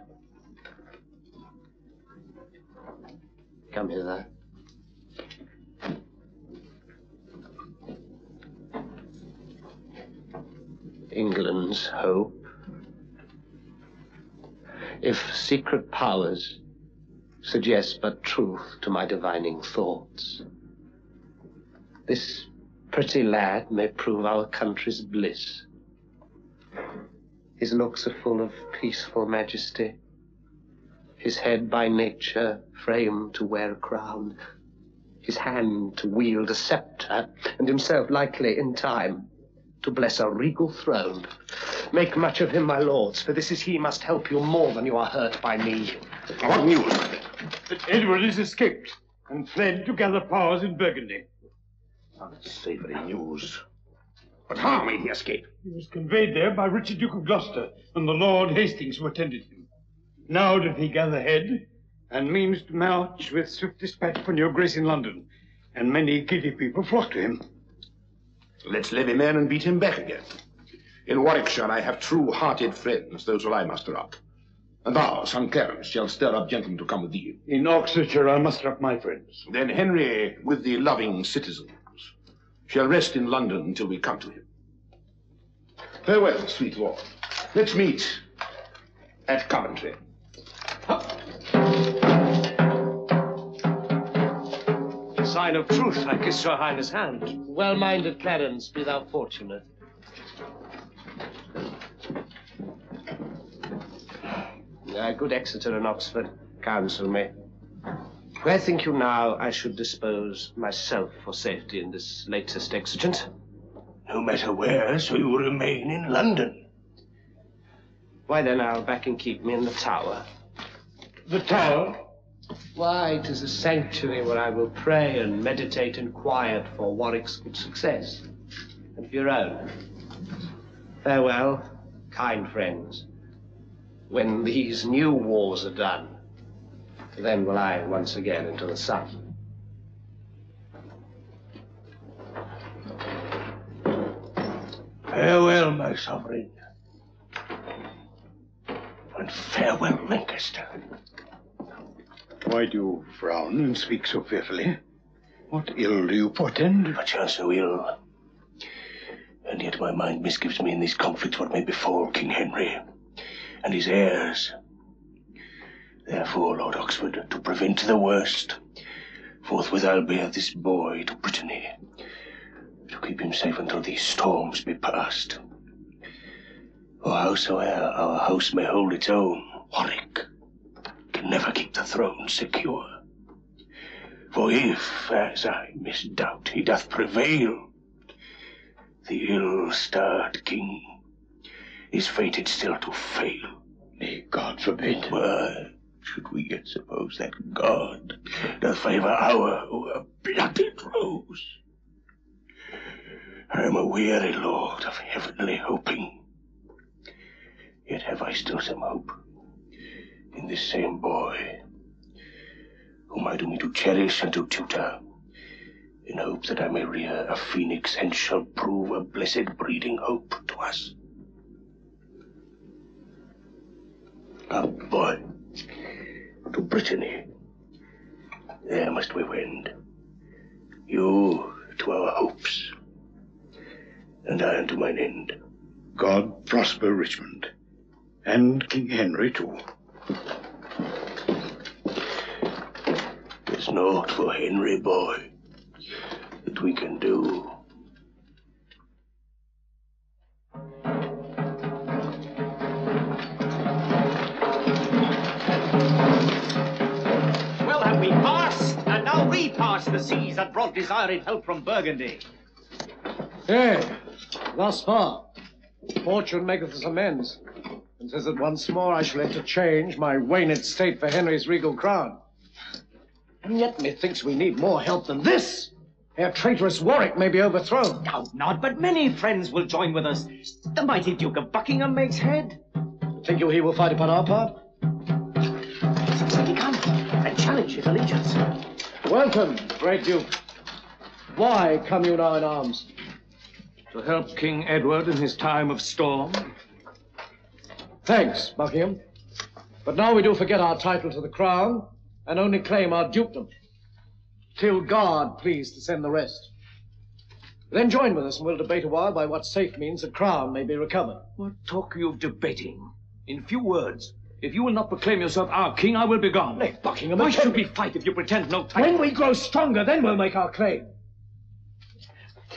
Come hither. England's hope. If secret powers suggest but truth to my divining thoughts, this pretty lad may prove our country's bliss. His looks are full of peaceful majesty, his head by nature framed to wear a crown, his hand to wield a sceptre, and himself likely in time to bless a regal throne. Make much of him, my lords, for this is he must help you more than you are hurt by me. What news? That Edward has escaped and fled to gather powers in Burgundy. Unsavory news. But how may he escape? He was conveyed there by Richard Duke of Gloucester and the Lord Hastings who attended him. Now doth he gather head and means to march with swift dispatch for your grace in London, and many giddy people flock to him. Let's levy men and beat him back again. In Warwickshire I have true-hearted friends, those will I muster up. And thou, son Clarence, shalt stir up gentlemen to come with thee. In Oxfordshire I muster up my friends. Then Henry, with the loving citizens, shall rest in London till we come to him. Farewell, sweet lord. Let's meet at Coventry. Sign of truth, I kiss your highness' hand. Well-minded Clarence, be thou fortunate. Uh, good Exeter and Oxford, counsel me. Where think you now I should dispose myself for safety in this latest exigent? No matter where, so you remain in London. Why then I'll back and keep me in the tower. The tower? Why, it is a sanctuary where I will pray and meditate in quiet for Warwick's good success. And for your own. Farewell, kind friends. When these new wars are done, then will I once again into the sun. Farewell, my sovereign. And farewell, Lancaster. Why do you frown and speak so fearfully? What ill do you portend? Perchance so ill. And yet my mind misgives me in these conflicts what may befall King Henry and his heirs. Therefore, Lord Oxford, to prevent the worst, forthwith I'll bear this boy to Brittany, to keep him safe until these storms be past. For howsoe'er our house may hold its own, Warwick can never keep the throne secure. For if, as I misdoubt, he doth prevail, the ill-starred king is fated still to fail. Nay, God forbid. Why should we yet suppose that God doth favour our our blooded rose? I am a weary lord of heavenly hoping. Yet have I still some hope in this same boy, whom I do mean to cherish and to tutor, in hope that I may rear a phoenix and shall prove a blessed breeding hope to us. Up, boy, to Brittany. There must we wend. You to our hopes, and I unto mine end. God prosper Richmond, and King Henry too. There's naught for Henry, boy, that we can do. Well have we passed, and now repass the seas that brought desired help from Burgundy. Hey, thus far, fortune maketh us amends, and says that once more I shall interchange my waned state for Henry's regal crown. And yet methinks we need more help than this, ere traitorous Warwick may be overthrown. Doubt not, but many friends will join with us. The mighty Duke of Buckingham makes head. Think you he will fight upon our part? He come and challenge his allegiance. Welcome, great Duke. Why come you now in arms? To help King Edward in his time of storm. Thanks, Buckingham. But now we do forget our title to the crown and only claim our dukedom. Till God please to send the rest. Then join with us and we'll debate a while by what safe means the crown may be recovered. What talk you of debating? In few words, if you will not proclaim yourself our king, I will be gone. Nay, Buckingham, Why should we fight if you pretend no title? When we grow stronger, then we'll make our claim.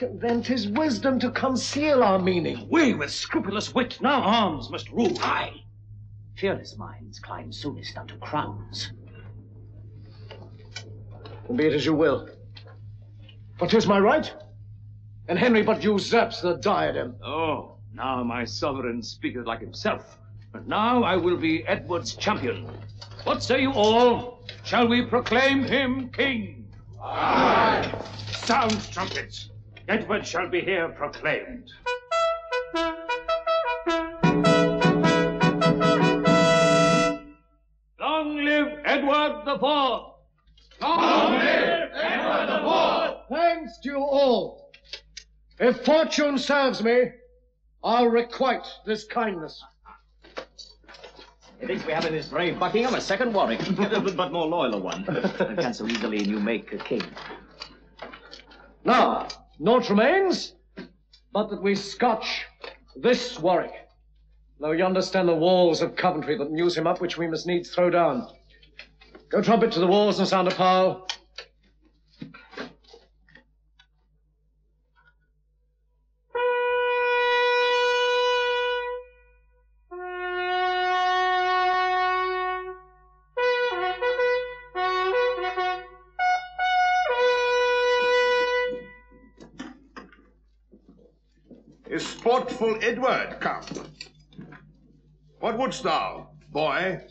Till then, 'tis wisdom to conceal our meaning. We, with scrupulous wit, now arms must rule. Aye. Fearless minds climb soonest unto crowns. Be it as you will. For 'tis my right, and Henry but usurps the diadem. Oh, now my sovereign speaketh like himself. And now I will be Edward's champion. What say you all? Shall we proclaim him king? Aye! Sound trumpets! Edward shall be here proclaimed. Long live Edward the Fourth! Long live Edward the Fourth! Thanks to you all. If fortune serves me, I'll requite this kindness. Methinks we have in this brave Buckingham a second Warwick, but more loyal a one. And can't so easily you make a king. Now, naught remains but that we scotch this Warwick. Though you understand the walls of Coventry that muse him up, which we must needs throw down. Go trumpet to the walls and sound a pile. Is Edward come? What wouldst thou, boy?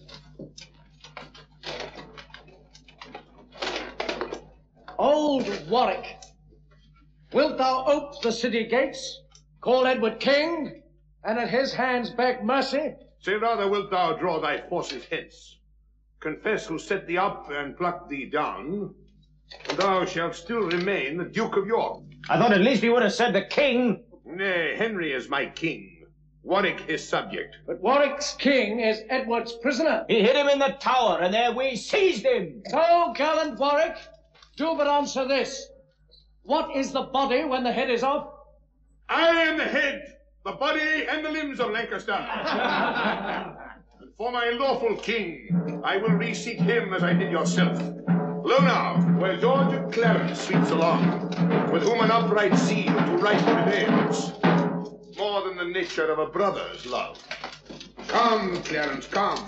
Old Warwick, wilt thou ope the city gates, call Edward king, and at his hands beg mercy? Say rather, wilt thou draw thy forces hence? Confess who set thee up and plucked thee down, and thou shalt still remain the Duke of York. I thought at least he would have said the king. Nay, Henry is my king. Warwick his subject. But Warwick's king is Edward's prisoner. He hid him in the tower, and there we seized him. So, gallant Warwick, do but answer this. What is the body when the head is off? I am the head, the body, and the limbs of Lancaster. and for my lawful king, I will reseat him as I did yourself. Lo now, where George of Clarence sweeps along, with whom an upright zeal to right prevails, more than the nature of a brother's love. Come, Clarence, come.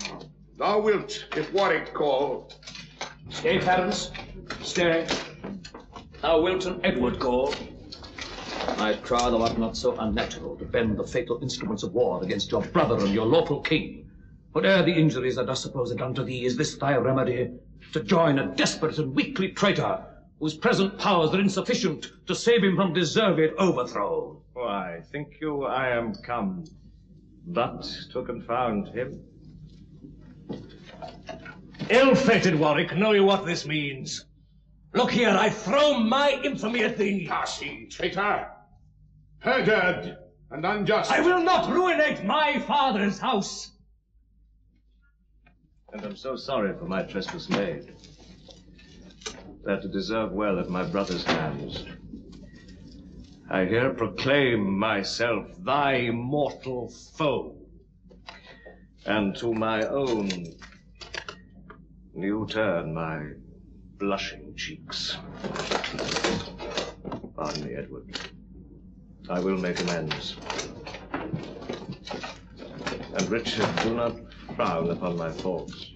Thou wilt, if Warwick call. Stay, Clarence. Stay. Thou wilt an Edward call. I trow thou art not so unnatural to bend the fatal instruments of war against your brother and your lawful king. Whate'er the injuries that are supposed unto thee, is this thy remedy? To join a desperate and weakly traitor, whose present powers are insufficient to save him from deserved overthrow. Why, think you I am come but to confound him? Ill-fated Warwick, know you what this means? Look here, I throw my infamy at thee. Ah, Passing traitor, perjured and unjust. I will not ruinate my father's house. And I'm so sorry for my trespass made, that to deserve well at my brother's hands, I here proclaim myself thy mortal foe, and to my own you turn my blushing cheeks. Pardon me, Edward. I will make amends. And Richard, do not frown upon my faults,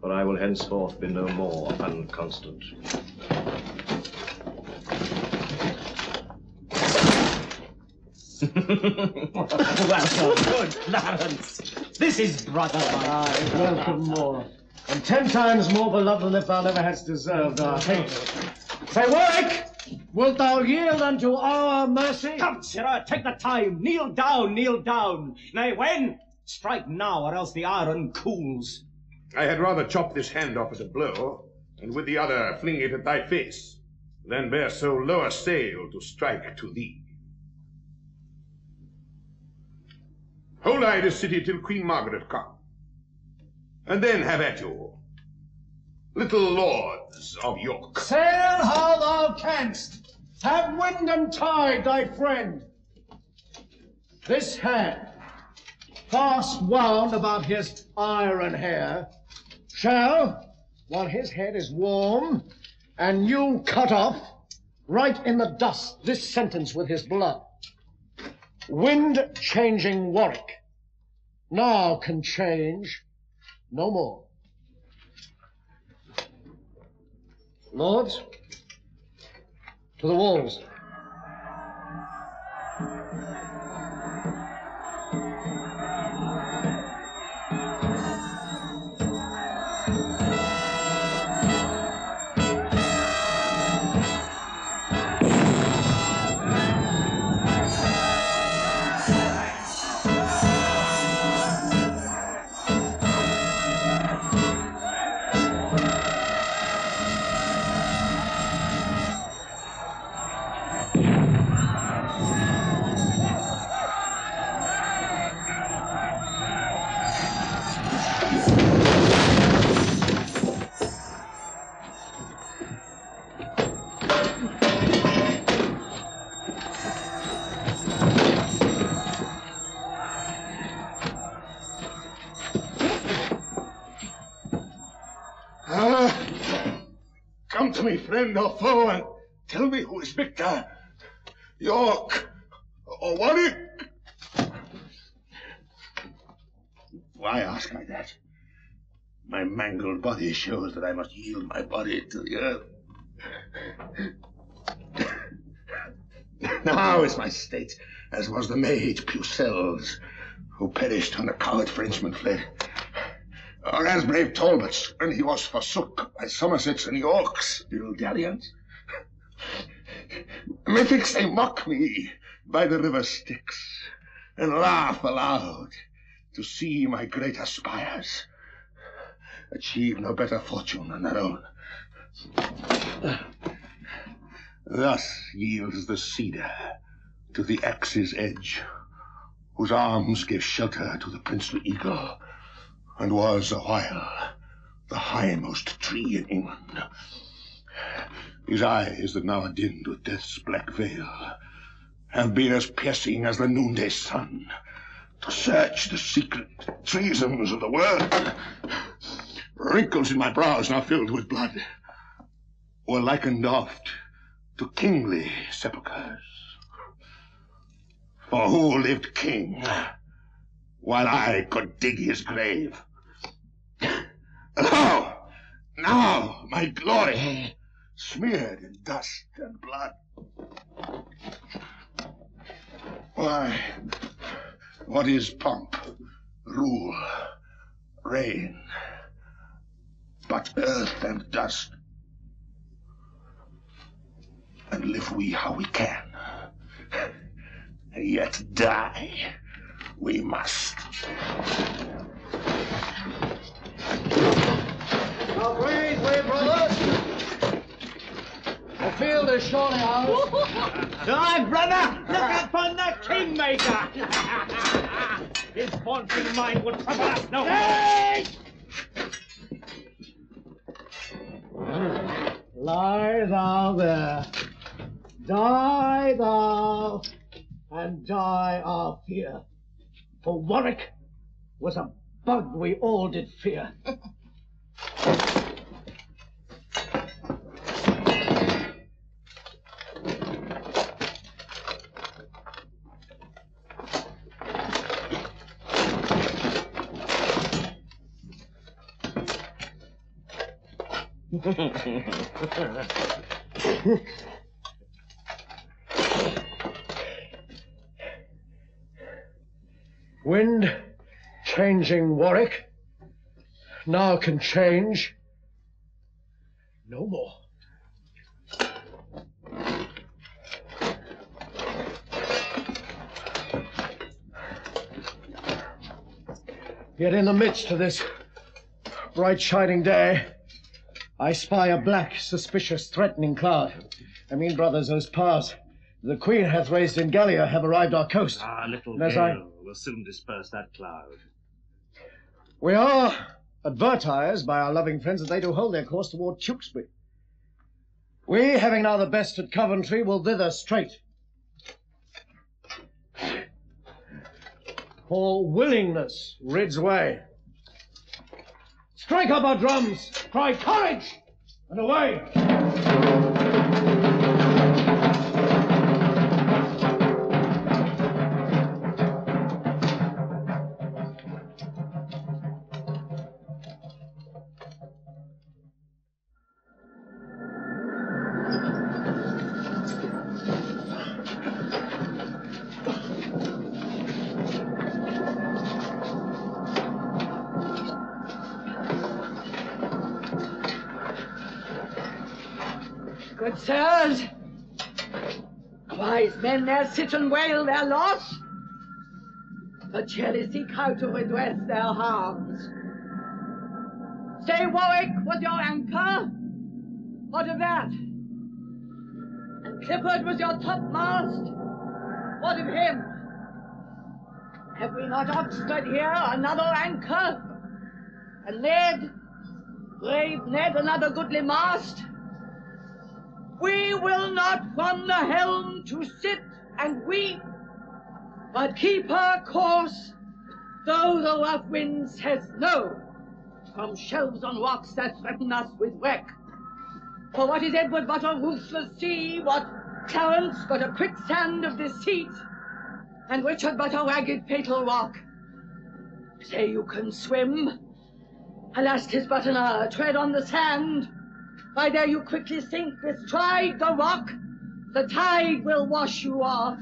for I will henceforth be no more unconstant. well done, good Clarence. This is brother mine. Aye, welcome more. And ten times more beloved than if thou never hadst deserved our hate. Say, Warwick, wilt thou yield unto our mercy? Come, sirrah, take the time. Kneel down, kneel down. Nay, when? Strike now, or else the iron cools. I had rather chop this hand off at a blow, and with the other fling it at thy face, than bear so low a sail to strike to thee. Hold I this city till Queen Margaret come, and then have at you, little lords of York. Sail how thou canst. Have wind and tide, thy friend. This hand, fast wound about his iron hair, shall, while his head is warm and you cut off, write in the dust this sentence with his blood. Wind changing Warwick, now can change no more. Lords, to the walls. Me, friend or foe, and tell me who is victor. York or Warwick? Why ask I that? My mangled body shows that I must yield my body to the earth. now is my state as was the maid Pucelle's, who perished when the coward Frenchman fled. Or as brave Talbot's, when he was forsook by Somersets and Yorks, ill gallant. Methinks they mock me by the river Styx, and laugh aloud to see my great aspires achieve no better fortune than their own. Thus yields the cedar to the axe's edge, whose arms gave shelter to the princely eagle, and was a while the highmost tree in England. His eyes that now are dimmed with death's black veil have been as piercing as the noonday sun to search the secret treasons of the world. Wrinkles in my brows now filled with blood were likened oft to kingly sepulchres. For who lived king while I could dig his grave? Now, now, my glory smeared in dust and blood. Why, what is pomp, rule, reign, but earth and dust? And live we how we can, yet die we must. Now breathe, we brothers. The field is surely ours. Aye, brother, look upon the Kingmaker! His vaunting mind will trouble us no more. Lie thou there. Die thou, and die our fear. For Warwick was a bug we all did fear. Wind changing Warwick now can change no more. Yet in the midst of this bright shining day, I spy a black, suspicious, threatening cloud. I mean, brothers, those powers the Queen hath raised in Gallia have arrived our coast. Ah, little And gale I- will soon disperse that cloud. We are advertised by our loving friends that they do hold their course toward Tewkesbury. We, having now the best at Coventry, will thither straight. For willingness rids way. Strike up our drums, cry courage, and away! There sit and wail their loss, but surely seek how to redress their harms. Say, Warwick was your anchor? What of that? And Clifford was your topmast? What of him? Have we not Oxford here, another anchor? And Ned, brave Ned, another goodly mast? We will not from the helm to sit and weep, but keep our course, though the rough wind says no, from shelves on rocks that threaten us with wreck. For what is Edward but a ruthless sea? What Clarence but a quicksand of deceit? And Richard but a ragged fatal rock? Say you can swim? Alas, 'tis but an hour. Tread on the sand. Why dare you quickly sink, bestride the rock? The tide will wash you off.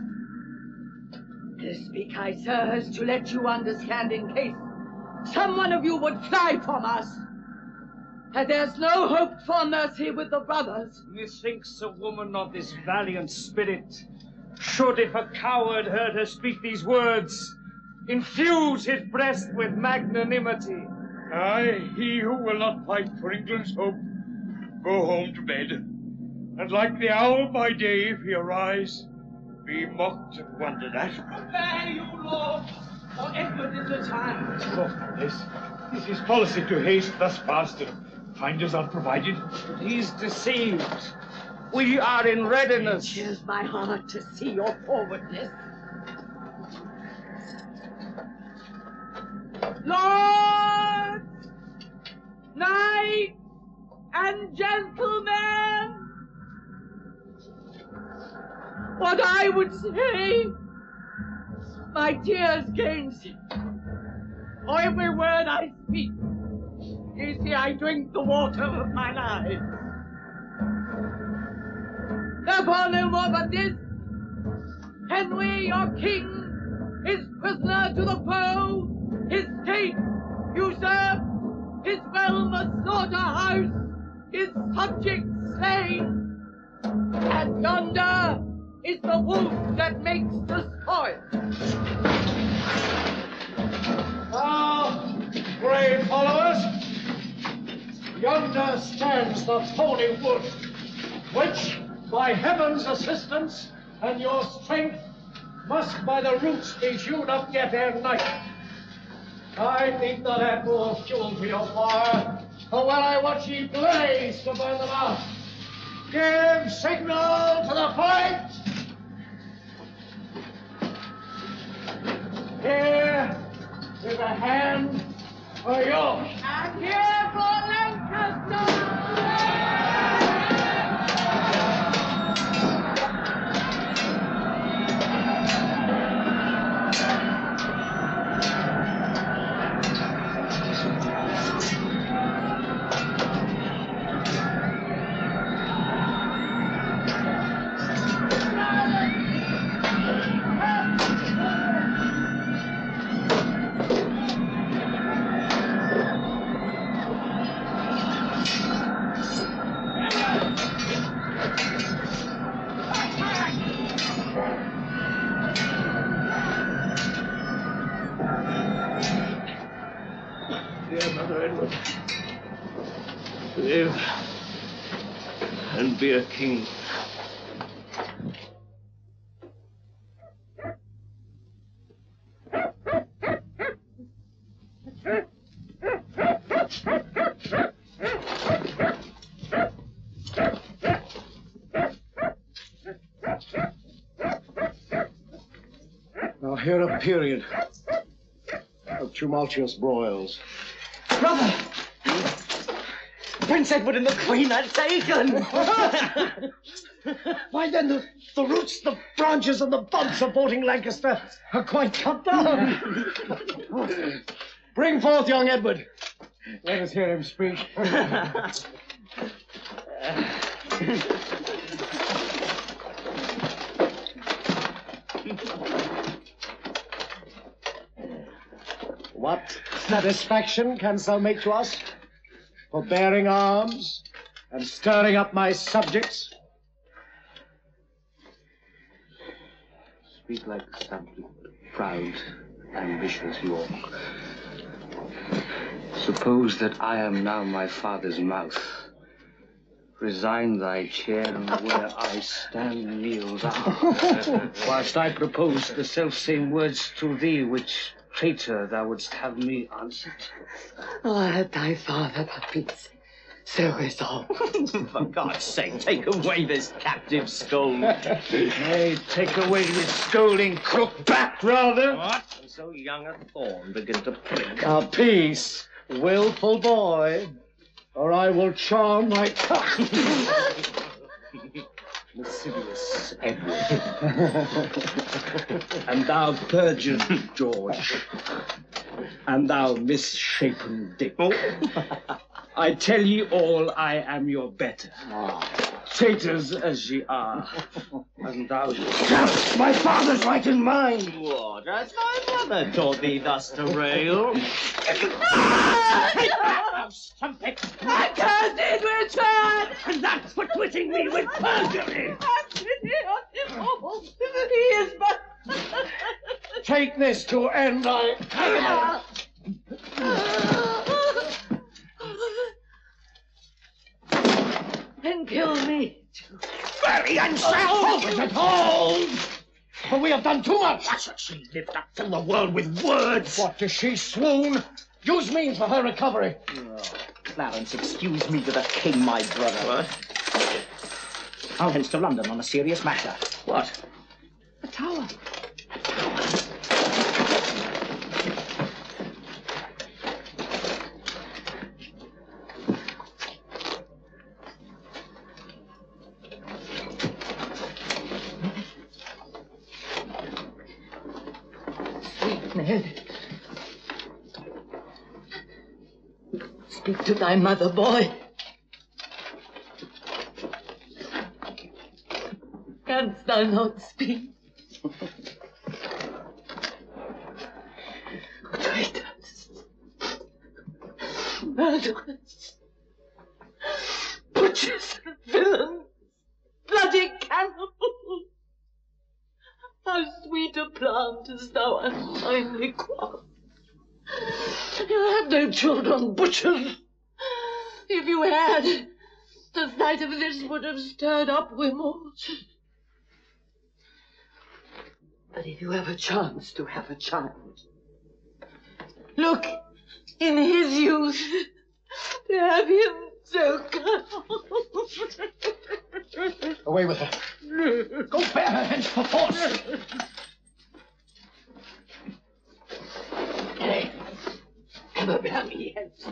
Speak I, sirs, to let you understand in case some one of you would fly from us. And there's no hope for mercy with the brothers. Methinks a woman of this valiant spirit should, if a coward heard her speak these words, infuse his breast with magnanimity. Aye, he who will not fight for England's hope, go home to bed. And like the owl by day, if he arise, be mocked and wondered at. There you, Lord, for Edward is the time. Oh, this, this is policy to haste thus fast and find us unprovided. But he's deceived. We are in readiness. It chills my heart to see your forwardness. Lords, knights, and gentlemen, what I would say, my tears gainsay. For every word I speak, you see I drink the water of my eyes. Therefore no more but this, Henry, your king, is prisoner to the foe, his state usurped, his realm a slaughterhouse, his subjects slain, and yonder is the wolf that makes the soil. Now, brave followers, yonder stands the thorny wood, which, by heaven's assistance and your strength, must by the roots be hewn up yet ere night. I think the lad will fuel for your fire, for while I watch ye blaze to burn them out. Give signal to the fight! Here is a hand for you. And here for Lancaster! Period of tumultuous broils. Brother! Prince Edward and the Queen are taken! Why then the, the roots, the branches, and the buds supporting Lancaster are quite cut down. Bring forth young Edward. Let us hear him speak. What satisfaction canst thou make to us for bearing arms and stirring up my subjects? Speak like something proud, ambitious York. Suppose that I am now my father's mouth. Resign thy chair, and where I stand, kneel thou. Whilst I propose the self-same words to thee, which, traitor, thou wouldst have me answer. Oh, had thy father but been so resolved. For God's sake, take away this captive skull. Nay, take away this scolding crook back, rather. What? And so young a thorn begin to prick. Now, peace, willful boy, or I will charm my tongue. Lascivious Edward. and thou perjured George. And thou misshapen Dick. Oh. I tell ye all I am your better. Ah. Traitors as ye are. And thou tramped my father's right in mind. What? Has my mother taught thee thus to rail? Ah! Strumpet! I cursed it, Richard! And that's for twitting me with perjury! He is but... Take this to end thy agony. Then kill me. too. Bury and self at home! For we have done too much. Why should she live to fill the world with words? What, does she swoon? Use means for her recovery. Oh, Clarence, excuse me to the king, my brother. What? I'll hence to London on a serious matter. What? The tower. Sweet Speak to thy mother, boy. Canst thou not speak? If you had, the sight of this would have stirred up remorse. But if you have a chance to have a child, look in his youth to have him so cold. Away with her. Go bear her hence perforce. Never me hence.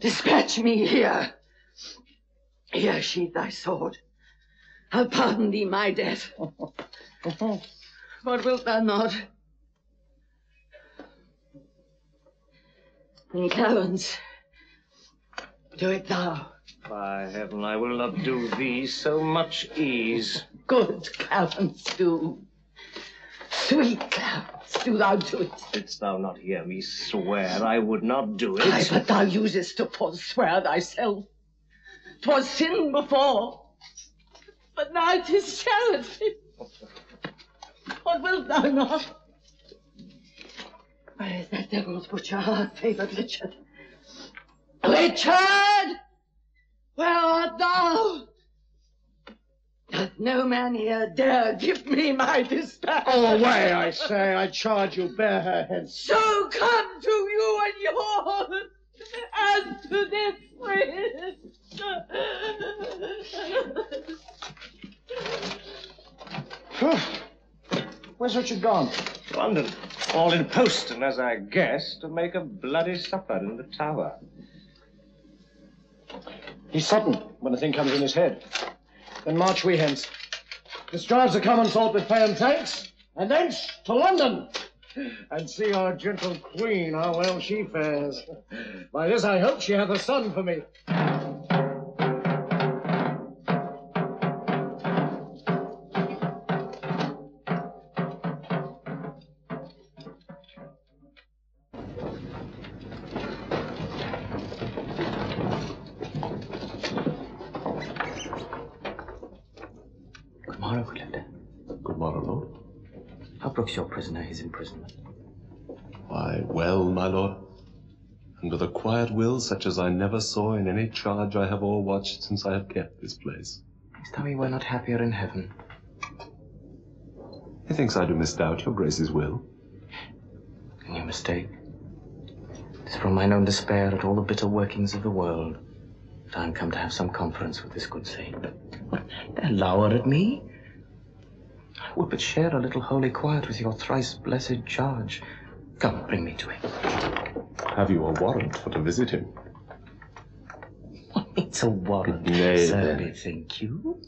Dispatch me here. Here sheathe thy sword. I'll pardon thee my death. What wilt thou not? And Clarence, do it thou. By heaven, I will not do thee so much ease. Good Clarence, do. Sweet Clarence, do thou do it. Didst thou not hear me swear I would not do it? Aye, but thou usest to forswear thyself. 'Twas sin before, but now 'tis charity. What wilt thou not? Where is that devil's butcher, our favoured Richard? Richard! Where art thou? Doth no man here dare give me my dispatch? Oh, away, I say. I charge you, bear her hence. So come to you and yours as to this prince. Where's Richard gone? London. All in post, and as I guess, to make a bloody supper in the tower. He's sudden when the thing comes in his head. Then march we hence. Discharge the common salt with pay and thanks, and thence to London. And see our gentle queen, how well she fares. By this I hope she hath a son for me. Will such as I never saw in any charge I have all watched since I have kept this place. Thinkst thou he were not happier in heaven? He thinks I do misdoubt your grace's will. And you mistake. It is from mine own despair at all the bitter workings of the world that I am come to have some conference with this good saint. What, dare lower at me? I would but share a little holy quiet with your thrice blessed charge. Come, bring me to him. Have you a warrant for to visit him? It's a warrant, Nay, sir, then. bethink you?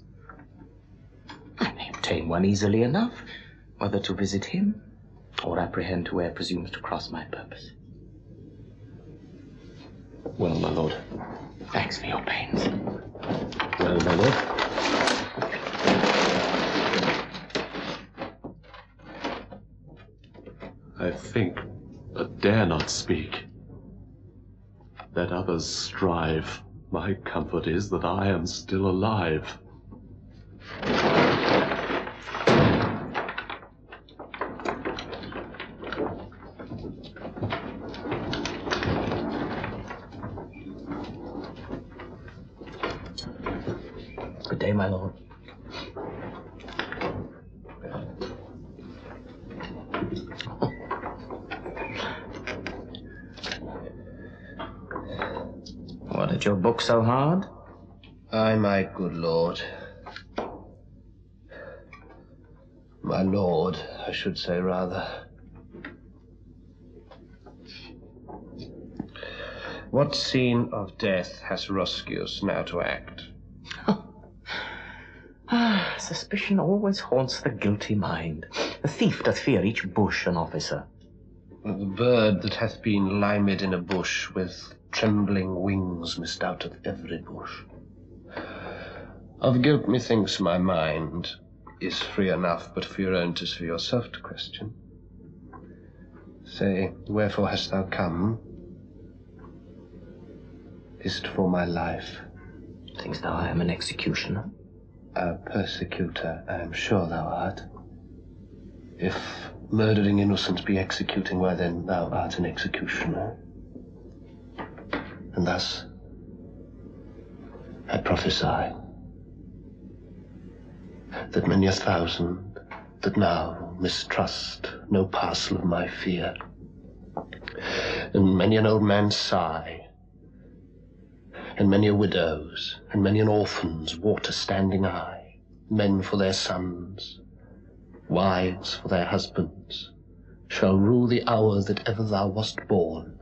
I may obtain one easily enough, whether to visit him or apprehend whoe'er presumes to cross my purpose. Well, my lord. Thanks for your pains. Well, my lord. I think, but dare not speak. Let others strive. My comfort is that I am still alive. Good day, my lord. What, did your book so hard? Aye, my good lord. My lord, I should say rather. What scene of death has Roscius now to act? Ah, suspicion always haunts the guilty mind. The thief doth fear each bush an officer. The bird that hath been limed in a bush with trembling wings missed out of every bush. Of guilt, methinks my mind is free enough, but for your own, 'tis for yourself to question. Say, wherefore hast thou come? Is't for my life? Thinkst thou I am an executioner? A persecutor, I am sure thou art. If murdering innocents be executing, why then thou art an executioner. And thus I prophesy that many a thousand that now mistrust no parcel of my fear, and many an old man's sigh, and many a widow's, and many an orphan's water standing eye, men for their sons, wives for their husbands, shall rule the hour that ever thou wast born.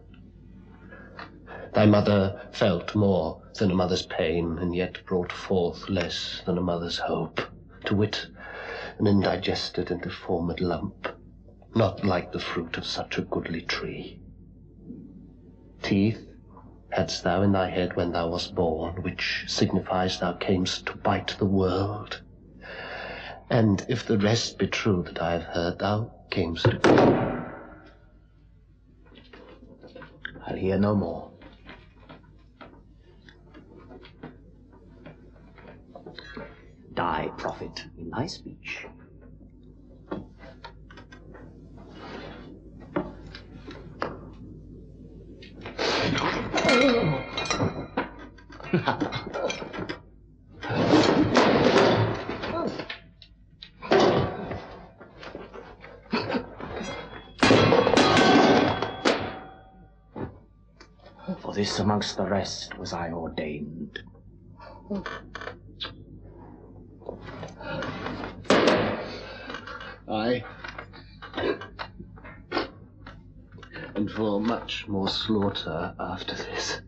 Thy mother felt more than a mother's pain, and yet brought forth less than a mother's hope, to wit, an indigested and deformed lump, not like the fruit of such a goodly tree. Teeth hadst thou in thy head when thou wast born, which signifies thou camest to bite the world. And if the rest be true that I have heard, thou camest to... me. I'll hear no more. Die, prophet, in thy speech. this amongst the rest was I ordained. Aye. And for much more slaughter after this.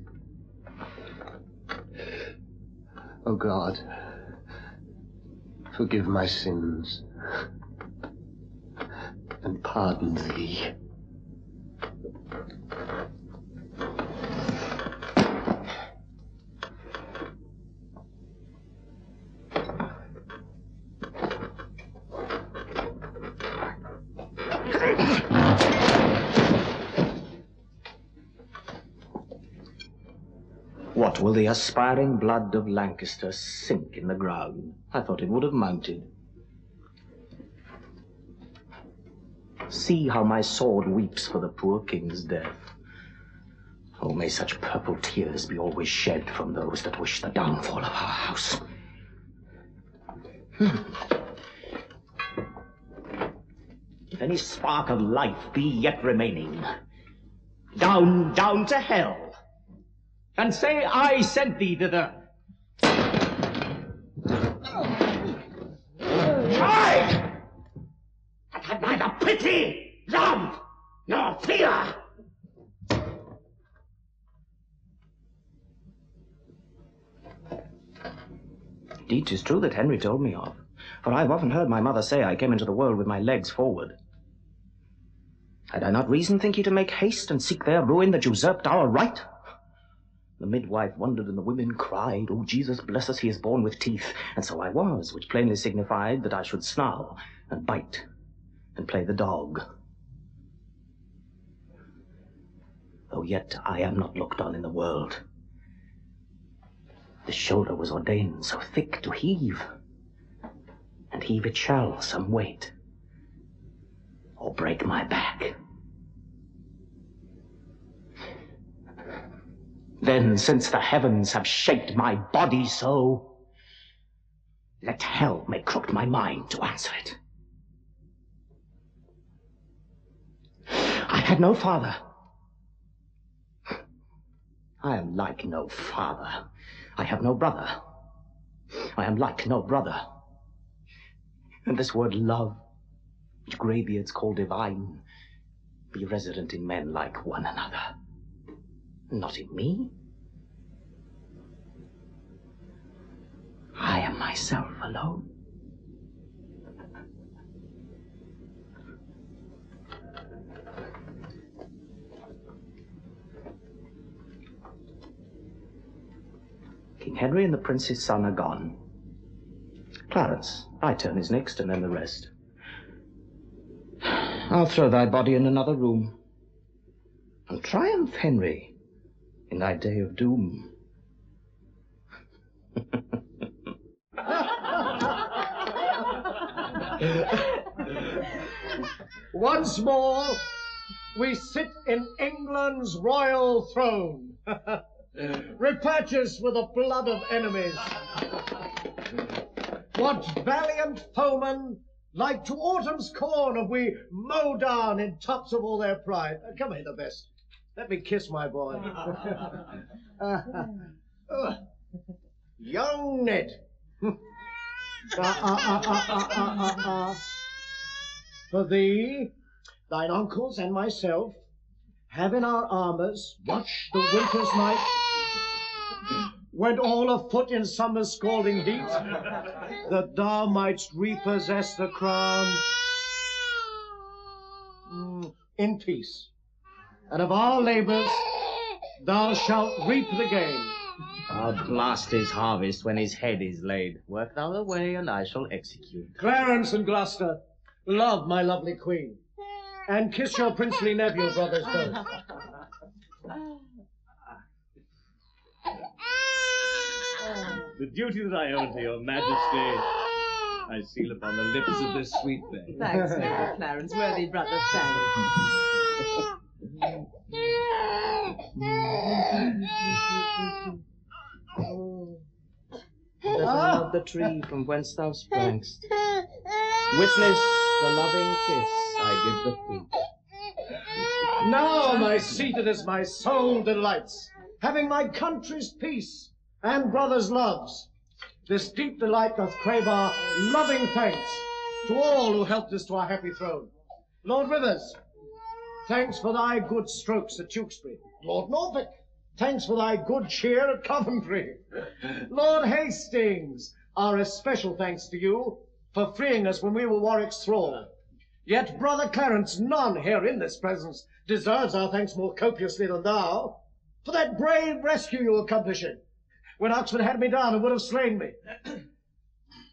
O oh God, forgive my sins and pardon thee. Will the aspiring blood of Lancaster sink in the ground? I thought it would have mounted. See how my sword weeps for the poor king's death. Oh, may such purple tears be always shed from those that wish the downfall of our house. Hmm. If any spark of life be yet remaining, down, down to hell, and say I sent thee thither. I that had neither pity, love, nor fear. Indeed, 'tis true that Henry told me of, for I've often heard my mother say I came into the world with my legs forward. Had I not reason, think ye, to make haste and seek their ruin that usurped our right? The midwife wondered and the women cried, Oh, Jesus bless us, he is born with teeth. And so I was, which plainly signified that I should snarl and bite and play the dog. Though yet I am not looked on in the world. The shoulder was ordained so thick to heave, and heave it shall some weight, or break my back. Then, since the heavens have shaped my body so, let hell make crooked my mind to answer it. I had no father. I am like no father. I have no brother. I am like no brother. And this word love, which greybeards call divine, be resident in men like one another. Not in me. I am myself alone. King Henry and the prince's son are gone. Clarence, thy turn is next, and then the rest. I'll throw thy body in another room. And triumph, Henry, in thy day of doom. Once more, we sit in England's royal throne, repurchased with the blood of enemies. What valiant foemen, like to autumn's corn, have we mowed down in tops of all their pride? Come here, the best. Let me kiss my boy. Uh, uh, young Ned. Ah, ah, ah. For thee, thine uncles, and myself have in our armors watched the winter's night, went all afoot in summer's scalding heat, that thou mightst repossess the crown mm, in peace. And of our labors thou shalt reap the gain. I'll blast his harvest when his head is laid. Work thou the way, and I shall execute. Clarence and Gloucester, love my lovely queen, and kiss your princely nephew, brothers both. The duty that I owe to your majesty, I seal upon the lips of this sweet babe. Thanks, noble Clarence, worthy brother, thanks. Doesn't love the tree from whence thou sprangst. Witness the loving kiss I give the fruit. Now my seated as my soul delights, having my country's peace and brothers' loves. This deep delight doth crave our loving thanks to all who helped us to our happy throne. Lord Rivers, thanks for thy good strokes at Tewkesbury. Lord Norfolk, thanks for thy good cheer at Coventry. Lord Hastings, our especial thanks to you for freeing us when we were Warwick's thrall. Yet, brother Clarence, none here in this presence deserves our thanks more copiously than thou, for that brave rescue you accomplishing, when Oxford had me down and would have slain me.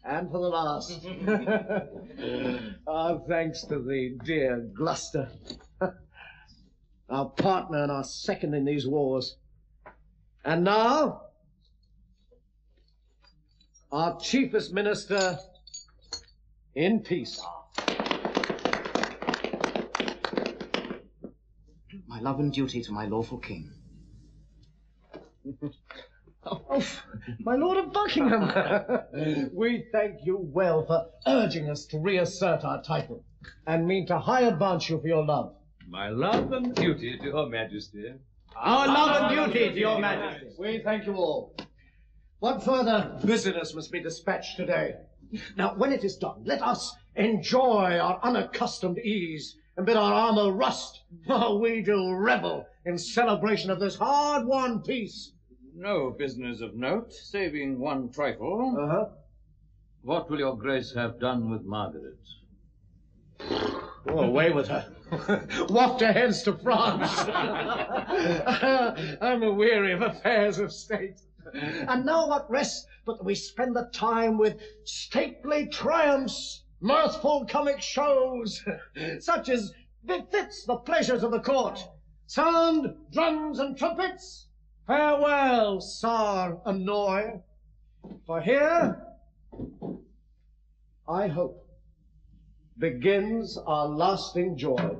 and for the last, our thanks to thee, dear Gloucester, our partner and our second in these wars. And now, our chiefest minister in peace. My love and duty to my lawful king. Oh, my Lord of Buckingham, we thank you well for urging us to reassert our title, and mean to high advance you for your love. My love and duty to your majesty. Our love and duty to your majesty. We thank you all. What further business must be dispatched today? Now, when it is done, let us enjoy our unaccustomed ease and bid our armor rust while we do revel in celebration of this hard-won peace. No business of note, saving one trifle. Uh-huh. What will your grace have done with Margaret? Away with her. Waft her hence to France. I'm a weary of affairs of state. And now what rests but that we spend the time with stately triumphs, mirthful comic shows, such as befits the pleasures of the court. Sound drums and trumpets. Farewell, Tsar Annoy. For here, I hope, begins our lasting joy.